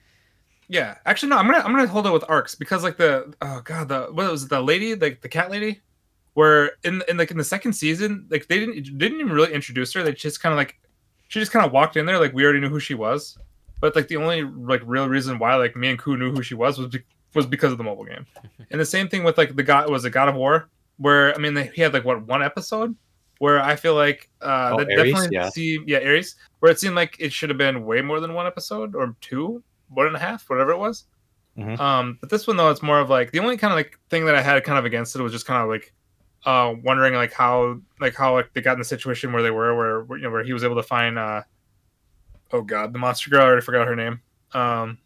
Yeah, actually, no. I'm gonna I'm gonna hold it with arcs because like the oh god the what was it the lady like the cat lady, where in in like in the second season like they didn't didn't even really introduce her. They just kind of like she just kind of walked in there like we already knew who she was, but like the only like real reason why like me and Ku knew who she was was be- was because of the mobile game, and the same thing with like the god was a God of War where I mean they, he had like what one episode, where I feel like uh, Oh, that Ares? definitely Yeah. seemed yeah Ares, where it seemed like it should have been way more than one episode or two, one and a half, whatever it was. Mhm. Um, but this one though, it's more of like the only kind of like thing that I had kind of against it was just kind of like uh wondering like how like how like they got in the situation where they were where where, you know where he was able to find uh oh god the monster girl I already forgot her name um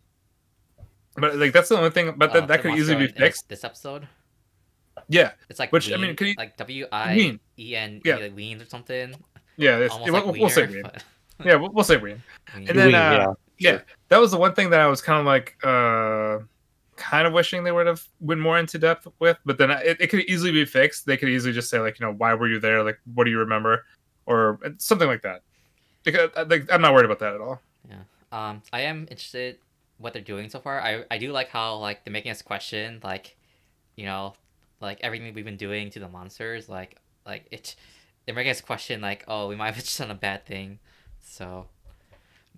but like that's the only thing but that, Uh, that could easily be fixed This episode, yeah it's like Which, I mean, could you- like W I Ween. E N E Yeah. like Ween or something. yeah it's, Almost we'll, like we'll say Wiener, Ween. but- yeah we'll, we'll say Ween. Ween. And then, Ween, uh, yeah. yeah that was the one thing that I was kind of like uh kind of wishing they would have went more into depth with but then it, it could easily be fixed they could easily just say like you know why were you there like what do you remember or something like that because like, i'm not worried about that at all Um, I am interested what they're doing so far. I I do like how like they're making us question like, you know, like everything we've been doing to the monsters. Like like it, they're making us question like, oh, we might have just done a bad thing. So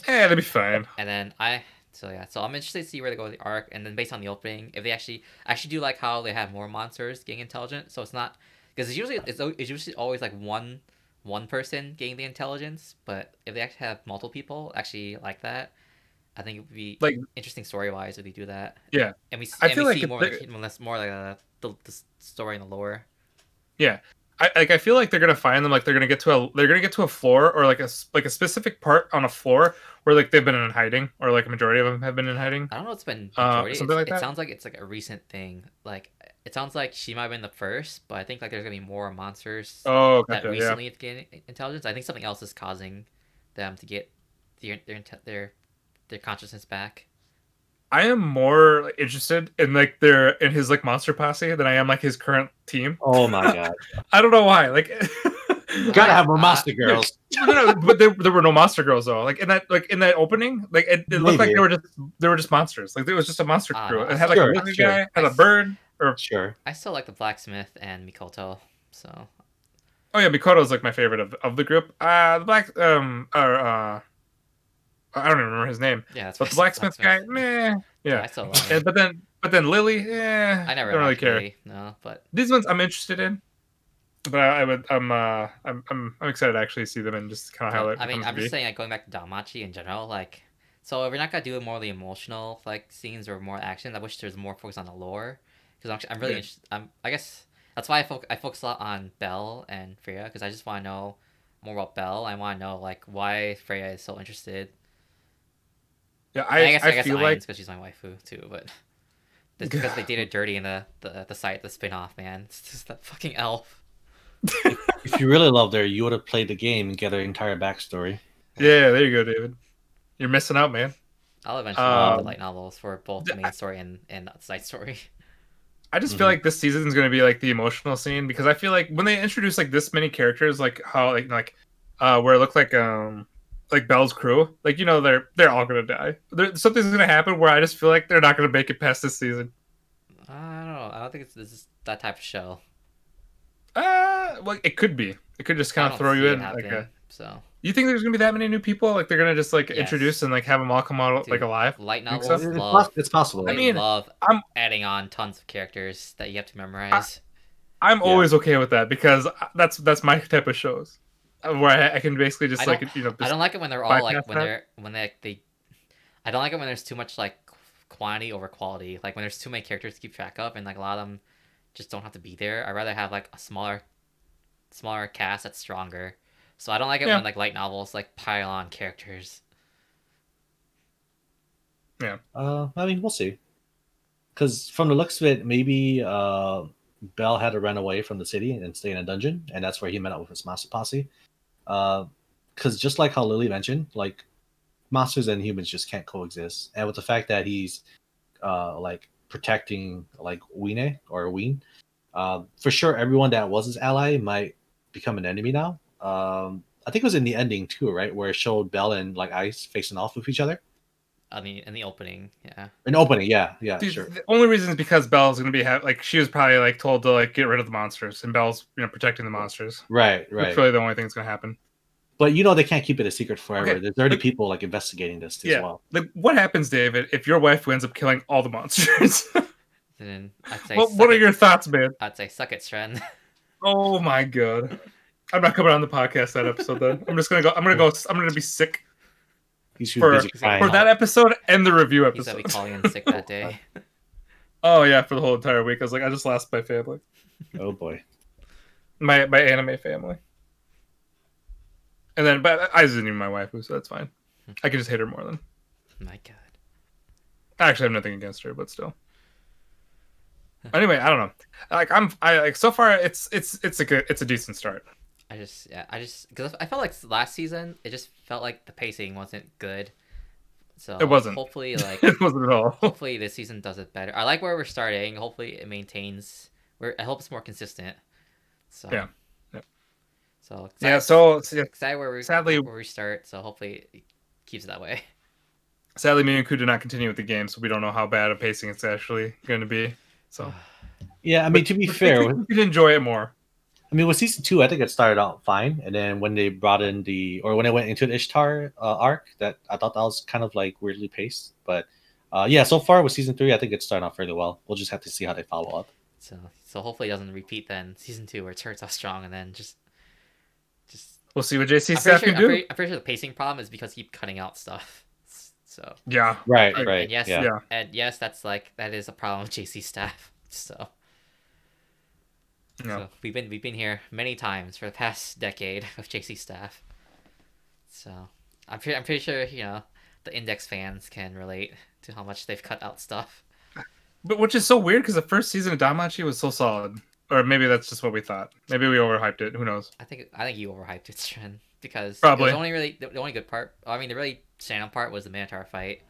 yeah that'd be fine and then I so yeah, so I'm interested to see where they go with the arc, and then based on the opening, if they actually I actually do like how they have more monsters getting intelligent. So it's not because it's usually it's, it's usually always like one one person getting the intelligence, but if they actually have multiple people actually like that, I think it would be Like- interesting story wise if they do that. Yeah. and we I and feel we like see more like, less more like uh, the, the story in the lore. I like I feel like they're gonna find them like they're gonna get to a they're gonna get to a floor or like a like a specific part on a floor where like they've been in hiding or like a majority of them have been in hiding. I don't know. It's been Uh, majority. something It's- like it that? sounds like it's like a recent thing. Like it sounds like she might have been the first, but I think like there's gonna be more monsters Oh, that gotcha. Yeah. recently have gained intelligence. I think something else is causing them to get their their their, their consciousness back. I am more interested in like their in his like monster posse than I am like his current team. Oh my god. I don't know why. Like, Gotta have more Uh, monster girls. no, no, but there, there were no monster girls though. Like in that like in that opening, like it, it looked like they were just they were just monsters. Like it was just a monster Ah, crew. It had like sure, a sure. guy, had a bird, or Sure. I still like the blacksmith and Mikoto. So oh yeah, Mikoto is like my favorite of, of the group. Uh the black um or uh I don't even remember his name. yeah, that's But the blacksmith guy, meh. Yeah. I still love but then but then Lily, yeah, I never don't really care. Lily, No, but These ones I'm interested in. But I, I would I'm uh I'm, I'm I'm excited to actually see them and just kind of how it I mean, I'm just saying, like going back to DanMachi in general, like, so if we're not gonna do more of the emotional like scenes or more action, I wish there's more focus on the lore because I'm, I'm really Yeah. interested. I'm, I guess that's why I focus I focus a lot on Bell and Freya because I just want to know more about Bell. I want to know like why Freya is so interested. Yeah, I, I, guess I, I, guess feel Ain's like because she's my waifu too, but. Just because they did it dirty in the, the, the site, the spin off, man. It's just that fucking elf. If you really loved her, you would have played the game and get her entire backstory. yeah, there you go, David. You're missing out, man. I'll eventually read the Um, light novels for both the main story and, and side story. I just feel Mhm. like this season is going to be like the emotional scene because I feel like when they introduce like this many characters, like how like like uh where it looked like um like Bell's crew, like you know they're they're all gonna die. There, something's gonna happen where I just feel like they're not gonna make it past this season. I don't know. I don't think it's this is that type of show. Uh, well, it could be. It could just kind of throw you it in. Like a, so you think there's gonna be that many new people? Like they're gonna just like Yes. introduce and like have them all come out Dude, like alive? light novels so? It's, love. it's possible. I mean, love I'm- adding on tons of characters that you have to memorize. I'm Yeah. always okay with that because that's that's my type of shows uh, where I, I can basically just like you know. I don't like it when they're all like when that? they're when they they. I don't like it when there's too much like quantity over quality. Like when there's too many characters to keep track of, and like a lot of them just don't have to be there. I'd rather have like a smaller, smaller cast that's stronger. So I don't like it Yeah. when like light novels like pile on characters. Yeah. Uh, I mean, we'll see. Because from the looks of it, maybe uh, Bell had to run away from the city and stay in a dungeon, and that's where he met up with his master posse. Because just like how Lily mentioned, like monsters and humans just can't coexist, and with the fact that he's uh, like protecting like Weene or Ween, uh, for sure everyone that was his ally might become an enemy now. Um, I think it was in the ending too, right, where it showed Bell and like Ais facing off with each other. I mean, in the opening, yeah. An opening, yeah, yeah, Dude, sure. The only reason is because Bell's gonna be ha- like she was probably like told to like get rid of the monsters, and Bell's you know protecting the monsters. Right, right. That's really the only thing that's gonna happen. But you know they can't keep it a secret forever. Okay, There's already like- people like investigating this as well. Like, what happens, David, if your wife ends up killing all the monsters? Then I'd say what, what are it- your thoughts, man? I'd say suck it, Stren. Oh my god. I'm not coming on the podcast that episode. Then I'm just gonna go. I'm gonna go. I'm gonna be sick He's for busy crying. for that episode and the review He's gonna be episode. calling in sick that day. Oh yeah, for the whole entire week. I was like, I just lost my family, Oh boy. my my anime family. And then, but I didn't even my wife, so that's fine. I can just hate her more than. My God. I actually have nothing against her, but still. Anyway, I don't know. Like I'm, I like so far. It's it's it's a good, it's a decent start. I just yeah, I just because I felt like last season it just felt like the pacing wasn't good. So It wasn't. Hopefully, like it wasn't at all. hopefully this season does it better. I like where we're starting. Hopefully it maintains. Where I hope it's more consistent. So Yeah. Yeah. So excited, Yeah. So yeah, excited where we sadly- where we start. So hopefully it keeps it that way. sadly, me and Ku did not continue with the game, so we don't know how bad a pacing it's actually going to be. So Yeah, I mean to be fair, we with- could, we could enjoy it more. I mean with season two, I think it started out fine, and then when they brought in the or when it went into the Ishtar uh, arc, that I thought that was kind of like weirdly paced. But uh, yeah, so far with season three, I think it's starting off fairly well. We'll just have to see how they follow up. So so hopefully it doesn't repeat then season two where it starts off strong and then just just. We'll see what JC staff sure, can I'm, do. pretty, I'm pretty sure the pacing problem is because keep cutting out stuff. So Yeah. Right, and, right. and yes, yeah. Yeah. and yes, that's like that is a problem with JC staff. So, Yeah. so we've been we've been here many times for the past decade of JC staff. So I'm pretty I'm pretty sure you know the index fans can relate to how much they've cut out stuff. But which is so weird because the first season of DanMachi was so solid. Or maybe that's just what we thought. Maybe we overhyped it. Who knows? I think I think you overhyped it, Trent, because it Probably. was only really the, the only good part. I mean, the really standout part was the Minotaur fight.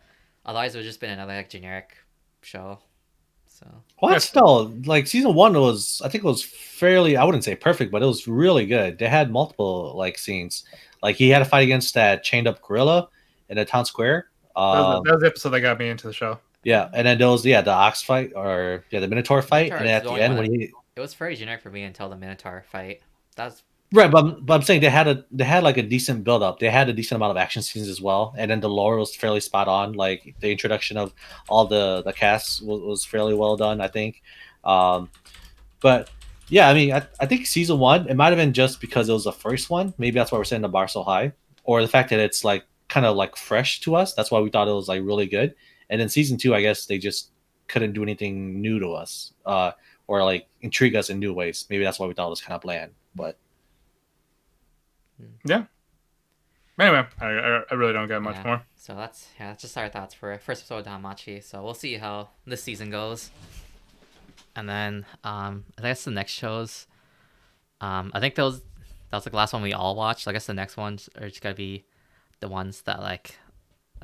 Otherwise, it would just been another like generic show. So What Yes. still like season one was I think it was fairly I wouldn't say perfect, but it was really good. They had multiple like scenes. Like he had a fight against that chained up gorilla in a town square. That was, Um, that was the episode that got me into the show. yeah, and then there was yeah the ox fight or yeah the minotaur fight, Minotaur and then at the the end when he it was very generic for me until the Minotaur fight. That's right, but, but I'm saying they had a they had like a decent build up. They had a decent amount of action scenes as well, and then the lore was fairly spot on. Like the introduction of all the the cast was, was fairly well done, I think. Um, but yeah, I mean, I, I think season one it might have been just because it was the first one. Maybe that's why we're setting the bar so high, or the fact that it's like kind of like fresh to us. That's why we thought it was like really good. And then season two, I guess they just couldn't do anything new to us, uh, or like intrigue us in new ways. Maybe that's why we thought it was kind of bland. But Anyway, I, I, I really don't got much Yeah. more. so that's yeah, that's just our thoughts for first episode of Danmachi. So we'll see how this season goes. And then um I guess the next shows um I think those that was like the last one we all watched. I guess the next ones are just gonna be the ones that like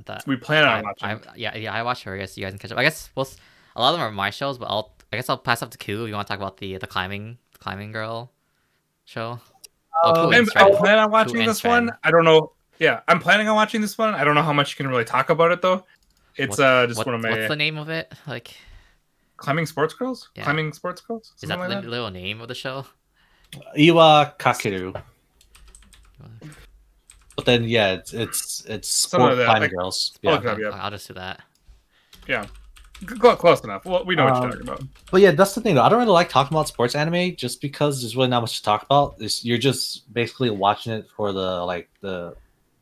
that We plan on I, watching. I, yeah, yeah, I watched her. I guess you guys can catch up. I guess we'll, a lot of them are my shows, but I'll I guess I'll pass up to if you want to talk about the the climbing climbing girl show. Oh, Ku and I'm- I plan on watching and this one. I don't know. Yeah, I'm planning on watching this one. I don't know how much you can really talk about it though. It's What- uh just What- one of my what's the name of it? Like, climbing sports girls. Yeah. Climbing sports girls. is that Something the like li- little name of the show? Iwa Kakeru. But then yeah, it's it's it's Something sport climbing like- girls. I'll Yeah. look yeah. I'll, I'll just do that. Yeah, Cl- close enough. Well, we know what Um, you're talking about. But yeah, that's the thing though. I don't really like talking about sports anime just because there's really not much to talk about. It's, you're just basically watching it for the like the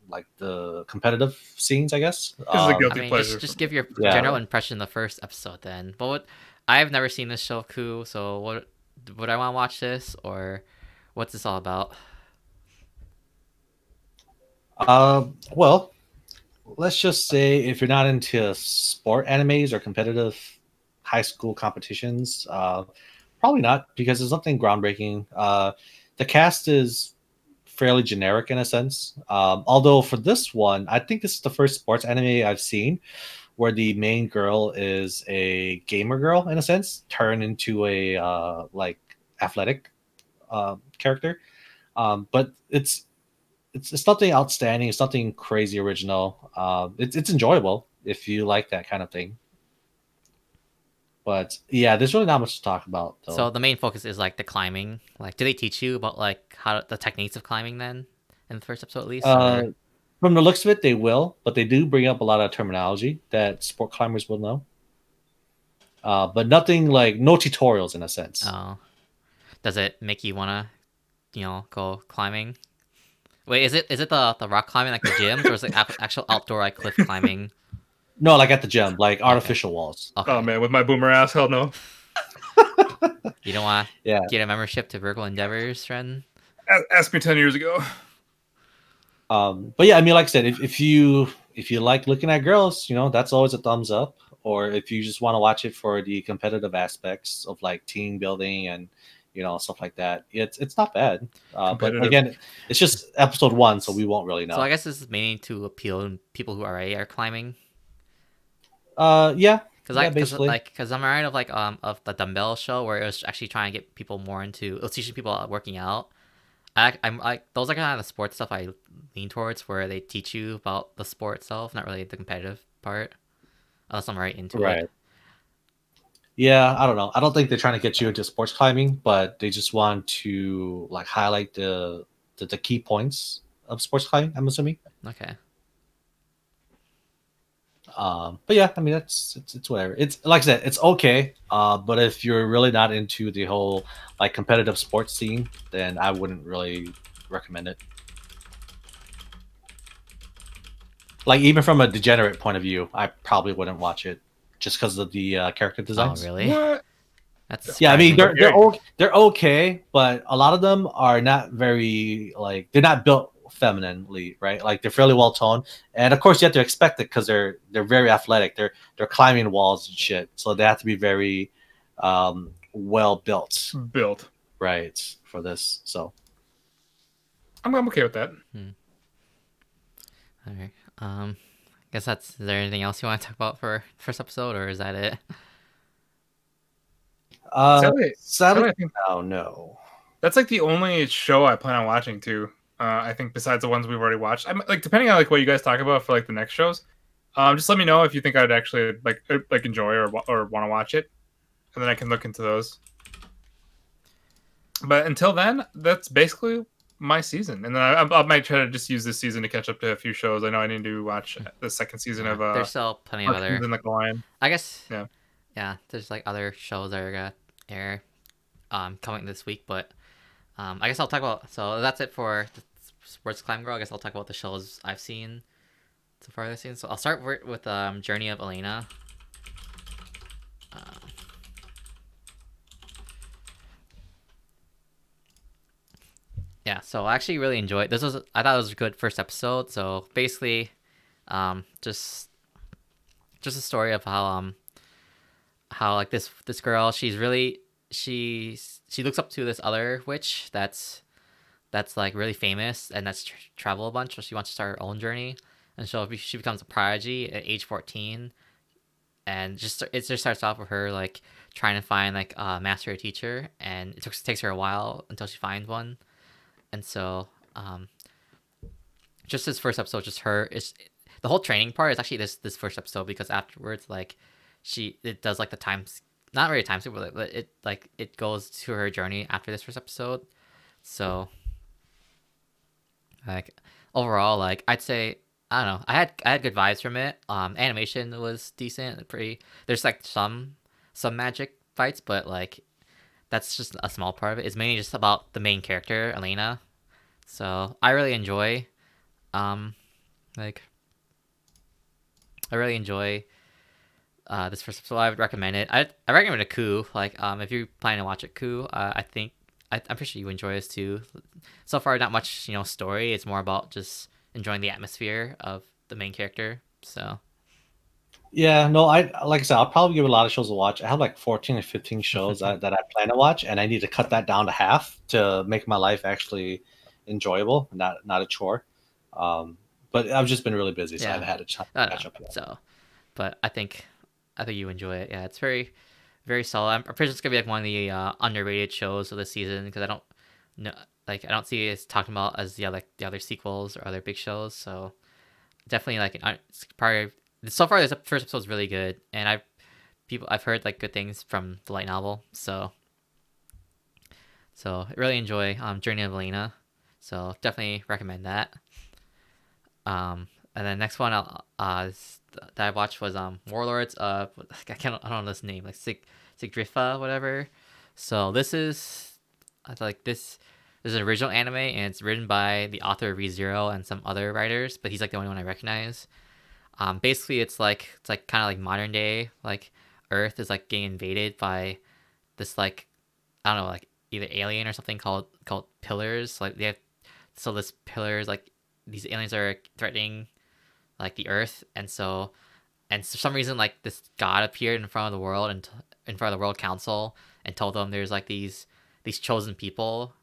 like the competitive scenes, I guess. is a Um, guilty I mean, pleasure just, just give your Yeah. general impression the first episode then. But what I've never seen this show, Ku. So what would I want to watch this or what's this all about? Uh, well, let's just say if you're not into sport animes or competitive high school competitions, uh, probably not because there's nothing groundbreaking. Uh, the cast is fairly generic in a sense. Um, although for this one, I think this is the first sports anime I've seen where the main girl is a gamer girl in a sense, turned into a uh, like athletic uh, character. Um, but it's it's it's nothing outstanding. It's nothing crazy original. Um, it's it's enjoyable if you like that kind of thing. But yeah, there's really not much to talk about. Though. So the main focus is like the climbing. Like, do they teach you about like how the techniques of climbing then in the first episode at least? uh, from the looks of it, they will, but they do bring up a lot of terminology that sport climbers will know. Uh, but nothing like no tutorials in a sense. Oh, does it make you wanna you know go climbing. Wait, is it is it the the rock climbing like the gyms, or is it actual outdoor like cliff climbing? No, like at the gym, like artificial walls. Okay. Oh man, with my boomer ass, hell no. You don't want to Yeah. get a membership to Vertical Endeavors, friend? Ask me ten years ago. Um, but yeah, I mean, like I said, if, if you if you like looking at girls, you know, that's always a thumbs up. Or if you just want to watch it for the competitive aspects of like team building and you know stuff like that, it's it's not bad. Uh, but again, it's just episode one, so we won't really know. So I guess this is mainly to appeal to people who already are climbing. uh, yeah, Cause Yeah, I, cause, like, cause I'm alright of like um of the dumbbell show where it was actually trying to get people more into, it was teaching people uh, working out. I, I'm like those are kind of the sports stuff I lean towards, where they teach you about the sport itself, not really the competitive part. Unless I'm right into right. it. Yeah, I don't know. I don't think they're trying to get you into sports climbing, but they just want to like highlight the the, the key points of sports climbing. I'm assuming. Okay. Um, but yeah, I mean that's it's, it's whatever. It's like I said, it's okay. Uh, but if you're really not into the whole like competitive sports scene, then I wouldn't really recommend it. Like even from a degenerate point of view, I probably wouldn't watch it just because of the uh, character Oh really? What? That's Yeah, I mean they're they're o- they're okay, but a lot of them are not very like they're not built femininely, right? Like they're fairly well toned, and of course you have to expect it because they're they're very athletic. They're they're climbing walls and shit, so they have to be very um, well built, Built. right, for this. So I'm, I'm okay with that. All right. Um, guess that's. Is there anything else you want to talk about for first episode, or is that it? uh, Sadly, sadly, sadly, I think oh no. that's like the only show I plan on watching too. Uh, I think besides the ones we've already watched. I'm like depending on like what you guys talk about for like the next shows. Um, just let me know if you think I'd actually like uh, like enjoy or or want to watch it, and then I can look into those. But until then, that's basically my season, and then I, I might try to just use this season to catch up to a few shows. I know I need to watch the second season of uh, There's still plenty of other. in the Lion. I guess. Yeah. Yeah. There's like other shows that are gonna air, um, coming this week, but um, I guess I'll talk about. So that's it for the Sports Climb Girl. I guess I'll talk about the shows I've seen so far this season. So I'll start with, with um, Journey of Elaina. Um, yeah, so I actually really enjoyed. This was I thought it was a good first episode. So basically, um, just just a story of how um how like this this girl she's really she's she looks up to this other witch that's that's like really famous and that's tr- travel a bunch so she wants to start her own journey and so she becomes a prodigy at age 14 and just it just starts off with her like trying to find like a master or teacher and it took, takes her a while until she finds one and so um just this first episode just her is the whole training part is actually this this first episode because afterwards like she it does like the times not really time skip but it like it goes to her journey after this first episode. So like overall like i'd say i don't know i had i had good vibes from it. Um animation was decent pretty there's like some some magic fights but like that's just a small part of it it's mainly just about the main character Elaina so i really enjoy um like i really enjoy uh, this first episode. I would recommend it. I I recommend a coup. Like um, if you're planning to watch a coup, uh, I think I, I'm pretty sure you enjoy this too. So far, not much you know story. It's more about just enjoying the atmosphere of the main character. So Yeah, no, I like I said, I'll probably give a lot of shows to watch. I have like 14 or 15 shows that, that I plan to watch, and I need to cut that down to half to make my life actually enjoyable, not not a chore. Um, but I've just been really busy, so Yeah. I haven't had a chance to catch up yet. So, but I think I think you enjoy it. Yeah, it's very very solid. I'm pretty sure it's gonna be like one of the uh, underrated shows of the season because I don't know like I don't see it talking about as the other the other sequels or other big shows. So definitely like it's probably so far this first episode is really good, and I've people I've heard like good things from the light novel. So so I really enjoy um Journey of Elaina. So definitely recommend that. Um, and then next one I'll, uh that I watched was um Warlords of I can't I don't know this name like Sig Sigrdrifa whatever. So this is I like this there's an original anime and it's written by the author of Re:Zero and some other writers, but he's like the only one I recognize. Um, basically, it's like it's like kind of like modern day like Earth is like getting invaded by this like I don't know like either alien or something called called pillars. Like they have so this pillars like these aliens are threatening like the Earth, and so and for some reason like this god appeared in front of the world and in front of the World Council and told them there's like these these chosen people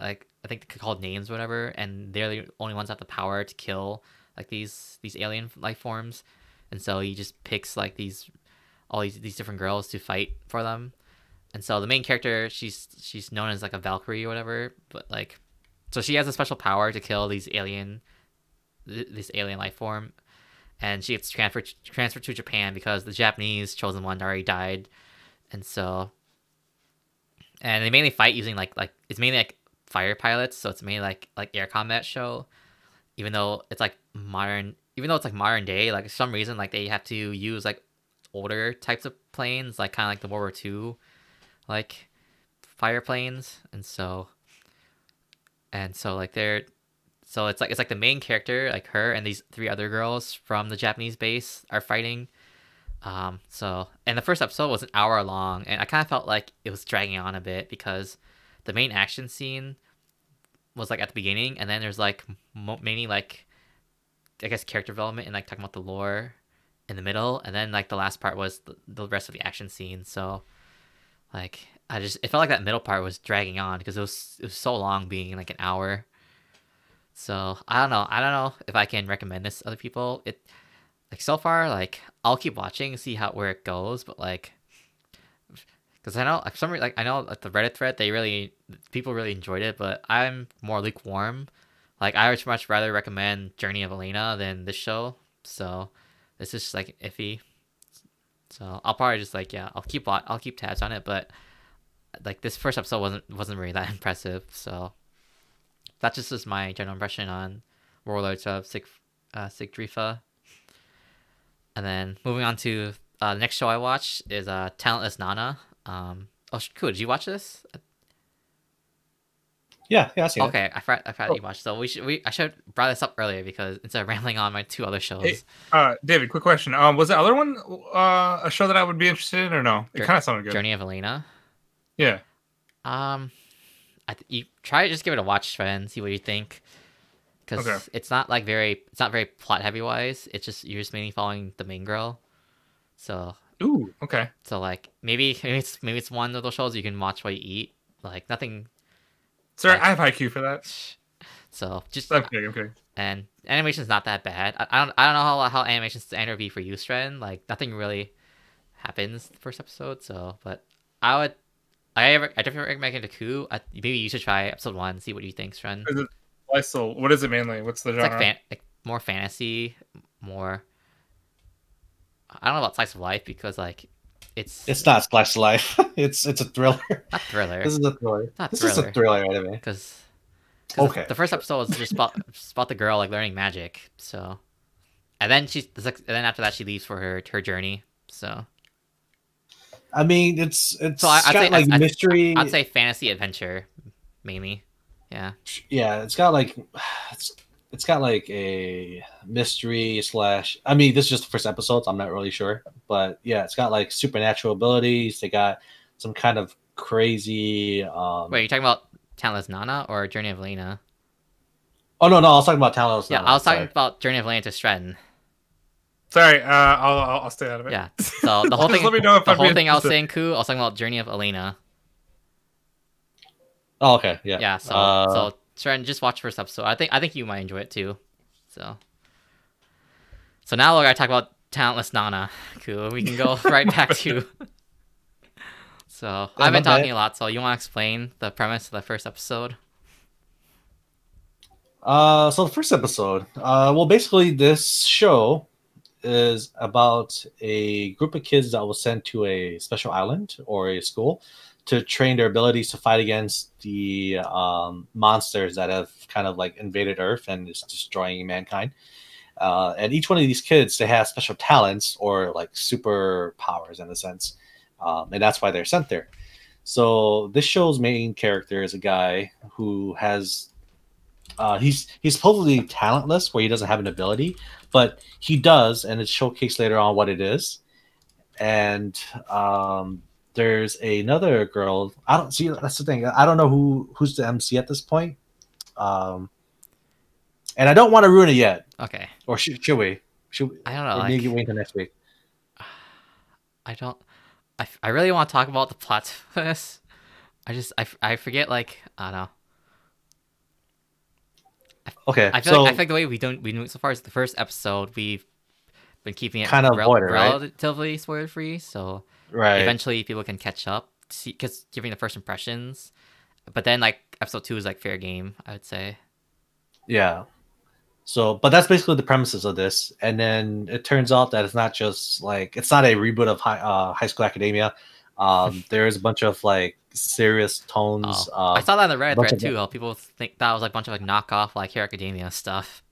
like I think called names whatever, and they're the only ones that have the power to kill like these these alien life forms, and so he just picks like these all these these different girls to fight for them, and so the main character she's she's known as like a Valkyrie or whatever, but like so she has a special power to kill these alien this alien life form, and she gets transferred transferred to Japan because the Japanese chosen one already died, and so and they mainly fight using like like it's mainly like fire pilots, so it's mainly like like air combat show. Even though it's like modern, even though it's like modern day, like some reason like they have to use like older types of planes, like kind of like the World War II, like fire planes, and so and so like they're so it's like it's like the main character, like her and these three other girls from the Japanese base are fighting. Um, so and the first episode was an hour long, and I kind of felt like it was dragging on a bit because the main action scene was like at the beginning, and then there's like mo- mainly like I guess character development and like talking about the lore in the middle, and then like the last part was the, the rest of the action scene. So like I just it felt like that middle part was dragging on because it was it was so long, being like an hour. So I don't know. I don't know if I can recommend this to other people. It like so far, like I'll keep watching, see how where it goes, but like because I know like some like I know like the Reddit thread they really people really enjoyed it, but I'm more lukewarm. Like I would much rather recommend Journey of Elaina than this show. So this is like iffy. So I'll probably just like yeah I'll keep I'll keep tabs on it, but like this first episode wasn't wasn't really that impressive. So that just is my general impression on Warlords of Sig uh, Sigrdrifa. And then moving on to uh, the next show I watched is uh, Talentless Nana. Um, oh, cool. Did you watch this? Yeah, yeah, I see Okay, I forgot, I forgot oh. you watched. So we should we I should have brought this up earlier because instead of rambling on my two other shows. Hey, uh, David, quick question. Um, was the other one uh a show that I would be interested in or no? It kind of sounded good. Journey of Elaina. Yeah. Um, I th- you try to just give it a watch, friend. See what you think. Because okay. it's not like very, it's not very plot heavy wise. It's just you're just mainly following the main girl. So Ooh, okay. So like maybe maybe it's maybe it's one of those shows you can watch while you eat. Like nothing. Sir, like, I have IQ for that. So just I'm kidding, I'm kidding. And animation's not that bad. I, I don't I don't know how how animation standard be for you, Stren. Like nothing really happens the first episode. So, but I would I ever I definitely recommend it to. I, maybe you should try episode one, see what you think, Stren. Is it, what is it mainly? What's the genre? It's like, fan, like more fantasy, more I don't know about slice of life because like it's it's not slice of life. it's it's a thriller. Not thriller. This is a thriller. Not this thriller. is a thriller anime. Because okay. The first episode was just about just about the girl like learning magic. So, and then she and then after that she leaves for her her journey. So. I mean, it's it's so I, got say, like I'd, mystery. I'd say fantasy adventure, mainly. Yeah. Yeah, it's got like it's it's got like a mystery slash. I mean, this is just the first episode. So I'm not really sure, but yeah, it's got like supernatural abilities. They got some kind of crazy. Um... Wait, you're talking about Talentless Nana or Journey of Lena? Oh no, no, I was talking about Talentless. Yeah, Nana, I was talking sorry. about Journey of Lena to Stratton. Sorry, uh, I'll, I'll, I'll stay out of it. Yeah. So the whole thing, let me know if the I'd whole thing I was saying, Ku, I was talking about Journey of Elaina. Oh, okay, yeah, Yeah. So Uh, so Stratton, just watch first episode. I think I think you might enjoy it too. So. So now we're gonna talk about Talentless Nana. Cool. We can go right back to. So I've been bad. talking a lot. So you want to explain the premise of the first episode? Uh, so the first episode, uh, well, basically this show is about a group of kids that was sent to a special island or a school to train their abilities to fight against the um, monsters that have kind of like invaded Earth and is destroying mankind. Uh, and each one of these kids, they have special talents or like superpowers in a sense, um, and that's why they're sent there. So this show's main character is a guy who has uh, he's he's supposedly talentless, where he doesn't have an ability, but he does, and it's showcased later on what it is. And um, there's another girl. I don't see. That's the thing. I don't know who who's the MC at this point. Um, and I don't want to ruin it yet. Okay. Or should, should we? Should we? I don't know. Or Like, maybe wait until next week. I don't. I, I really want to talk about the plot for this. I just I, I forget like I don't know. Okay, I feel so like I feel like the way we don't we do it so far is the first episode we've been keeping it Kind of avoid it, right? relatively spoiler free, so right. eventually people can catch up. Because giving the first impressions, but then like episode two is like fair game. I would say. Yeah. So, but that's basically the premises of this, and then it turns out that it's not just like it's not a reboot of High, uh, High School Academia. Um, there is a bunch of like serious tones. Oh, uh, I saw that in the Reddit thread too. People think that was like a bunch of like knockoff like Hero Academia stuff.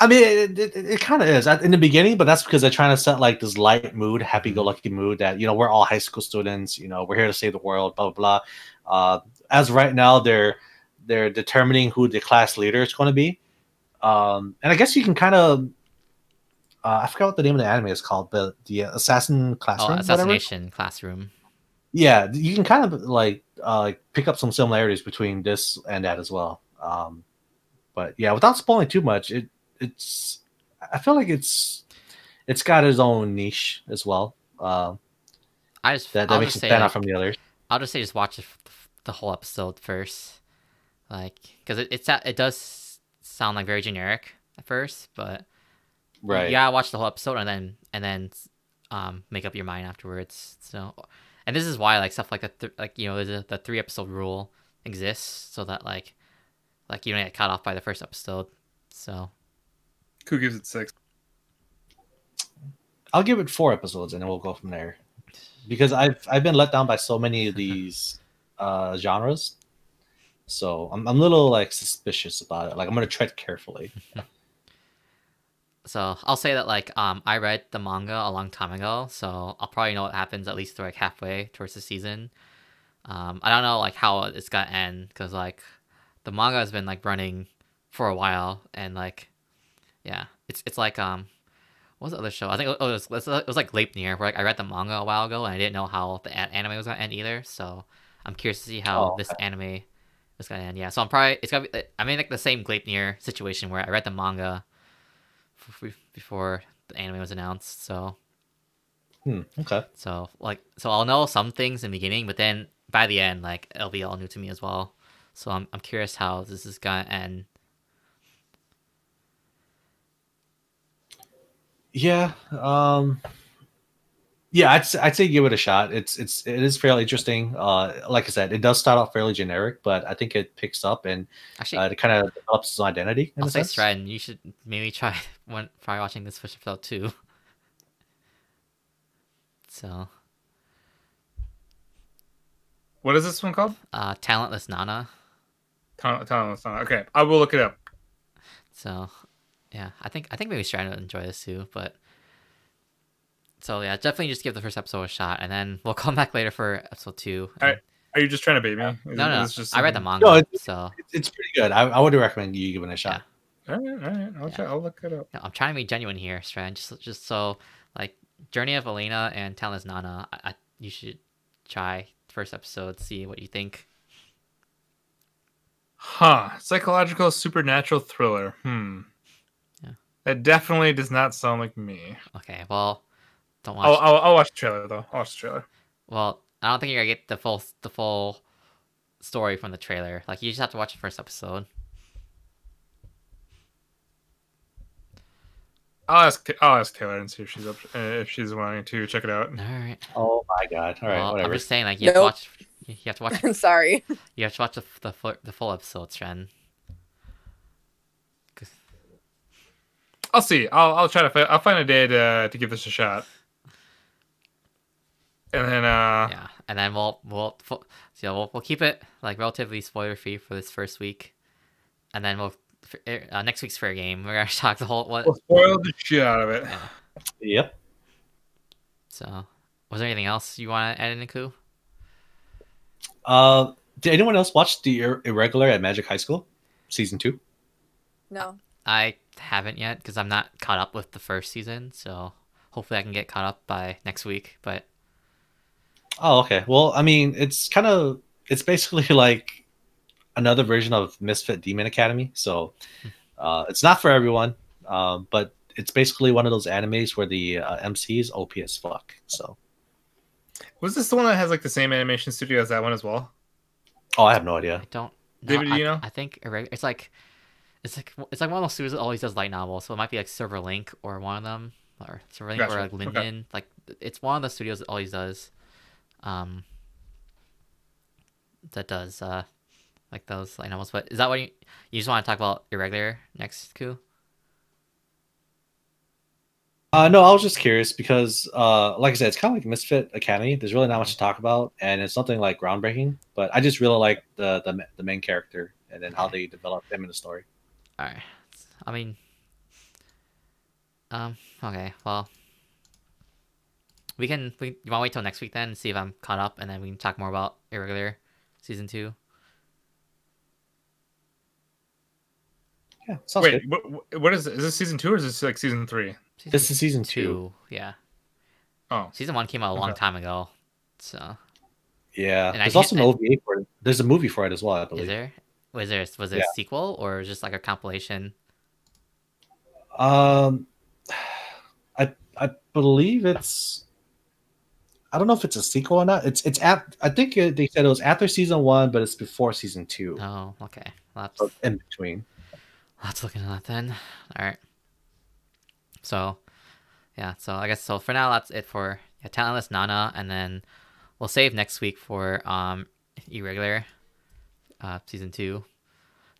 I mean, it, it, it kind of is in the beginning, but that's because they're trying to set like this light mood, happy-go-lucky mood that you know we're all high school students. You know, we're here to save the world. Blah blah blah. Uh, as of right now, they're they're determining who the class leader is going to be, um, and I guess you can kind of. Uh, I forgot what the name of the anime is called, but the Assassin Oh, Classroom, whatever. assassination classroom. Yeah, you can kind of like uh, like pick up some similarities between this and that as well. Um, but yeah, without spoiling too much, it it's I feel like it's it's got its own niche as well. Uh, I just that that I'll makes it stand like, out from the others. I'll just say just watch the, the whole episode first, like because it it's it does sound like very generic at first, but Right. yeah, watch the whole episode and then and then um make up your mind afterwards. So, and this is why like stuff like the th- like you know the the three episode rule exists so that like like you don't get cut off by the first episode. So Who gives it six? I'll give it four episodes and then we'll go from there. Because I've I've been let down by so many of these uh, genres, so I'm I'm a little like suspicious about it. Like I'm gonna tread carefully. So I'll say that like um I read the manga a long time ago, so I'll probably know what happens at least to like halfway towards the season. Um, I don't know like how it's gonna end because like the manga has been like running for a while and like yeah, it's it's like um what was the other show? I think it was it was, it was like Gleipnir where like I read the manga a while ago and I didn't know how the anime was gonna end either. So I'm curious to see how Oh, this anime is gonna end. Yeah, so I'm probably it's gonna be I'm in like the same Gleipnir situation where I read the manga before the anime was announced. So Hmm, okay. so like so I'll know some things in the beginning, but then by the end, like it'll be all new to me as well. So I'm I'm curious how this is gonna end. Yeah. Um yeah, I'd, s- I'd say give it a shot. It's it's it is fairly interesting. Uh, like I said, it does start off fairly generic, but I think it picks up and Actually, uh, it kind of develops its identity. In I'll a say sense. Stratton, you should maybe try one try watching this first episode too. So, What is this one called? uh, talentless Nana. Tunnel, tunnel, tunnel. Okay, I will look it up. So, yeah, I think I think maybe Stratton would enjoy this too. But so yeah, definitely just give the first episode a shot, and then we'll come back later for episode two. Alright. Are you just trying to bait me? Is No, it- no, is this just I read the manga, No, it- so It's, it's pretty good. I, I would recommend you giving it a shot. All right, all right. I'll, Yeah. try, I'll look it up. No, I'm trying to be genuine here, Strand. Just, just so like Journey of Elaina and Talentless Nana, I, I, you should try first episode, see what you think. Huh. Psychological supernatural thriller. Hmm. Yeah. That definitely does not sound like me. Okay, well, don't watch. I'll, I'll, I'll watch the trailer though. I'll watch the trailer. Well, I don't think you're gonna get the full, the full story from the trailer. Like you just have to watch the first episode. I'll ask. I'll ask Taylor and see if she's up, uh, if she's wanting to check it out. All right. Oh my god! All right, well, whatever. I'm just saying, like you have to watch. You have to watch. I'm sorry. You have to watch the the full, the full episode, Strand. I'll see. I'll I'll try to. Fi- I'll find a day to to give this a shot. And then uh yeah, and then we'll we'll fu- so we'll, we'll keep it like relatively spoiler free for this first week, and then we'll uh, next week's fair game. We're gonna talk the whole what. we'll spoil the shit out of it. Yep. So, was there anything else you want to add in, Niku? Uh, did anyone else watch the Ir- Irregular at Magic High School season two? No. I haven't yet because I'm not caught up with the first season, so hopefully I can get caught up by next week. But Oh, okay. Well, I mean, it's kind of it's basically like another version of Misfit Demon Academy. So uh, it's not for everyone, um, but it's basically one of those animes where the uh, MC is OP as fuck. So Was this the one that has like the same animation studio as that one as well? oh, I have no idea. I don't. No, David, do I, you know? I think it's like it's like it's like one of those studios that always does light novels, so it might be like Silver Link or one of them, or Silver Link Gotcha, or like okay. Linden. Like it's one of the studios that always does, um, that does uh like those light novels. But is that what you you just want to talk about irregular next, Ku? Uh, no, I was just curious because, uh, like I said, it's kind of like Misfit Academy. There's really not much to talk about, and it's nothing like groundbreaking. But I just really like the the, the main character and then how they develop them in the story. All right. I mean, um. Okay. Well, we can. We you want to wait till next week then, and see if I'm caught up, and then we can talk more about irregular season two. Yeah, sounds Wait, good. what, what is it? Is this season two or is this like season three? Season This is season two. Yeah. Oh, Season one came out a long Okay. time ago. So Yeah, And there's can't- also an OVA for it. There's a movie for it as well, I is believe. there? Was there was it Yeah. a sequel or just like a compilation? Um, I I believe it's. I don't know if it's a sequel or not. It's it's at. I think it, they said it was after season one, but it's before season two. Oh, okay. Well, So in between. let's look into that then. All right. So, yeah. So I guess so for now that's it for yeah, talentless Nana, and then we'll save next week for um irregular, uh season two.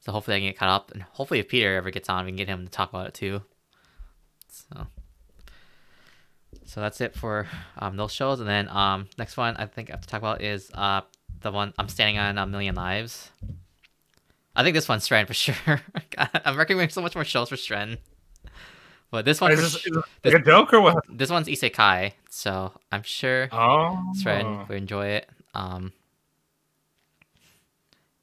So hopefully I can get caught up, and hopefully if Peter ever gets on, we can get him to talk about it too. So. So that's it for um, those shows, and then um, next one I think I have to talk about is uh, the one I'm standing on a million lives. I think this one's Stren for sure. God, I'm recommending so much more shows for Stren, but this one, is this, is this a joke or what? this one's Isekai, so I'm sure Oh, Stren would enjoy it. Um,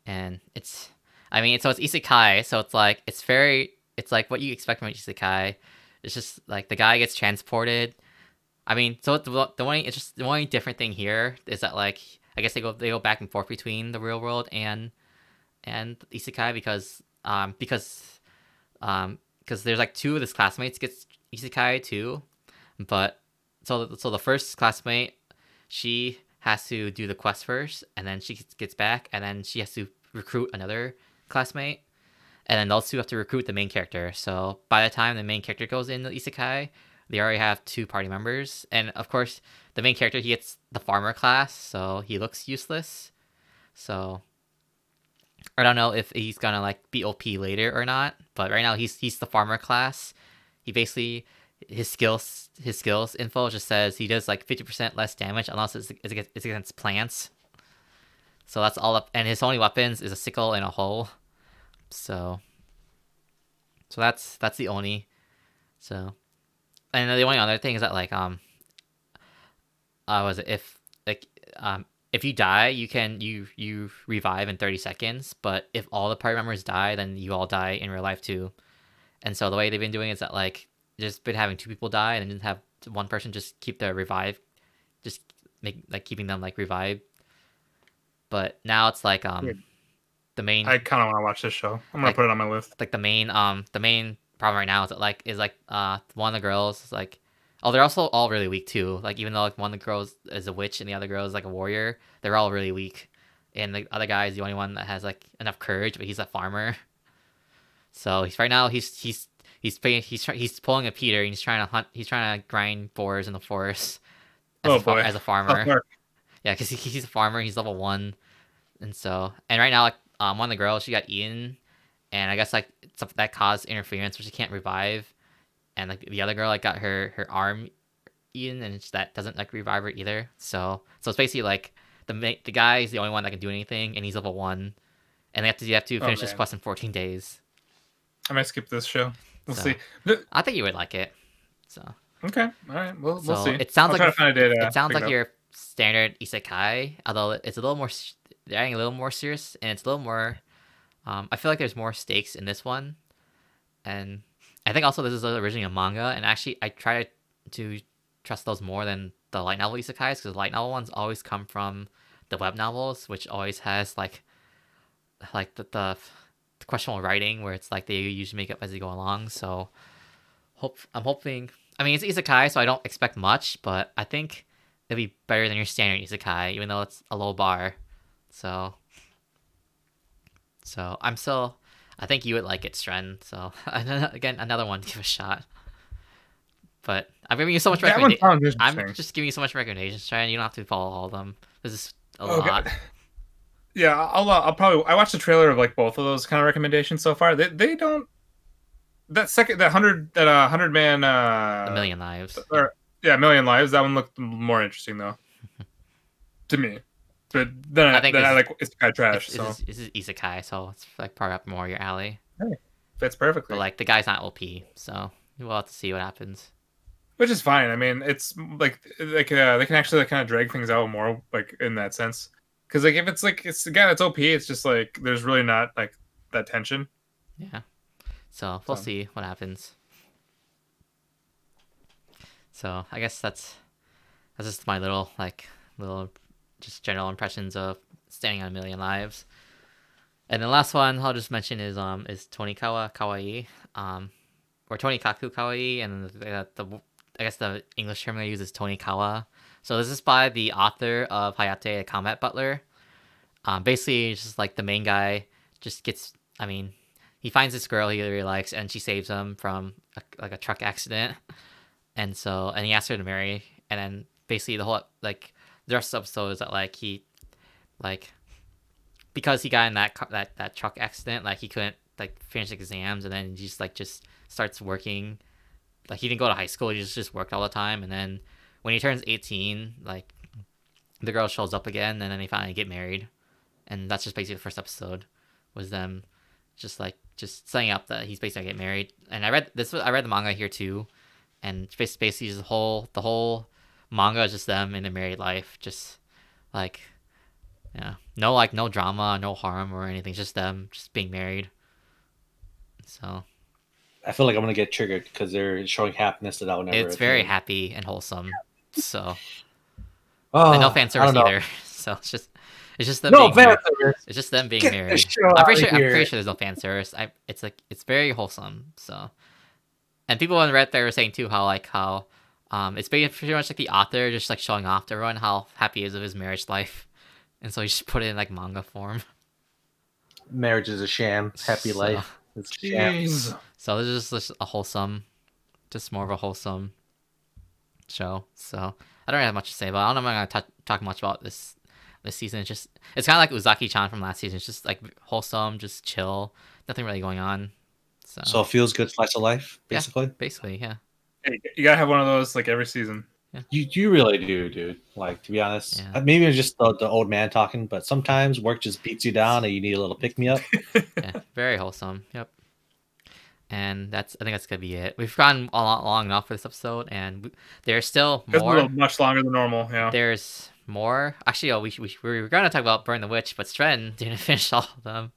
and it's, I mean, so it's isekai, so it's like it's very, it's like what you expect from isekai. It's just like the guy gets transported. I mean, so the, the only it's just the only different thing here is that like I guess they go they go back and forth between the real world and and isekai because um because um because there's like two of his classmates gets isekai too, but so so the first classmate she has to do the quest first and then she gets back and then she has to recruit another classmate and then those two have to recruit the main character. So by the time the main character goes in the isekai they already have two party members and of course the main character he gets the farmer class so he looks useless. So i don't know if he's gonna like be op later or not but right now he's he's the farmer class. He basically his skills his skills info just says he does like 50% less damage unless it's, it's, against, it's against plants. So that's all up and his only weapons is a sickle and a hoe. So so that's that's the only so and the only other thing is that like um uh was it if like um if you die you can you you revive in 30 seconds but if all the party members die then you all die in real life too. And so the way they've been doing is that like just been having two people die and then have one person just keep the revive just make like keeping them like revive but now it's like um the main I kind of want to watch this show. I'm gonna Like- put it on my list. like the main um the main problem right now is that like is like uh one of the girls is like oh they're also all really weak too. Like even though like one of the girls is a witch and the other girl is like a warrior they're all really weak. And the other guy is the only one that has like enough courage but he's a farmer. So he's right now he's he's he's paying he's try, he's pulling a Peter and he's trying to hunt he's trying to grind boars in the forest as, Oh, a, boy. as a farmer work. yeah, because he, he's a farmer. He's level one, and so and right now, like um, one of the girls, she got eaten, and I guess like some, that caused interference, where she can't revive, and like the other girl like got her her arm eaten, and it's- that doesn't like revive her either. So so it's basically like the the guy is the only one that can do anything, and he's level one, and they have to you have to Oh, finish this quest in fourteen days. I might skip this show. We'll So- see. I think you would like it. So Okay, all right. We'll, we'll see. it sounds I'll like try to find a day it sounds like your standard isekai, although it's a little more. they're adding a little more serious, and it's a little more. Um, I feel like there's more stakes in this one, and I think also this is originally a manga, and actually I try to trust those more than the light novel isekais because light novel ones always come from the web novels, which always has like like the, the questionable writing where it's like they usually make up as they go along. So hope I'm hoping. I mean, it's isekai, so I don't expect much, but I think it'll be better than your standard isekai, even though it's a low bar. So so I'm still. I think you would like it, Stren. So again, another one to give a shot. But I'm giving you so much recommendations. I'm just giving you so much recommendations, Stren. You don't have to follow all of them. This is a lot. Yeah, I'll uh, I'll probably I watched the trailer of like both of those kind of recommendations so far. They they don't that second that hundred that uh hundred man uh A million lives. or yeah million lives that one looked more interesting though to me. But then I I, think then I like it's trash. This, so is, this is isekai, so it's like part up more your alley. fits perfectly. But like the guy's not OP, so we'll have to see what happens. which is fine. I mean, it's like like uh, they can actually like, kind of drag things out more like in that sense. Because like if it's like it's again it's OP, it's just like there's really not like that tension. Yeah. So we'll So- see what happens. So I guess that's that's just my little like little just general impressions of standing on a million lives. And the last one I'll just mention is um is Tonikawa Kawaii, um, or Tonikaku Kawaii, and the, the, the I guess the English term they use is Tonikawa. So this is by the author of Hayate, a Combat Butler. Um, basically, just like the main guy just gets. I mean, he finds this girl he really likes, and she saves him from a, like a truck accident. And so, and he asks her to marry, and then basically the whole like the rest of the episode is that like he, like, because he got in that that that truck accident, like he couldn't like finish exams, and then he just like just starts working. Like he didn't go to high school; he just just worked all the time, and then when he turns eighteen, like the girl shows up again, and then they finally get married, and that's just basically the first episode was them just like just setting up that he's basically gonna get married. And I read this. I read the manga here too, and basically the whole the whole manga is just them in their married life, just like yeah, no like no drama, no harm or anything, just them just being married. So I feel like I'm gonna get triggered because they're showing happiness that I would never. it's very happy and wholesome. So Oh, and no fan service either. So it's just it's just them No being fan married. service. It's just them being Get married. this I'm pretty outta sure. I'm pretty sure there's no fan service. I. It's like it's very wholesome. So, and people on Reddit they were saying too how like how, um, it's pretty pretty much like the author just like showing off to everyone how happy he is of his marriage life, and so he just put it in like manga form. Marriage is a sham. Happy So- life. It's a sham. So this is just a wholesome, just more of a wholesome show. So I don't really have much to say, but I don't know if I'm gonna t- talk much about this this season. It's just it's kind of like Uzaki-chan from last season. It's just like wholesome, just chill, nothing really going on. So, So it feels good slice of life, Yeah. basically. basically, yeah, Hey, you gotta have one of those like every season. Yeah. You you really do, dude. Like to be honest, Yeah. uh, maybe it's just the, the old man talking, but sometimes work just beats you down and you need a little pick me up. yeah, very wholesome. Yep. And that's I think that's gonna be it. We've gone a lot long enough for this episode, and we, there's still more. much longer than normal. Yeah. There's more. Actually, oh, we, we, we were gonna talk about Burn the Witch, but Stren didn't finish all of them.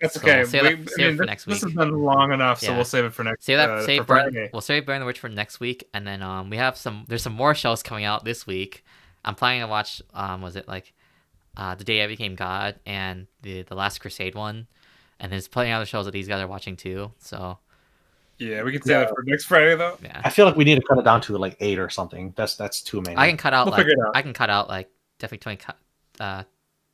That's So, okay. save We- I save it mean, for this, next this has been long enough, so Yeah. we'll save it for next. Save that. uh, save Burn. We'll save Burn the Witch for next week, and then um we have some. There's some more shows coming out this week. I'm planning to watch. Um, was it like, uh, the day I became God and the the Last Crusade one, and there's plenty of other shows that these guys are watching too. So Yeah, we can save that for next Friday though. yeah, I feel like we need to cut it down to like eight or something. That's that's too many. I can cut out We'll like figure it out. I can cut out like definitely Tony uh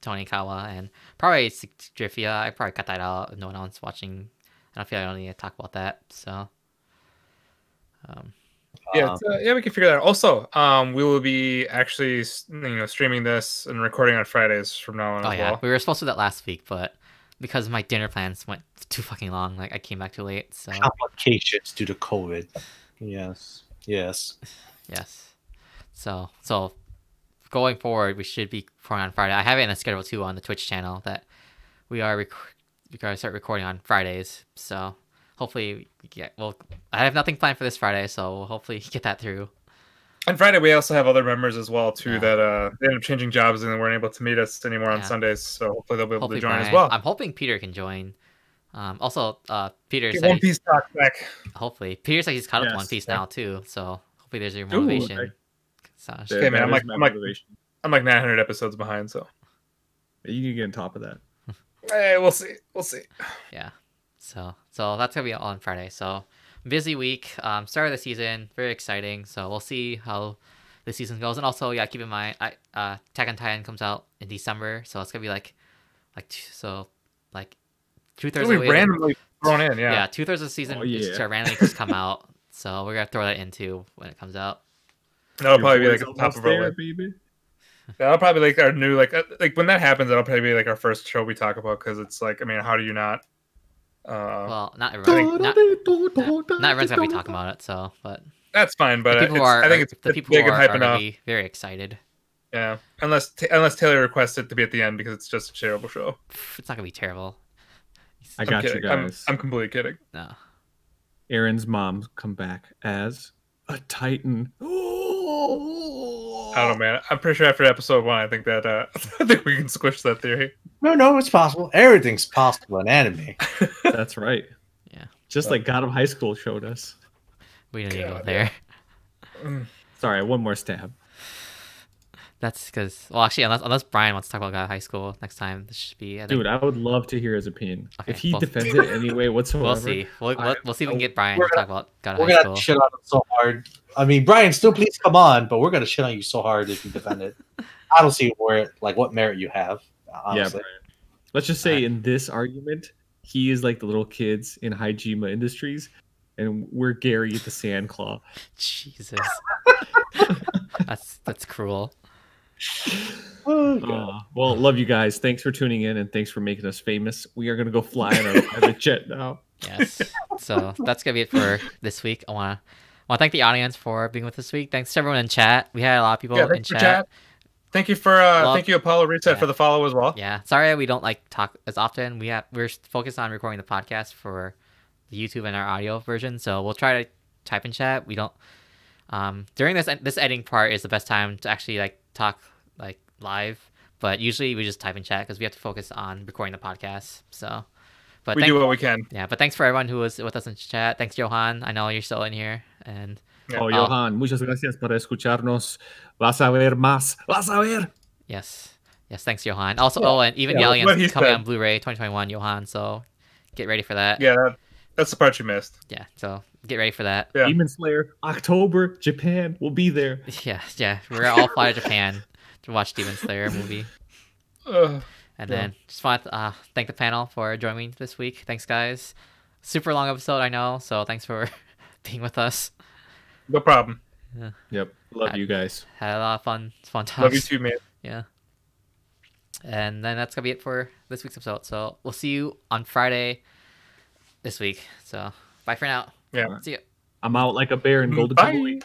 Tony Kawa and probably Drifia. I probably cut that out. if No one else watching. I don't feel like I don't need to talk about that. So. Um, Yeah, it's, uh, yeah, we can figure that out. Also, um, we will be actually, you know, streaming this and recording on Fridays from now on oh as yeah, well. we were supposed to do that last week, but because my dinner plans went too fucking long, like I came back too late. So complications due to COVID. Yes. Yes. yes, so so going forward, we should be recording on Friday. I have it in a schedule too on the Twitch channel that we are rec- we gotta start recording on Fridays. So hopefully we get well. I have nothing planned for this Friday, so we'll hopefully get that through. And Friday we also have other members as well too Yeah. that uh they ended up changing jobs and they weren't able to meet us anymore on Sundays. So hopefully they'll be able Hopefully to join as well. I'm hoping Peter can join. Um, also, uh, Peter Get said One Piece talk back. hopefully Peter said he's caught up to One Piece now too. So hopefully there's your Ooh, motivation. okay. So, Okay, man, I'm like- my I'm like- I'm like 900 episodes behind, so You can get on top of that. hey, we'll see. We'll see. yeah. So so that's gonna be on Friday. So busy week. Um, start of the season, very exciting. So we'll see how the season goes. And also, yeah, keep in mind, I uh, Attack on Titan comes out in December, so it's gonna be like, like so, like two thirds It'll of the randomly thrown in, yeah. yeah. two thirds of the season Oh, yeah. to randomly just come out. So we're gonna throw that into when it comes out. That'll Your probably be like boy's the top of our there, list. baby. That'll probably be like our new like uh, like when that happens. That'll probably be like our first show we talk about because it's like I mean, how do you not? Uh, Well, not everyone. Not, not, not everyone's gonna be talking about it. So, but that's fine, but uh, people it's- are, I think it's, the people big who and are, hype are gonna enough. be very excited. Yeah, unless Ta- unless Taylor requests it to be at the end because it's just a shareable show. It's not gonna be terrible. I I'm got you kidding. I'm, guys. I'm completely kidding. No. Eren's mom come back as a Titan. I don't know, man. I'm pretty sure after episode one, I think that uh, I think we can squish that theory. No, no, it's possible. Everything's possible in anime. That's right. Yeah. Just like God of High School showed us. We didn't need to go there. Mm. Sorry, one more stab. That's because well, actually, unless unless Brian wants to talk about God of High School next time, this should be. I think, Dude, I would love to hear his opinion. Okay, if he well- defends it anyway whatsoever. we'll see. We'll, we'll, I- we'll see if we can get Brian we're to talk about God of We're gonna shit on him so hard. I mean, Brian, still please come on, but we're gonna shit on you so hard if you defend it. I don't see where like what merit you have. Yeah, Honestly. Brian. Let's just say Alright. in this argument, he is like the little kids in Haijima Industries, and we're Gaara the Sand Claw. Jesus, that's that's cruel. Oh, Uh, well, love you guys. Thanks for tuning in, and thanks for making us famous. We are gonna go fly in our private jet now. Yes. so that's gonna be it for this week. I wanna want to thank the audience for being with us this week. Thanks to everyone in chat. We had a lot of people yeah, in chat. chat. Thank you for uh, Love- thank you Apollo Reset Yeah. for the follow as well. Yeah, sorry we don't like talk as often. We have we're focused on recording the podcast for the YouTube and our audio version, so we'll try to type in chat. We don't um during this this editing part is the best time to actually like talk like live, but usually we just type in chat because we have to focus on recording the podcast. So, but we thank- do what we can. yeah, but thanks for everyone who was with us in chat. Thanks Johan. I know you're still in here, and Yeah. Oh, Oh. Johan, muchas gracias por escucharnos. Vas a ver más. Vas a ver. yes, yes, thanks Johan. Also, Yeah, oh, and even yeah, Evangelion what coming said. on Blu-ray 2021, Johan. So get ready for that. Yeah, that, that's the part you missed. yeah so get ready for that. Yeah. Demon Slayer, October, Japan. We'll be there. Yeah, yeah, we're gonna all fly to Japan to watch Demon Slayer movie, Ugh. and Yeah. then just want to uh, thank the panel for joining me this week. Thanks, guys. Super long episode, I know. So thanks for being with us. no problem. Yeah. Yep. Love I- you guys. Had a lot of fun, It's fun Love you too, man. Yeah. And then that's gonna be it for this week's episode. So we'll see you on Friday this week. So bye for now. Yeah. See you. I'm out like a bear in Golden Bye.